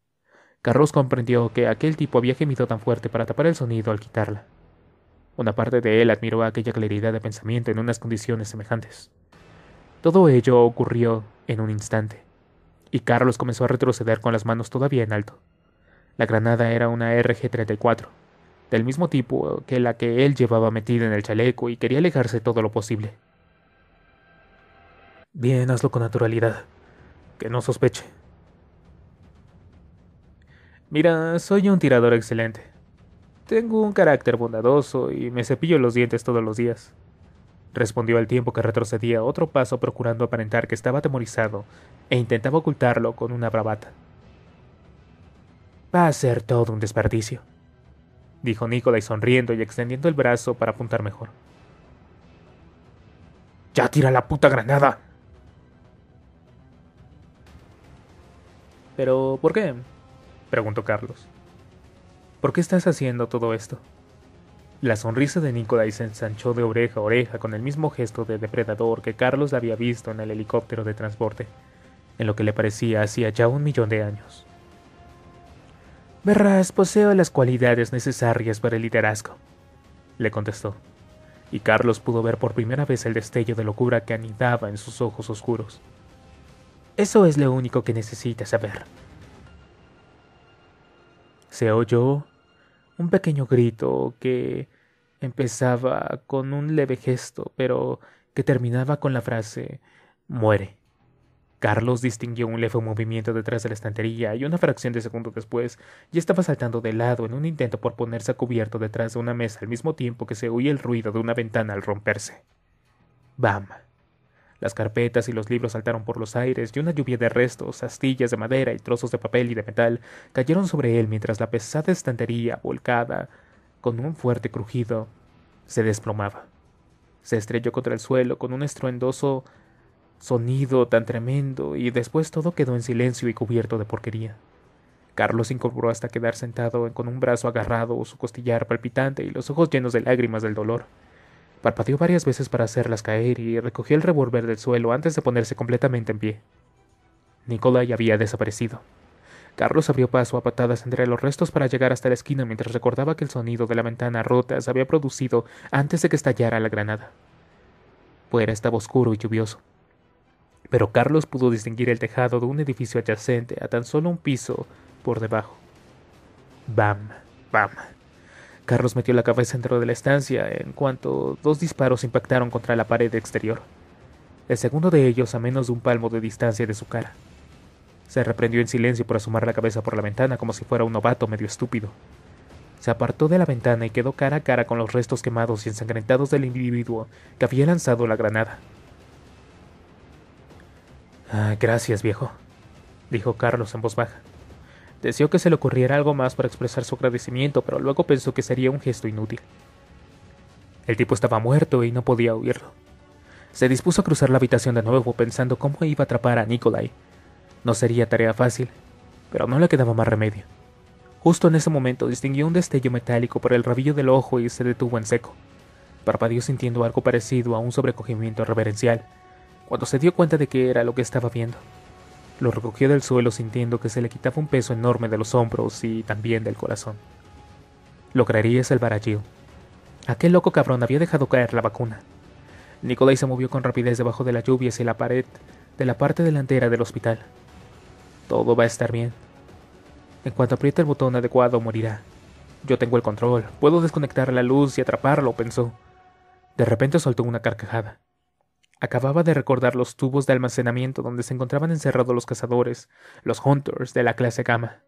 Carlos comprendió que aquel tipo había gemido tan fuerte para tapar el sonido al quitarla. Una parte de él admiró aquella claridad de pensamiento en unas condiciones semejantes. Todo ello ocurrió en un instante y Carlos comenzó a retroceder con las manos todavía en alto. La granada era una RG-34, del mismo tipo que la que él llevaba metida en el chaleco y quería alejarse todo lo posible. Bien, hazlo con naturalidad. Que no sospeche. Mira, soy un tirador excelente. Tengo un carácter bondadoso y me cepillo los dientes todos los días. Respondió al tiempo que retrocedía otro paso procurando aparentar que estaba atemorizado e intentaba ocultarlo con una bravata. Va a ser todo un desperdicio, dijo Nicolai sonriendo y extendiendo el brazo para apuntar mejor. ¡Ya tira la puta granada! ¿Pero por qué? preguntó Carlos. ¿Por qué estás haciendo todo esto? La sonrisa de Nicolai se ensanchó de oreja a oreja con el mismo gesto de depredador que Carlos había visto en el helicóptero de transporte, en lo que le parecía hacía ya un millón de años. Verás, poseo las cualidades necesarias para el liderazgo, le contestó, y Carlos pudo ver por primera vez el destello de locura que anidaba en sus ojos oscuros. Eso es lo único que necesitas saber. Se oyó un pequeño grito que empezaba con un leve gesto, pero que terminaba con la frase muere. Carlos distinguió un leve movimiento detrás de la estantería y una fracción de segundo después ya estaba saltando de lado en un intento por ponerse a cubierto detrás de una mesa al mismo tiempo que se oía el ruido de una ventana al romperse. ¡Bam! Las carpetas y los libros saltaron por los aires y una lluvia de restos, astillas de madera y trozos de papel y de metal cayeron sobre él mientras la pesada estantería, volcada, con un fuerte crujido, se desplomaba. Se estrelló contra el suelo con un estruendoso sonido tan tremendo y después todo quedó en silencio y cubierto de porquería. Carlos se incorporó hasta quedar sentado con un brazo agarrado, su costillar palpitante y los ojos llenos de lágrimas del dolor. Parpadeó varias veces para hacerlas caer y recogió el revólver del suelo antes de ponerse completamente en pie. Nicolai había desaparecido. Carlos abrió paso a patadas entre los restos para llegar hasta la esquina mientras recordaba que el sonido de la ventana rota se había producido antes de que estallara la granada. Fuera estaba oscuro y lluvioso. Pero Carlos pudo distinguir el tejado de un edificio adyacente a tan solo un piso por debajo. Bam, bam. Carlos metió la cabeza dentro de la estancia en cuanto dos disparos impactaron contra la pared exterior. El segundo de ellos a menos de un palmo de distancia de su cara. Se reprendió en silencio por asomar la cabeza por la ventana como si fuera un novato medio estúpido. Se apartó de la ventana y quedó cara a cara con los restos quemados y ensangrentados del individuo que había lanzado la granada. Ah, gracias, viejo, dijo Carlos en voz baja. Deseó que se le ocurriera algo más para expresar su agradecimiento, pero luego pensó que sería un gesto inútil. El tipo estaba muerto y no podía oírlo. Se dispuso a cruzar la habitación de nuevo pensando cómo iba a atrapar a Nikolai. No sería tarea fácil, pero no le quedaba más remedio. Justo en ese momento distinguió un destello metálico por el rabillo del ojo y se detuvo en seco. Parpadeó sintiendo algo parecido a un sobrecogimiento reverencial, cuando se dio cuenta de que era lo que estaba viendo. Lo recogió del suelo sintiendo que se le quitaba un peso enorme de los hombros y también del corazón. Lograría salvar a Jill. Aquel loco cabrón había dejado caer la vacuna. Nicolai se movió con rapidez debajo de la lluvia hacia la pared de la parte delantera del hospital. Todo va a estar bien. En cuanto apriete el botón adecuado, morirá. Yo tengo el control. Puedo desconectar la luz y atraparlo, pensó. De repente soltó una carcajada. Acababa de recordar los tubos de almacenamiento donde se encontraban encerrados los cazadores, los hunters de la clase gamma.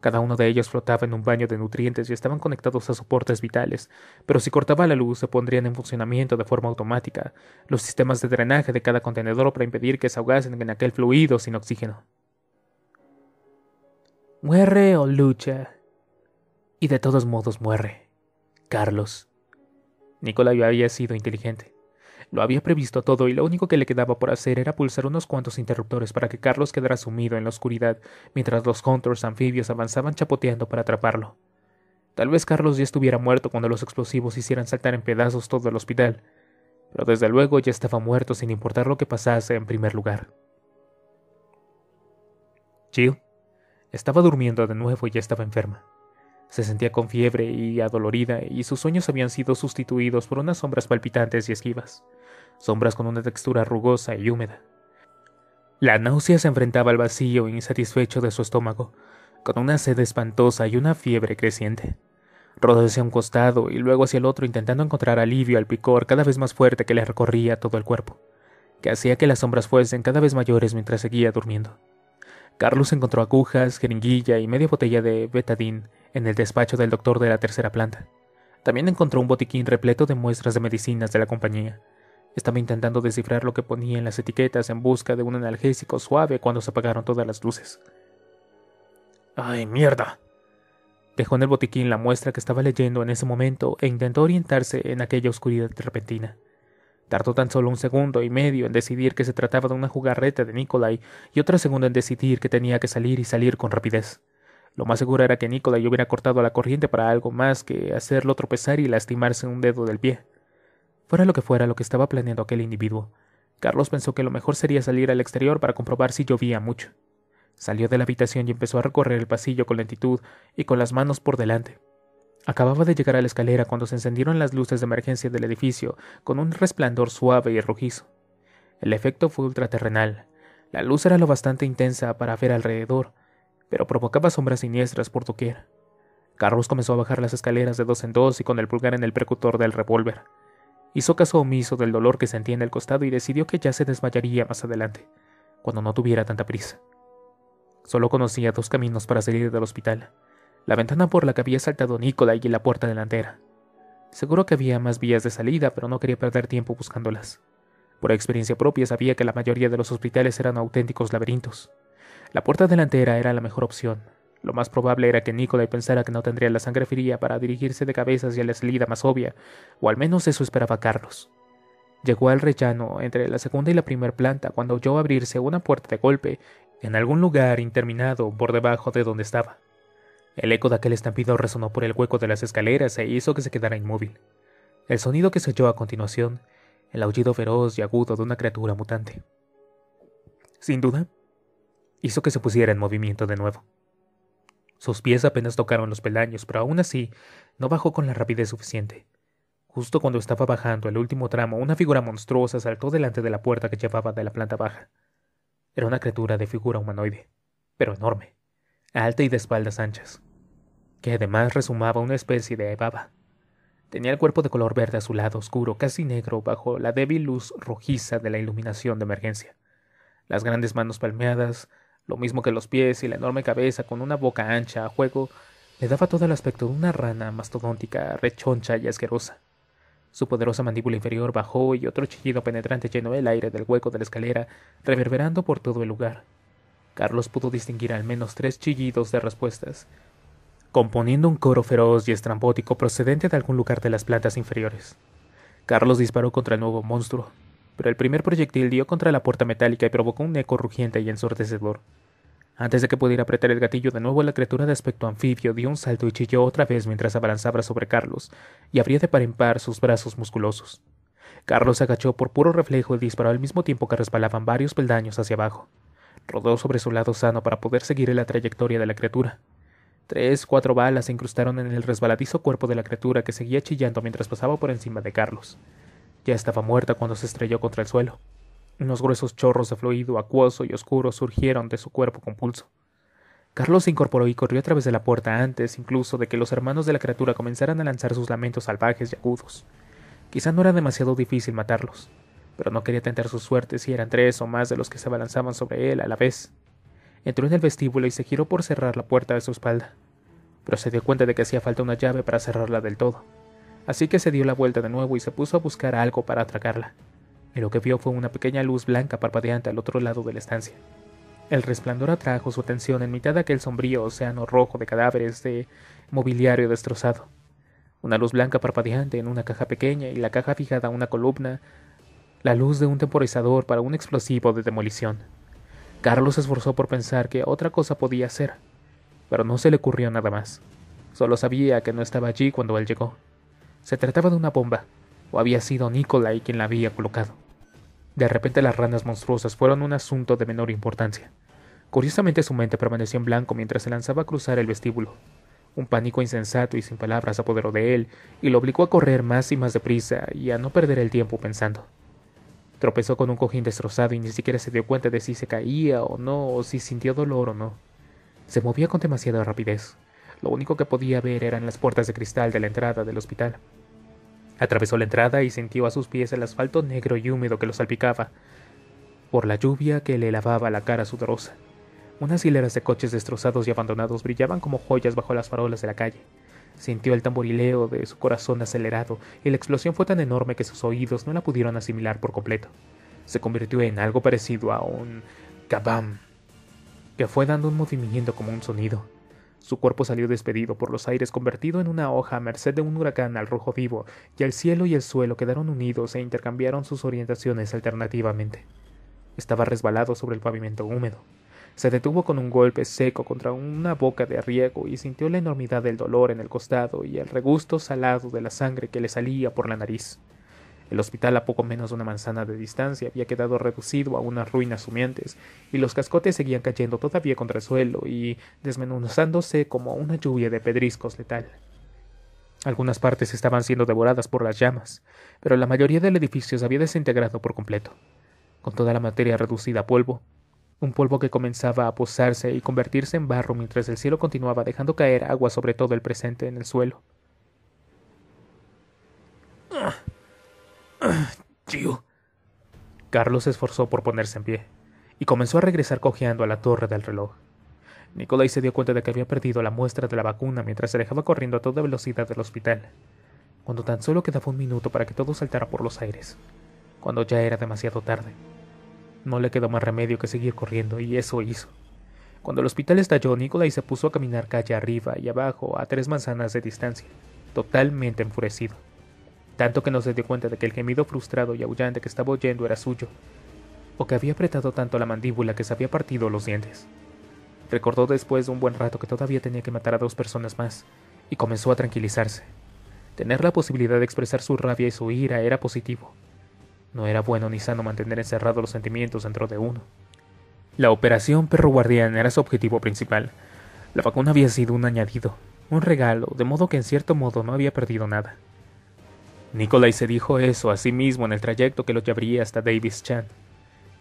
Cada uno de ellos flotaba en un baño de nutrientes y estaban conectados a soportes vitales, pero si cortaba la luz se pondrían en funcionamiento de forma automática los sistemas de drenaje de cada contenedor para impedir que se ahogasen en aquel fluido sin oxígeno. Muere o lucha. Y de todos modos muere. Carlos. Nicolai había sido inteligente. Lo había previsto todo y lo único que le quedaba por hacer era pulsar unos cuantos interruptores para que Carlos quedara sumido en la oscuridad mientras los hunters anfibios avanzaban chapoteando para atraparlo. Tal vez Carlos ya estuviera muerto cuando los explosivos hicieran saltar en pedazos todo el hospital, pero desde luego ya estaba muerto sin importar lo que pasase en primer lugar. Jill estaba durmiendo de nuevo y ya estaba enferma. Se sentía con fiebre y adolorida, y sus sueños habían sido sustituidos por unas sombras palpitantes y esquivas sombras con una textura rugosa y húmeda. La náusea se enfrentaba al vacío insatisfecho de su estómago, con una sed espantosa y una fiebre creciente. Rodó hacia un costado y luego hacia el otro intentando encontrar alivio al picor cada vez más fuerte que le recorría todo el cuerpo, que hacía que las sombras fuesen cada vez mayores mientras seguía durmiendo. Carlos encontró agujas, jeringuilla y media botella de betadine en el despacho del doctor de la tercera planta. También encontró un botiquín repleto de muestras de medicinas de la compañía. Estaba intentando descifrar lo que ponía en las etiquetas en busca de un analgésico suave cuando se apagaron todas las luces. ¡Ay, mierda! Dejó en el botiquín la muestra que estaba leyendo en ese momento e intentó orientarse en aquella oscuridad repentina. Tardó tan solo un segundo y medio en decidir que se trataba de una jugarreta de Nikolai y otro segundo en decidir que tenía que salir y salir con rapidez. Lo más seguro era que Nikolai hubiera cortado la corriente para algo más que hacerlo tropezar y lastimarse un dedo del pie. Fuera lo que fuera lo que estaba planeando aquel individuo, Carlos pensó que lo mejor sería salir al exterior para comprobar si llovía mucho. Salió de la habitación y empezó a recorrer el pasillo con lentitud y con las manos por delante. Acababa de llegar a la escalera cuando se encendieron las luces de emergencia del edificio con un resplandor suave y rojizo. El efecto fue ultraterrenal. La luz era lo bastante intensa para ver alrededor, pero provocaba sombras siniestras por doquier. Carlos comenzó a bajar las escaleras de dos en dos y con el pulgar en el percutor del revólver. Hizo caso omiso del dolor que sentía en el costado y decidió que ya se desmayaría más adelante, cuando no tuviera tanta prisa. Solo conocía dos caminos para salir del hospital. La ventana por la que había saltado Nicolai y la puerta delantera. Seguro que había más vías de salida, pero no quería perder tiempo buscándolas. Por experiencia propia sabía que la mayoría de los hospitales eran auténticos laberintos. La puerta delantera era la mejor opción. Lo más probable era que Nicolai pensara que no tendría la sangre fría para dirigirse de cabeza hacia la salida más obvia, o al menos eso esperaba Carlos. Llegó al rellano entre la segunda y la primera planta cuando oyó abrirse una puerta de golpe en algún lugar interminado por debajo de donde estaba. El eco de aquel estampido resonó por el hueco de las escaleras e hizo que se quedara inmóvil. El sonido que se oyó a continuación, el aullido feroz y agudo de una criatura mutante. Sin duda, hizo que se pusiera en movimiento de nuevo. Sus pies apenas tocaron los peldaños, pero aún así no bajó con la rapidez suficiente. Justo cuando estaba bajando el último tramo, una figura monstruosa saltó delante de la puerta que llevaba de la planta baja. Era una criatura de figura humanoide, pero enorme, alta y de espaldas anchas, que además resumaba una especie de baba. Tenía el cuerpo de color verde azulado oscuro, casi negro, bajo la débil luz rojiza de la iluminación de emergencia. Las grandes manos palmeadas, lo mismo que los pies y la enorme cabeza con una boca ancha a juego, le daba todo el aspecto de una rana mastodóntica, rechoncha y asquerosa. Su poderosa mandíbula inferior bajó y otro chillido penetrante llenó el aire del hueco de la escalera, reverberando por todo el lugar. Carlos pudo distinguir al menos tres chillidos de respuestas, componiendo un coro feroz y estrambótico procedente de algún lugar de las plantas inferiores. Carlos disparó contra el nuevo monstruo, pero el primer proyectil dio contra la puerta metálica y provocó un eco rugiente y ensordecedor. Antes de que pudiera apretar el gatillo de nuevo, la criatura de aspecto anfibio dio un salto y chilló otra vez mientras abalanzaba sobre Carlos, y abría de par en par sus brazos musculosos. Carlos se agachó por puro reflejo y disparó al mismo tiempo que resbalaban varios peldaños hacia abajo. Rodó sobre su lado sano para poder seguir la trayectoria de la criatura. Tres, cuatro balas se incrustaron en el resbaladizo cuerpo de la criatura que seguía chillando mientras pasaba por encima de Carlos. Ya estaba muerta cuando se estrelló contra el suelo. Unos gruesos chorros de fluido acuoso y oscuro surgieron de su cuerpo compulso. Carlos se incorporó y corrió a través de la puerta antes incluso de que los hermanos de la criatura comenzaran a lanzar sus lamentos salvajes y agudos. Quizá no era demasiado difícil matarlos, pero no quería tentar su suerte si eran tres o más de los que se abalanzaban sobre él a la vez. Entró en el vestíbulo y se giró por cerrar la puerta de su espalda, pero se dio cuenta de que hacía falta una llave para cerrarla del todo. Así que se dio la vuelta de nuevo y se puso a buscar algo para atracarla y lo que vio fue una pequeña luz blanca parpadeante al otro lado de la estancia. El resplandor atrajo su atención en mitad de aquel sombrío océano rojo de cadáveres de mobiliario destrozado. Una luz blanca parpadeante en una caja pequeña y la caja fijada a una columna, la luz de un temporizador para un explosivo de demolición. Carlos se esforzó por pensar que otra cosa podía ser, pero no se le ocurrió nada más. Solo sabía que no estaba allí cuando él llegó. Se trataba de una bomba, o había sido Nikolai quien la había colocado. De repente las ranas monstruosas fueron un asunto de menor importancia. Curiosamente su mente permaneció en blanco mientras se lanzaba a cruzar el vestíbulo. Un pánico insensato y sin palabras apoderó de él y lo obligó a correr más y más deprisa y a no perder el tiempo pensando. Tropezó con un cojín destrozado y ni siquiera se dio cuenta de si se caía o no, o si sintió dolor o no. Se movía con demasiada rapidez. Lo único que podía ver eran las puertas de cristal de la entrada del hospital. Atravesó la entrada y sintió a sus pies el asfalto negro y húmedo que lo salpicaba, por la lluvia que le lavaba la cara sudorosa. Unas hileras de coches destrozados y abandonados brillaban como joyas bajo las farolas de la calle. Sintió el tamborileo de su corazón acelerado y la explosión fue tan enorme que sus oídos no la pudieron asimilar por completo. Se convirtió en algo parecido a un kabam, que fue dando un movimiento como un sonido. Su cuerpo salió despedido por los aires, convertido en una hoja a merced de un huracán al rojo vivo, y el cielo y el suelo quedaron unidos e intercambiaron sus orientaciones alternativamente. Estaba resbalado sobre el pavimento húmedo. Se detuvo con un golpe seco contra una boca de riego y sintió la enormidad del dolor en el costado y el regusto salado de la sangre que le salía por la nariz. El hospital a poco menos de una manzana de distancia había quedado reducido a unas ruinas humeantes, y los cascotes seguían cayendo todavía contra el suelo y desmenuzándose como una lluvia de pedriscos letal. Algunas partes estaban siendo devoradas por las llamas, pero la mayoría del edificio se había desintegrado por completo, con toda la materia reducida a polvo, un polvo que comenzaba a posarse y convertirse en barro mientras el cielo continuaba dejando caer agua sobre todo el presente en el suelo. [CLEARS THROAT] Carlos se esforzó por ponerse en pie y comenzó a regresar cojeando a la torre del reloj. Nicolai se dio cuenta de que había perdido la muestra de la vacuna mientras se dejaba corriendo a toda velocidad del hospital, cuando tan solo quedaba un minuto para que todo saltara por los aires, cuando ya era demasiado tarde. No le quedó más remedio que seguir corriendo, y eso hizo. Cuando el hospital estalló, Nicolai se puso a caminar calle arriba y abajo a tres manzanas de distancia, totalmente enfurecido. Tanto que no se dio cuenta de que el gemido frustrado y aullante que estaba oyendo era suyo, o que había apretado tanto la mandíbula que se había partido los dientes. Recordó después de un buen rato que todavía tenía que matar a dos personas más, y comenzó a tranquilizarse. Tener la posibilidad de expresar su rabia y su ira era positivo, no era bueno ni sano mantener encerrados los sentimientos dentro de uno. La operación Perro Guardián era su objetivo principal. La vacuna había sido un añadido, un regalo, de modo que en cierto modo no había perdido nada. Nikolai se dijo eso a sí mismo en el trayecto que lo llevaría hasta Davis Chan.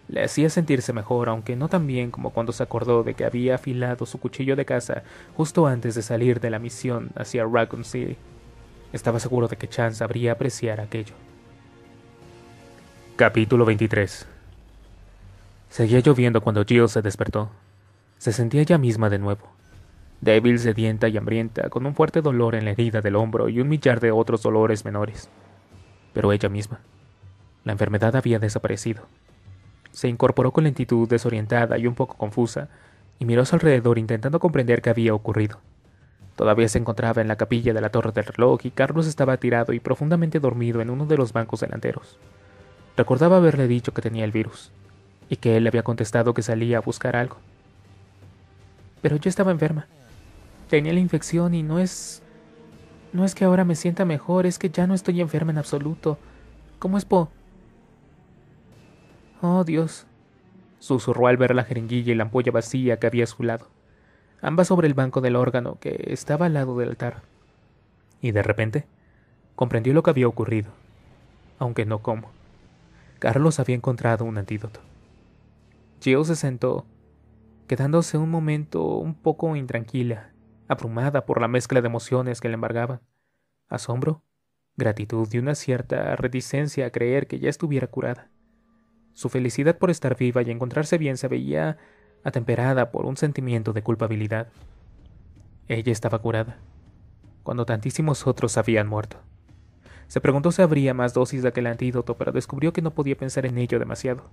Le hacía sentirse mejor, aunque no tan bien como cuando se acordó de que había afilado su cuchillo de caza justo antes de salir de la misión hacia Raccoon City. Estaba seguro de que Chan sabría apreciar aquello. Capítulo 23 Seguía lloviendo cuando Jill se despertó. Se sentía ella misma de nuevo, débil, sedienta y hambrienta, con un fuerte dolor en la herida del hombro y un millar de otros dolores menores. Pero ella misma. La enfermedad había desaparecido. Se incorporó con lentitud, desorientada y un poco confusa, y miró a su alrededor intentando comprender qué había ocurrido. Todavía se encontraba en la capilla de la torre del reloj y Carlos estaba tirado y profundamente dormido en uno de los bancos delanteros. Recordaba haberle dicho que tenía el virus, y que él le había contestado que salía a buscar algo. Pero yo estaba enferma. Tenía la infección y no es... No es que ahora me sienta mejor, es que ya no estoy enferma en absoluto. ¿Cómo es Po? Oh, Dios. Susurró al ver la jeringuilla y la ampolla vacía que había a su lado, ambas sobre el banco del órgano que estaba al lado del altar. Y de repente, comprendió lo que había ocurrido, aunque no cómo. Carlos había encontrado un antídoto. Jill se sentó, quedándose un momento un poco intranquila, abrumada por la mezcla de emociones que le embargaban. Asombro, gratitud y una cierta reticencia a creer que ya estuviera curada. Su felicidad por estar viva y encontrarse bien se veía atemperada por un sentimiento de culpabilidad. Ella estaba curada, cuando tantísimos otros habían muerto. Se preguntó si habría más dosis de aquel antídoto, pero descubrió que no podía pensar en ello demasiado.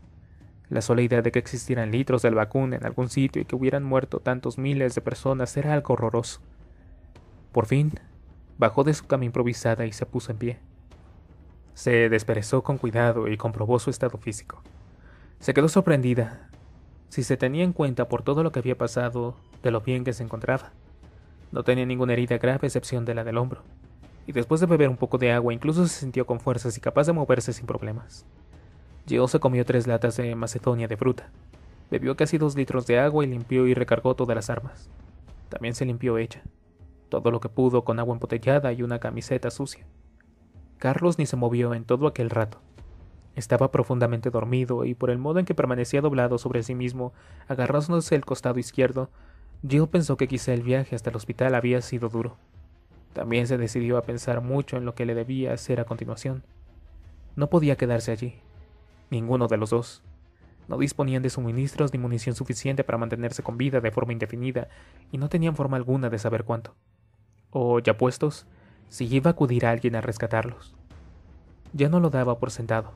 La sola idea de que existieran litros del vacuna en algún sitio y que hubieran muerto tantos miles de personas era algo horroroso. Por fin, bajó de su cama improvisada y se puso en pie. Se desperezó con cuidado y comprobó su estado físico. Se quedó sorprendida, si se tenía en cuenta por todo lo que había pasado, de lo bien que se encontraba. No tenía ninguna herida grave excepción de la del hombro y después de beber un poco de agua incluso se sintió con fuerzas y capaz de moverse sin problemas. Jill se comió tres latas de macedonia de fruta, bebió casi dos litros de agua y limpió y recargó todas las armas. También se limpió ella, todo lo que pudo con agua embotellada y una camiseta sucia. Carlos ni se movió en todo aquel rato. Estaba profundamente dormido y por el modo en que permanecía doblado sobre sí mismo, agarrándose el costado izquierdo, Jill pensó que quizá el viaje hasta el hospital había sido duro. También se decidió a pensar mucho en lo que le debía hacer a continuación. No podía quedarse allí. Ninguno de los dos. No disponían de suministros ni munición suficiente para mantenerse con vida de forma indefinida, y no tenían forma alguna de saber cuánto. O, ya puestos, si iba a acudir a alguien a rescatarlos. Ya no lo daba por sentado.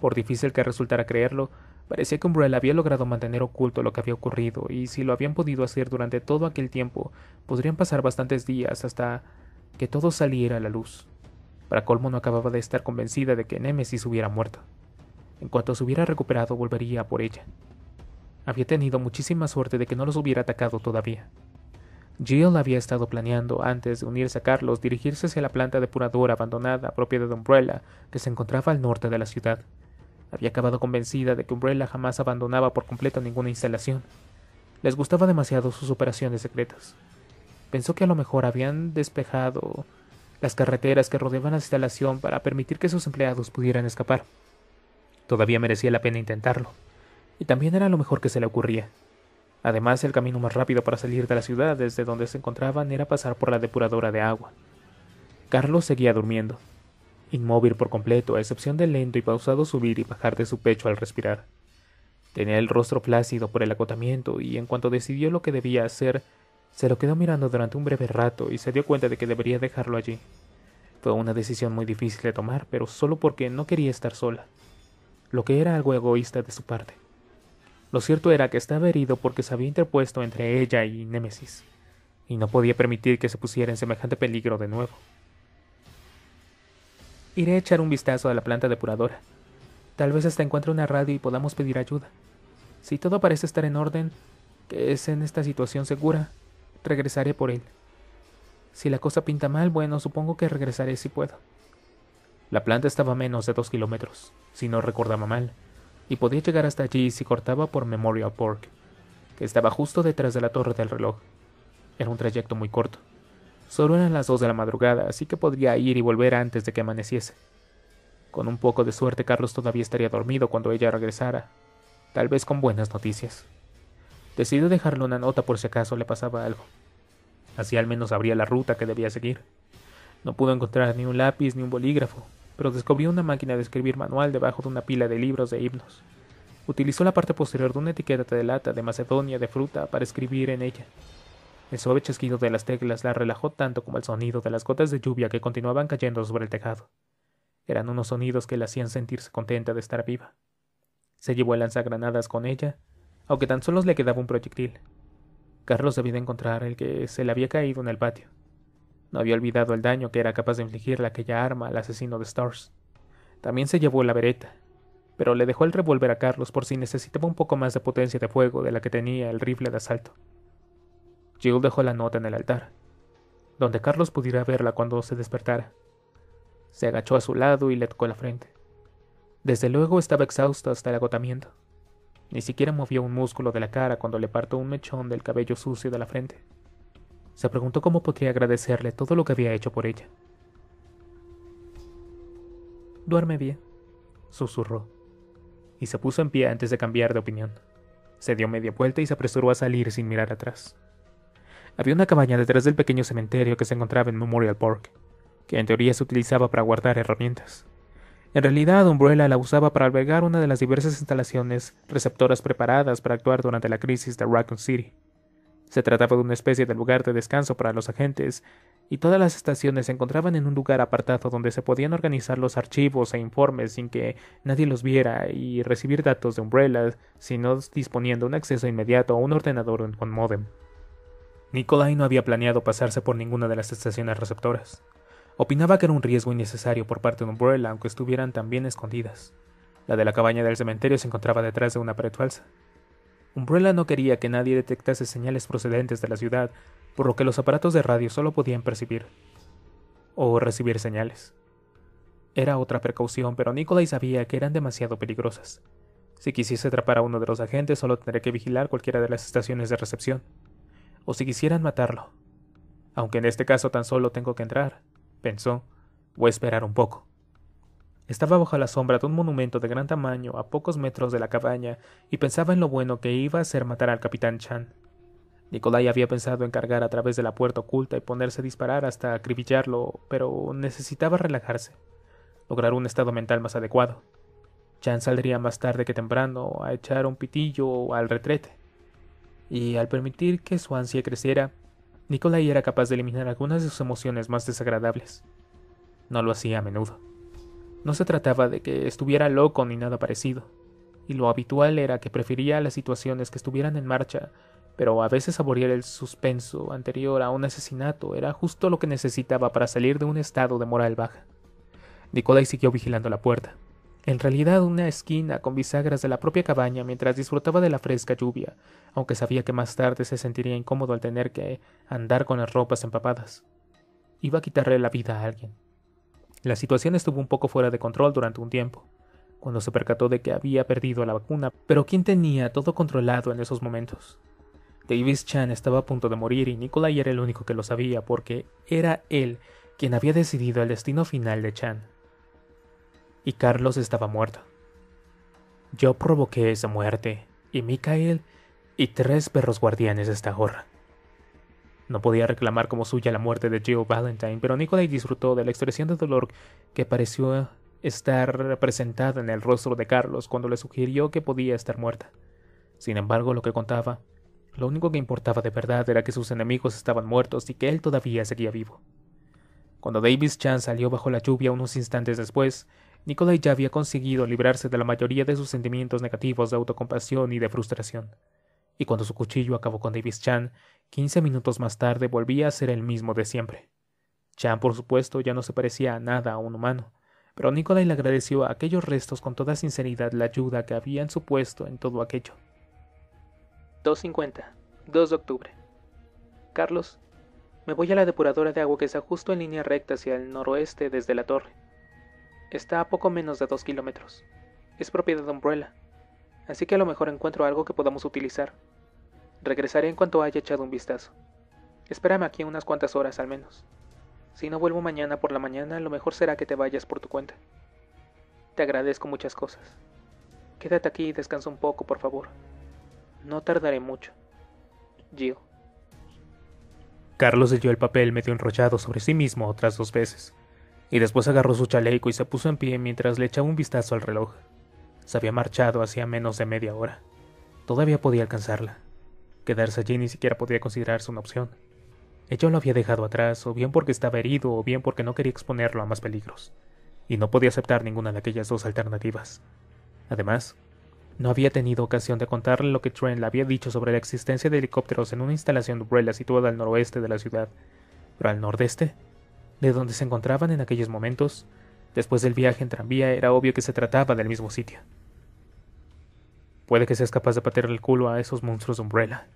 Por difícil que resultara creerlo, parecía que Umbrella había logrado mantener oculto lo que había ocurrido, y si lo habían podido hacer durante todo aquel tiempo, podrían pasar bastantes días hasta que todo saliera a la luz. Para colmo no acababa de estar convencida de que Nemesis hubiera muerto. En cuanto se hubiera recuperado, volvería por ella. Había tenido muchísima suerte de que no los hubiera atacado todavía. Jill había estado planeando, antes de unirse a Carlos, dirigirse hacia la planta depuradora abandonada propiedad de Umbrella, que se encontraba al norte de la ciudad. Había acabado convencida de que Umbrella jamás abandonaba por completo ninguna instalación. Les gustaba demasiado sus operaciones secretas. Pensó que a lo mejor habían despejado las carreteras que rodeaban la instalación para permitir que sus empleados pudieran escapar. Todavía merecía la pena intentarlo. Y también era lo mejor que se le ocurría. Además, el camino más rápido para salir de la ciudad desde donde se encontraban era pasar por la depuradora de agua. Carlos seguía durmiendo, inmóvil por completo, a excepción del lento y pausado subir y bajar de su pecho al respirar. Tenía el rostro plácido por el acotamiento y en cuanto decidió lo que debía hacer, se lo quedó mirando durante un breve rato y se dio cuenta de que debería dejarlo allí. Fue una decisión muy difícil de tomar, pero solo porque no quería estar sola lo que era algo egoísta de su parte. Lo cierto era que estaba herido porque se había interpuesto entre ella y Némesis, y no podía permitir que se pusiera en semejante peligro de nuevo. Iré a echar un vistazo a la planta depuradora. Tal vez hasta encuentre una radio y podamos pedir ayuda. Si todo parece estar en orden, que es en esta situación segura, regresaré por él. Si la cosa pinta mal, bueno, supongo que regresaré si puedo. La planta estaba a menos de dos kilómetros, si no recordaba mal, y podía llegar hasta allí si cortaba por Memorial Park, que estaba justo detrás de la torre del reloj. Era un trayecto muy corto. Solo eran las dos de la madrugada, así que podría ir y volver antes de que amaneciese. Con un poco de suerte, Carlos todavía estaría dormido cuando ella regresara, tal vez con buenas noticias. Decidió dejarle una nota por si acaso le pasaba algo. Así al menos sabría la ruta que debía seguir. No pudo encontrar ni un lápiz ni un bolígrafo, pero descubrió una máquina de escribir manual debajo de una pila de libros de himnos. Utilizó la parte posterior de una etiqueta de lata de Macedonia de fruta para escribir en ella. El suave chasquido de las teclas la relajó tanto como el sonido de las gotas de lluvia que continuaban cayendo sobre el tejado. Eran unos sonidos que la hacían sentirse contenta de estar viva. Se llevó el lanzagranadas con ella, aunque tan solo le quedaba un proyectil. Carlos debía encontrar el que se le había caído en el patio. No había olvidado el daño que era capaz de infligirle aquella arma al asesino de Stars. También se llevó la vereta, pero le dejó el revólver a Carlos por si necesitaba un poco más de potencia de fuego de la que tenía el rifle de asalto. Jill dejó la nota en el altar, donde Carlos pudiera verla cuando se despertara. Se agachó a su lado y le tocó la frente. Desde luego estaba exhausto hasta el agotamiento. Ni siquiera movió un músculo de la cara cuando le partó un mechón del cabello sucio de la frente. Se preguntó cómo podría agradecerle todo lo que había hecho por ella. Duerme bien, susurró, y se puso en pie antes de cambiar de opinión. Se dio media vuelta y se apresuró a salir sin mirar atrás. Había una cabaña detrás del pequeño cementerio que se encontraba en Memorial Park, que en teoría se utilizaba para guardar herramientas. En realidad, Umbrella la usaba para albergar una de las diversas instalaciones receptoras preparadas para actuar durante la crisis de Raccoon City. Se trataba de una especie de lugar de descanso para los agentes, y todas las estaciones se encontraban en un lugar apartado donde se podían organizar los archivos e informes sin que nadie los viera y recibir datos de Umbrella, sino disponiendo un acceso inmediato a un ordenador con modem. Nikolai no había planeado pasarse por ninguna de las estaciones receptoras. Opinaba que era un riesgo innecesario por parte de Umbrella, aunque estuvieran tan bien escondidas. La de la cabaña del cementerio se encontraba detrás de una pared falsa. Umbrella no quería que nadie detectase señales procedentes de la ciudad, por lo que los aparatos de radio solo podían percibir o recibir señales. Era otra precaución, pero Nikolai sabía que eran demasiado peligrosas. Si quisiese atrapar a uno de los agentes, solo tendría que vigilar cualquiera de las estaciones de recepción. O si quisieran matarlo. Aunque en este caso tan solo tengo que entrar, pensó, o esperar un poco. Estaba bajo la sombra de un monumento de gran tamaño a pocos metros de la cabaña y pensaba en lo bueno que iba a ser matar al capitán Chan. Nikolai había pensado en cargar a través de la puerta oculta y ponerse a disparar hasta acribillarlo, pero necesitaba relajarse, lograr un estado mental más adecuado. Chan saldría más tarde que temprano a echar un pitillo al retrete. Y al permitir que su ansia creciera, Nikolai era capaz de eliminar algunas de sus emociones más desagradables. No lo hacía a menudo. No se trataba de que estuviera loco ni nada parecido, y lo habitual era que prefería las situaciones que estuvieran en marcha, pero a veces saborear el suspenso anterior a un asesinato era justo lo que necesitaba para salir de un estado de moral baja. Nikolai siguió vigilando la puerta, en realidad una esquina con bisagras de la propia cabaña mientras disfrutaba de la fresca lluvia, aunque sabía que más tarde se sentiría incómodo al tener que andar con las ropas empapadas. Iba a quitarle la vida a alguien. La situación estuvo un poco fuera de control durante un tiempo, cuando se percató de que había perdido la vacuna, pero ¿quién tenía todo controlado en esos momentos? Davis Chan estaba a punto de morir y Nikolai era el único que lo sabía porque era él quien había decidido el destino final de Chan y Carlos estaba muerto. Yo provoqué esa muerte, y Mikael y tres perros guardianes de esta horra. No podía reclamar como suya la muerte de Jill Valentine, pero Nikolai disfrutó de la expresión de dolor que pareció estar representada en el rostro de Carlos cuando le sugirió que podía estar muerta. Sin embargo, lo que contaba, lo único que importaba de verdad era que sus enemigos estaban muertos y que él todavía seguía vivo. Cuando Davis Chan salió bajo la lluvia unos instantes después, Nikolai ya había conseguido librarse de la mayoría de sus sentimientos negativos de autocompasión y de frustración. Y cuando su cuchillo acabó con Davis Chan, quince minutos más tarde volvía a ser el mismo de siempre. Chan, por supuesto, ya no se parecía a nada a un humano, pero Nikolai le agradeció a aquellos restos con toda sinceridad la ayuda que habían supuesto en todo aquello. 2.50, 2 de octubre. Carlos, me voy a la depuradora de agua que está justo en línea recta hacia el noroeste desde la torre. Está a poco menos de dos kilómetros. Es propiedad de Umbrella, así que a lo mejor encuentro algo que podamos utilizar. Regresaré en cuanto haya echado un vistazo. Espérame aquí unas cuantas horas al menos. Si no vuelvo mañana por la mañana, lo mejor será que te vayas por tu cuenta. Te agradezco muchas cosas. Quédate aquí y descansa un poco, por favor. No tardaré mucho. Gio. Carlos leyó el papel medio enrollado sobre sí mismo otras dos veces y después agarró su chaleco y se puso en pie mientras le echaba un vistazo al reloj. Se había marchado hacía menos de media hora. Todavía podía alcanzarla. Quedarse allí ni siquiera podía considerarse una opción. Ella lo había dejado atrás, o bien porque estaba herido, o bien porque no quería exponerlo a más peligros, y no podía aceptar ninguna de aquellas dos alternativas. Además, no había tenido ocasión de contarle lo que Trent le había dicho sobre la existencia de helicópteros en una instalación de Umbrella situada al noroeste de la ciudad, pero al nordeste de donde se encontraban en aquellos momentos, después del viaje en tranvía era obvio que se trataba del mismo sitio. Puede que seas capaz de patear el culo a esos monstruos de Umbrella.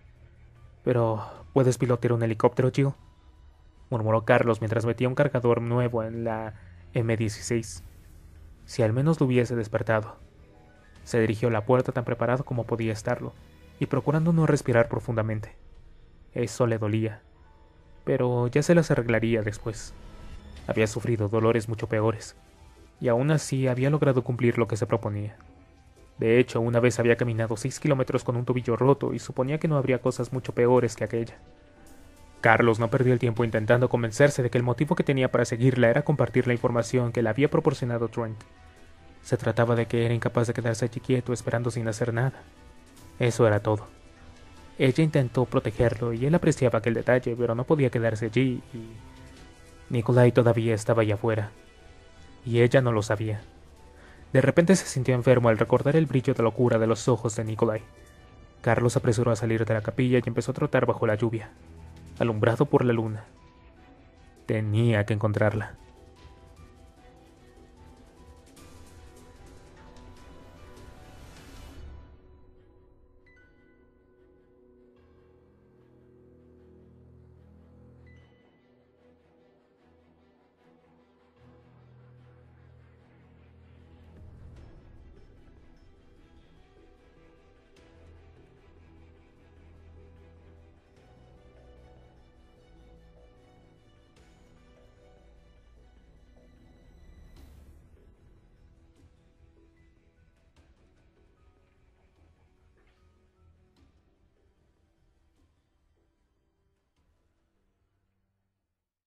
Pero, ¿puedes pilotear un helicóptero, Jill? murmuró Carlos mientras metía un cargador nuevo en la M16. Si al menos lo hubiese despertado. Se dirigió a la puerta tan preparado como podía estarlo, y procurando no respirar profundamente. Eso le dolía, pero ya se las arreglaría después. Había sufrido dolores mucho peores, y aún así había logrado cumplir lo que se proponía. De hecho, una vez había caminado seis kilómetros con un tobillo roto y suponía que no habría cosas mucho peores que aquella. Carlos no perdió el tiempo intentando convencerse de que el motivo que tenía para seguirla era compartir la información que le había proporcionado Trent. Se trataba de que era incapaz de quedarse allí quieto esperando sin hacer nada. Eso era todo. Ella intentó protegerlo y él apreciaba aquel detalle, pero no podía quedarse allí y Nikolai todavía estaba allá afuera, y ella no lo sabía. De repente se sintió enfermo al recordar el brillo de locura de los ojos de Nikolai. Carlos apresuró a salir de la capilla y empezó a trotar bajo la lluvia, alumbrado por la luna. Tenía que encontrarla.